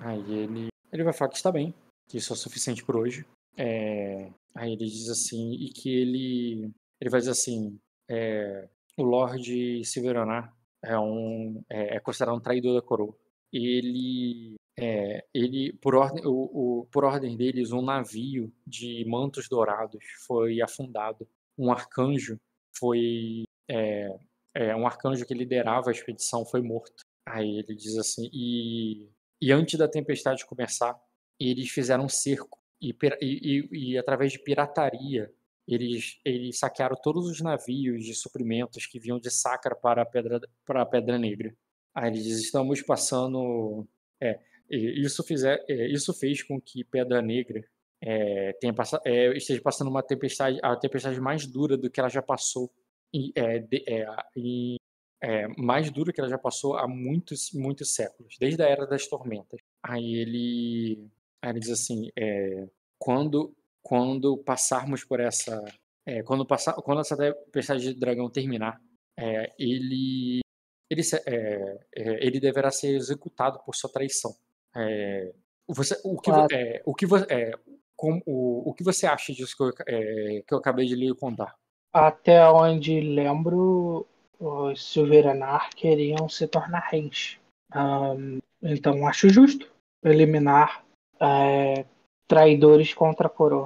Speaker 1: Aí ele, ele vai falar que está bem, que isso é o suficiente por hoje. É, aí ele diz assim, e que ele, ele vai dizer assim, é, o Lorde Silveranar é, um, é, é, considerado um traidor da coroa. Ele, é, ele por, ordem, o, o, por ordem deles, um navio de mantos dourados foi afundado. Um arcanjo foi é, é, um arcanjo que liderava a expedição foi morto. Aí ele diz assim, e, e antes da tempestade começar, eles fizeram um cerco e, e, e, através de pirataria eles, eles saquearam todos os navios de suprimentos que vinham de Sacra para a Pedra, para a Pedra Negra. Aí ele diz, estamos passando... É, isso, fizer, é, isso fez com que Pedra Negra é, tenha é, esteja passando uma tempestade, a tempestade mais dura do que ela já passou é, de, é, é, mais dura que ela já passou há muitos, muitos séculos, desde a Era das Tormentas. Aí ele, aí ele diz assim, quando, quando passarmos por essa, é, quando, passar, quando essa tempestade de dragão terminar, é, ele, ele, ele deverá ser executado por sua traição. você, o que, ah. o que, com, o, o que você acha disso que eu, que eu acabei de lhe contar?
Speaker 2: Até onde lembro, os Silveranar queriam se tornar reis. Um, então acho justo eliminar é, traidores contra a coroa.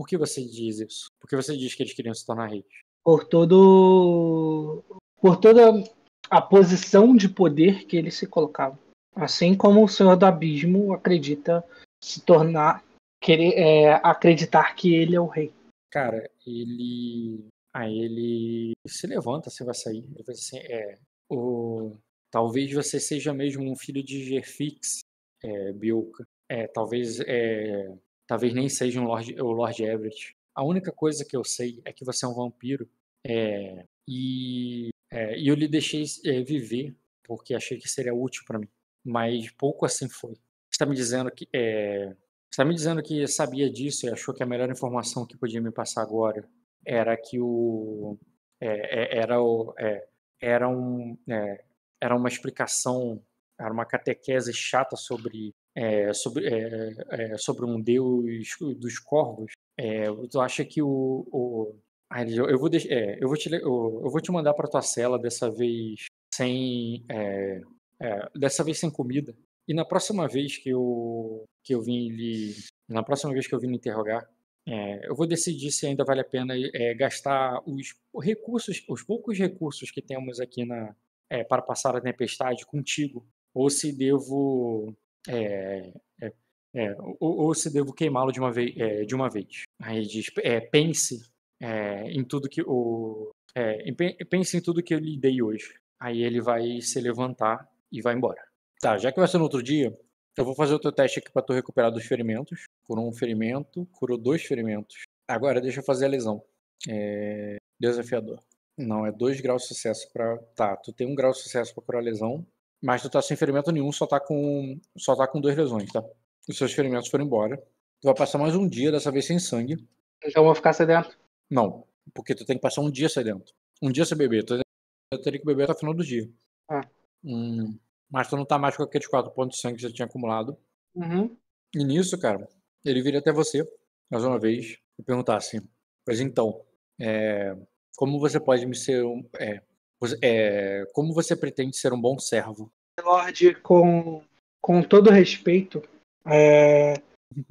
Speaker 1: Por que você diz isso? Por que você diz que eles queriam se tornar reis?
Speaker 2: Por todo. Por toda a posição de poder que eles se colocavam. Assim como o Senhor do Abismo acredita se tornar. Querer, é, acreditar que ele é o rei.
Speaker 1: Cara, ele Aí ele se levanta, você vai sair. Ele vai assim, é, o, talvez você seja mesmo um filho de Gerfix, é, Bilka. É, talvez, é, talvez nem seja um Lord, o Lord Everett. A única coisa que eu sei é que você é um vampiro. É, e, é, e eu lhe deixei é, viver porque achei que seria útil para mim. Mas pouco assim foi. Está me dizendo que é, está me dizendo que sabia disso e achou que a melhor informação que podia me passar agora era que o é, é, era o é, era um era uma explicação era uma catequese chata sobre é, sobre é, sobre um deus dos corvos tu acha que o, o eu vou deixar, eu vou te eu, eu vou te mandar para tua cela dessa vez sem dessa vez sem comida e na próxima vez que eu que eu vim lhe na próxima vez que eu vim lhe interrogar é, eu vou decidir se ainda vale a pena é, gastar os recursos, os poucos recursos que temos aqui na, é, para passar a tempestade contigo, ou se devo é, é, é, ou, ou, se devo queimá-lo de uma vez. de uma vez. Aí diz, pense em tudo que o pense em tudo que eu lhe dei hoje. Aí ele vai se levantar e vai embora. Tá, já que vai ser no outro dia, eu vou fazer o teu teste aqui para tu recuperar dos ferimentos. Curou um ferimento, curou dois ferimentos. Agora deixa eu fazer a lesão. É... Desafiador. Não, é dois graus de sucesso para. Tá, tu tem um grau de sucesso para curar a lesão, mas tu tá sem ferimento nenhum, só tá com. Só tá com duas lesões, tá? Os seus ferimentos foram embora. Tu vai passar mais um dia, dessa vez sem sangue.
Speaker 2: Então eu vou ficar sedento?
Speaker 1: Não, porque tu tem que passar um dia sedento. Um dia sem beber. Tu teria que beber até o final do dia.
Speaker 2: Ah.
Speaker 1: Hum. Mas tu não tá mais com aqueles 4 pontos de sangue que você tinha acumulado.
Speaker 2: Uhum.
Speaker 1: E nisso, cara, ele viria até você, mais uma vez, e perguntar assim: Pois então, é, como você pode me ser um. É, é, como você pretende ser um bom servo?
Speaker 2: Lorde, com, com todo respeito, é,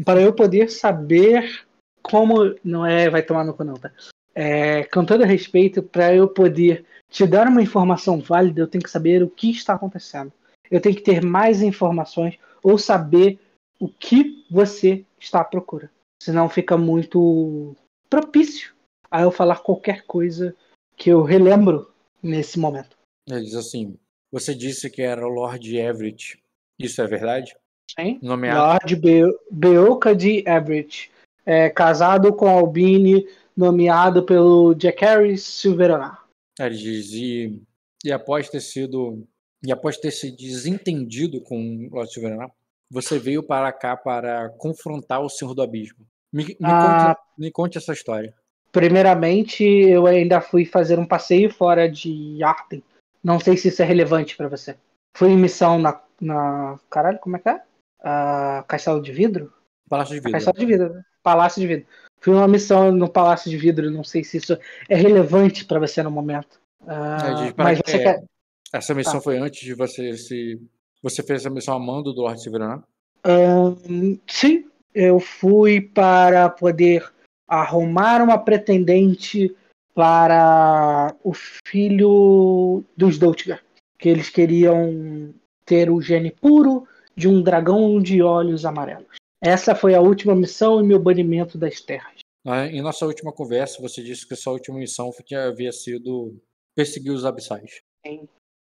Speaker 2: para eu poder saber como. Não é, vai tomar no cu, não, tá? É, com todo respeito, para eu poder te dar uma informação válida, eu tenho que saber o que está acontecendo. Eu tenho que ter mais informações ou saber o que você está à procura. Senão fica muito propício a eu falar qualquer coisa que eu relembro nesse momento.
Speaker 1: Ele diz assim: Você disse que era o Lord Everett. Isso é verdade?
Speaker 2: Sim?
Speaker 1: Nomeado.
Speaker 2: Lord Be Beoca de Everett. É, casado com Albini, nomeado pelo Jack Harris Silverana.
Speaker 1: Ele diz: e, e após ter sido. E após ter se desentendido com o Lord Silverana, você veio para cá para confrontar o Senhor do Abismo. Me, me
Speaker 2: Ah.
Speaker 1: conte, me conte essa história.
Speaker 2: Primeiramente, eu ainda fui fazer um passeio fora de Arden. Não sei se isso é relevante pra você. Fui em missão na. na caralho, como é que é? Ah, Castelo de Vidro?
Speaker 1: Palácio de Vidro.
Speaker 2: Castelo de Vidro, né? Palácio de Vidro. Fui uma missão no Palácio de Vidro, não sei se isso é relevante pra você no momento. Ah,
Speaker 1: É, para
Speaker 2: mas você
Speaker 1: é,
Speaker 2: quer.
Speaker 1: Essa missão
Speaker 2: Tá.
Speaker 1: foi antes de você se. Você fez essa missão amando do Lord Silverana?
Speaker 2: Ahn, sim, eu fui para poder arrumar uma pretendente para o filho dos Doltgar. Que eles queriam ter o gene puro de um dragão de olhos amarelos. Essa foi a última missão e meu banimento das terras.
Speaker 1: Ah, Em nossa última conversa, você disse que sua última missão havia sido perseguir os abissais.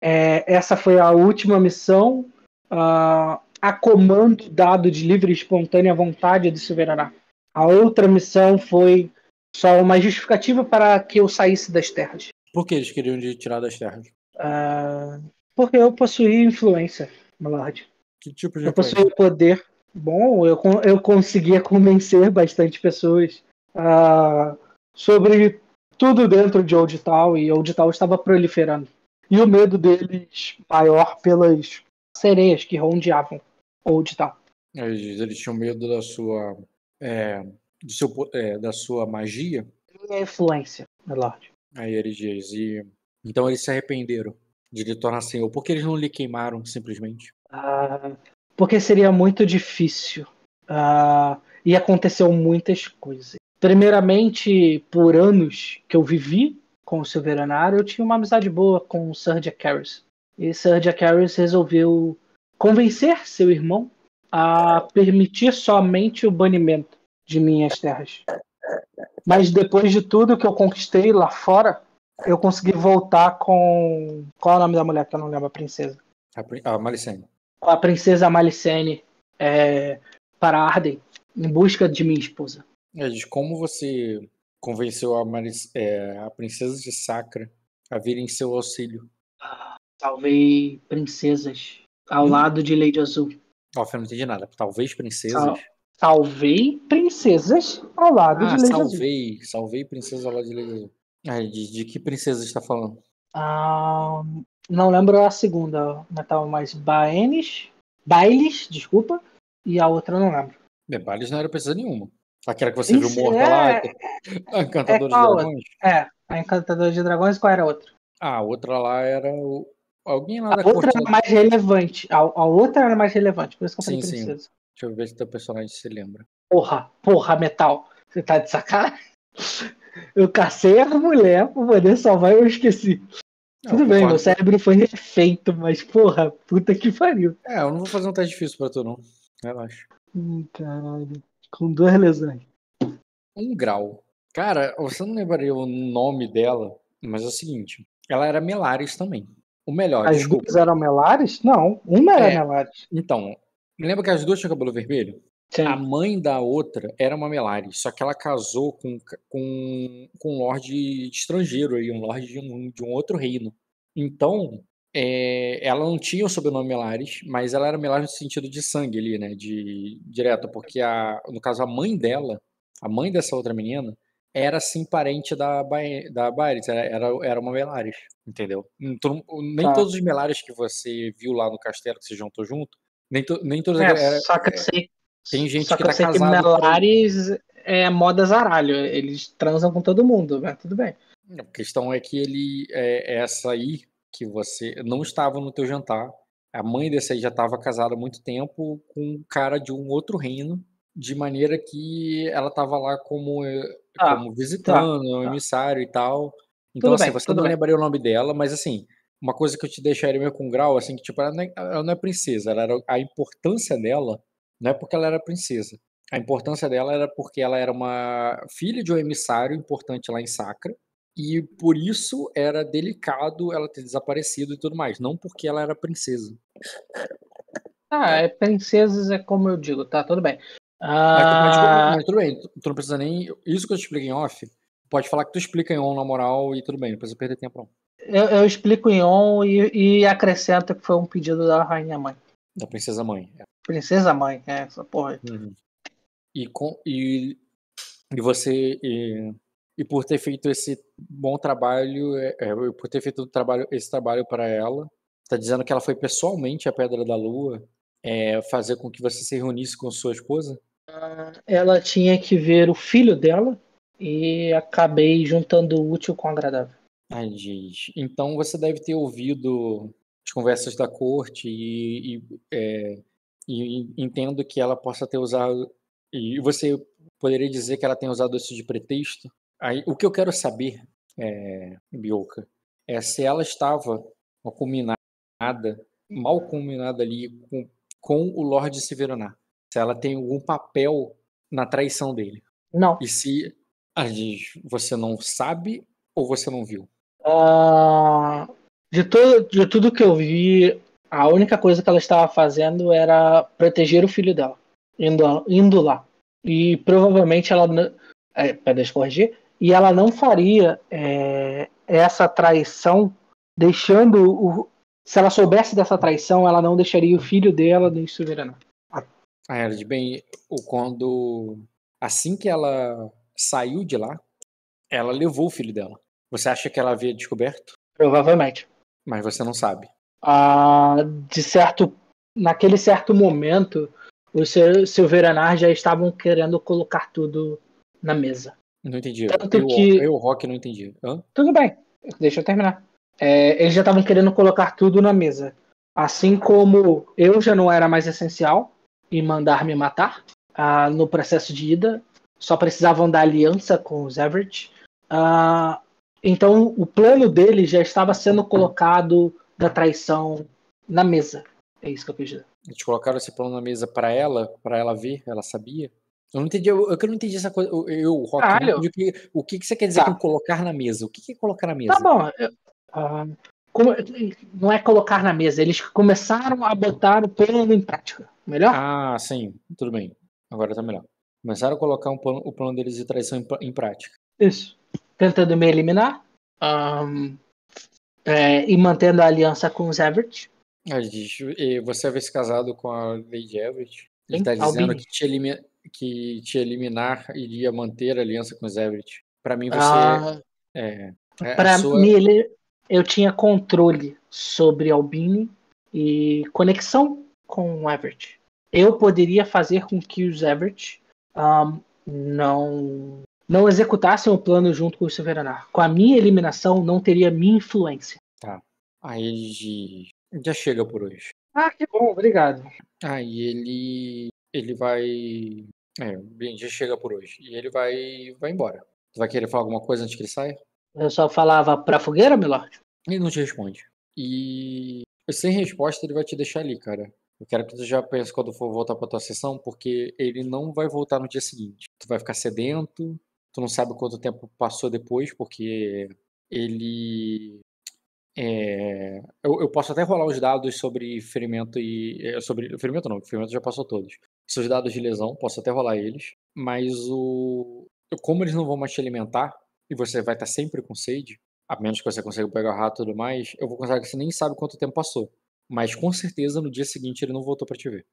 Speaker 2: É, essa foi a última missão ah, a comando dado de livre e espontânea vontade de Silveraná. A outra missão foi só uma justificativa para que eu saísse das terras.
Speaker 1: Por que eles queriam te tirar das terras?
Speaker 2: Ah, porque eu possuía influência, my lord.
Speaker 1: Que tipo de
Speaker 2: Eu
Speaker 1: influência?
Speaker 2: possuía poder. Bom, eu, eu conseguia convencer bastante pessoas ah, sobre tudo dentro de Old Town e Old Town estava proliferando. E o medo deles maior pelas sereias que rondeavam Old Town.
Speaker 1: Eles, eles tinham medo da sua. É, do seu, é, da sua magia.
Speaker 2: Minha influência, my lord.
Speaker 1: Aí ele diz. E, então eles se arrependeram de lhe tornar senhor. Por que eles não lhe queimaram simplesmente?
Speaker 2: Ah, porque seria muito difícil. Ah, e aconteceu muitas coisas. Primeiramente, por anos que eu vivi com o Silveranário, eu tinha uma amizade boa com o Sir Jack Harris. E Sir Jack Harris resolveu convencer seu irmão a permitir somente o banimento de minhas terras. Mas depois de tudo que eu conquistei lá fora, eu consegui voltar com. Qual é o nome da mulher que eu não lembro? A princesa
Speaker 1: A, pri- a Malicene.
Speaker 2: a princesa Malicene é, para Arden em busca de minha esposa.
Speaker 1: Ele diz como você convenceu a, Maric- é, a princesa de Sacra a vir em seu auxílio.
Speaker 2: Salvei princesas ao
Speaker 1: Hum.
Speaker 2: lado de Lady Azul.
Speaker 1: Ó, eu não entendi nada. Talvez princesas.
Speaker 2: Sal- Salvei princesas ao lado
Speaker 1: Ah,
Speaker 2: de Lady Azul.
Speaker 1: salvei. Salvei princesa lá de Lady Azul. Ah, de, de que princesa está falando?
Speaker 2: Ah, não lembro a segunda metal, mas Baenis, Bailes, desculpa, e a outra eu não lembro.
Speaker 1: Bebales não era princesa nenhuma. Aquela que você
Speaker 2: Isso,
Speaker 1: viu morta
Speaker 2: é.
Speaker 1: lá, a encantadora de
Speaker 2: qual?
Speaker 1: dragões.
Speaker 2: É, a Encantadora de Dragões, qual era a outra?
Speaker 1: Ah, a outra lá era o... alguém lá da
Speaker 2: A outra
Speaker 1: corte.
Speaker 2: era
Speaker 1: da-
Speaker 2: mais relevante. A, a outra era mais relevante, por isso que eu falei
Speaker 1: Sim, sim. Deixa eu ver se teu personagem se lembra.
Speaker 2: Porra, porra, metal. Você tá de sacanagem? Eu cacei a mulher pra poder salvar e eu esqueci.
Speaker 1: Não,
Speaker 2: Tudo bem, meu cérebro foi refeito, mas porra, puta que pariu.
Speaker 1: É, eu não vou fazer um teste difícil pra tu, não. Relaxa.
Speaker 2: Hum, caralho. Com duas lesões.
Speaker 1: Um grau. Cara, você não lembraria o nome dela, mas é o seguinte. Ela era Melares também. O melhor,
Speaker 2: As
Speaker 1: desculpa.
Speaker 2: duas eram melares? Não, uma era
Speaker 1: É.
Speaker 2: melares.
Speaker 1: Então, lembra que as duas tinham cabelo vermelho?
Speaker 2: Sim.
Speaker 1: A mãe da outra era uma Melares, só que ela casou com, com, com um lorde estrangeiro aí, um lorde de um, de um outro reino. Então, é, ela não tinha o sobrenome Melares, mas ela era Melares no sentido de sangue ali, né? De direto, porque a, no caso a mãe dela, a mãe dessa outra menina, era sim parente da Bae- da Baeris, era, era, era uma Melares, entendeu? Então, nem
Speaker 2: Tá.
Speaker 1: todos os Melares que você viu lá no castelo que se juntou junto, nem, to, nem todos
Speaker 2: É,
Speaker 1: era-
Speaker 2: só que eu sei.
Speaker 1: tem gente
Speaker 2: só
Speaker 1: que
Speaker 2: que
Speaker 1: tá
Speaker 2: sei que melares é moda zaralho. Eles transam com todo mundo, mas tudo bem.
Speaker 1: A questão é que ele é essa aí que você não estava no teu jantar. A mãe desse aí já estava casada há muito tempo com um cara de um outro reino, de maneira que ela estava lá como,
Speaker 2: Tá,
Speaker 1: como visitando, um
Speaker 2: tá.
Speaker 1: emissário e tal. Então,
Speaker 2: Tudo
Speaker 1: assim,
Speaker 2: bem,
Speaker 1: você não
Speaker 2: bem.
Speaker 1: lembraria o nome dela, mas assim, uma coisa que eu te deixaria meio com grau, assim, que tipo, ela não é, ela não é princesa, ela era, a importância dela não é porque ela era princesa. A importância dela era porque ela era uma filha de um emissário importante lá em Sacra, e por isso era delicado ela ter desaparecido e tudo mais, não porque ela era princesa.
Speaker 2: Ah, é princesas, é como eu digo, tá, tudo bem. Ah,
Speaker 1: mas tudo bem, tu, não precisa nem. Isso que eu te expliquei em off, pode falar que tu explica em on na moral e tudo bem, não precisa perder tempo não.
Speaker 2: eu, eu explico em on e, e acrescento que foi um pedido da rainha mãe.
Speaker 1: Da princesa mãe.
Speaker 2: Princesa mãe, é essa porra.
Speaker 1: Uhum. E, com, e, e você. E, e por ter feito esse bom trabalho, é, é, por ter feito trabalho, esse trabalho para ela, tá dizendo que ela foi pessoalmente à Pedra da Lua é, fazer com que você se reunisse com sua esposa?
Speaker 2: Ela tinha que ver o filho dela e acabei juntando o útil com o agradável.
Speaker 1: Ai, gente. Então você deve ter ouvido as conversas da corte e, e, é, e entendo que ela possa ter usado. E você poderia dizer que ela tem usado isso de pretexto? Aí, o que eu quero saber, é, Bioka, é se ela estava mal combinada ali com, com o Lorde Severonar. Se ela tem algum papel na traição dele.
Speaker 2: Não.
Speaker 1: E se você não sabe ou você não viu?
Speaker 2: Ah, de, tudo, de tudo que eu vi, a única coisa que ela estava fazendo era proteger o filho dela, indo, indo lá. E provavelmente ela. É, pera, corrigir. E ela não faria é, essa traição deixando o. Se ela soubesse dessa traição, ela não deixaria o filho dela nem soberano.
Speaker 1: Era de bem, quando assim que ela saiu de lá, ela levou o filho dela. Você acha que ela havia descoberto?
Speaker 2: Provavelmente.
Speaker 1: Mas você não sabe.
Speaker 2: Ah, de certo, naquele certo momento, os Sil- Silveranar já estavam querendo colocar tudo na mesa.
Speaker 1: Não entendi.
Speaker 2: Tanto
Speaker 1: eu,
Speaker 2: que-
Speaker 1: eu, Rock, não entendi. Hã?
Speaker 2: Tudo bem, deixa eu terminar. É, eles já estavam querendo colocar tudo na mesa. Assim como eu já não era mais essencial e mandar me matar ah, no processo de ida, só precisavam da aliança com os Everett. Ah, então o plano dele já estava sendo colocado da traição na mesa. É isso que eu quis dizer.
Speaker 1: Eles colocaram esse plano na mesa pra ela, pra ela ver, ela sabia. Eu não entendi, eu, eu não entendi essa coisa. Eu, eu, Rock, não o que, o que, que você quer dizer
Speaker 2: Tá.
Speaker 1: com colocar na mesa? O que, que é colocar na mesa?
Speaker 2: Tá bom. eu- ah, como- não é colocar na mesa, eles começaram a botar o plano em prática. Melhor?
Speaker 1: Ah, sim, tudo bem. Agora tá melhor. Começaram a colocar um plano- o plano deles de traição em, em prática.
Speaker 2: Isso. Tentando me eliminar. ahn, é, e mantendo a aliança com os Everett.
Speaker 1: E você havia se casado com a Lady Everett? Ele está dizendo que te, elimi- que te eliminar iria manter a aliança com os Everett. Pra mim, você
Speaker 2: Ah,
Speaker 1: é, é
Speaker 2: Para
Speaker 1: sua-
Speaker 2: mim, ele, eu tinha controle sobre Albini e conexão com o Everett. Eu poderia fazer com que os Everett ahn, não não executassem o plano junto com o Severanar. Com a minha eliminação, não teria minha influência.
Speaker 1: Aí ele já chega por hoje.
Speaker 2: Ah, que bom, obrigado.
Speaker 1: Aí ele ele vai é, bem, já chega por hoje. E ele vai vai embora. Tu vai querer falar alguma coisa antes que ele saia?
Speaker 2: Eu só falava pra fogueira, Milord?
Speaker 1: Ele não te responde. E sem resposta, ele vai te deixar ali, cara. Eu quero que tu já pense quando for voltar pra tua sessão, porque ele não vai voltar no dia seguinte. Tu vai ficar sedento, tu não sabe quanto tempo passou depois, porque ele. é, eu, eu posso até rolar os dados sobre ferimento e. é, Sobre. Ferimento não, ferimento já passou todos. Seus dados de lesão, posso até rolar eles. Mas o. Como eles não vão mais te alimentar, e você vai estar sempre com sede, a menos que você consiga pegar o rato e tudo mais, eu vou considerar que você nem sabe quanto tempo passou. Mas com certeza no dia seguinte ele não voltou pra te ver.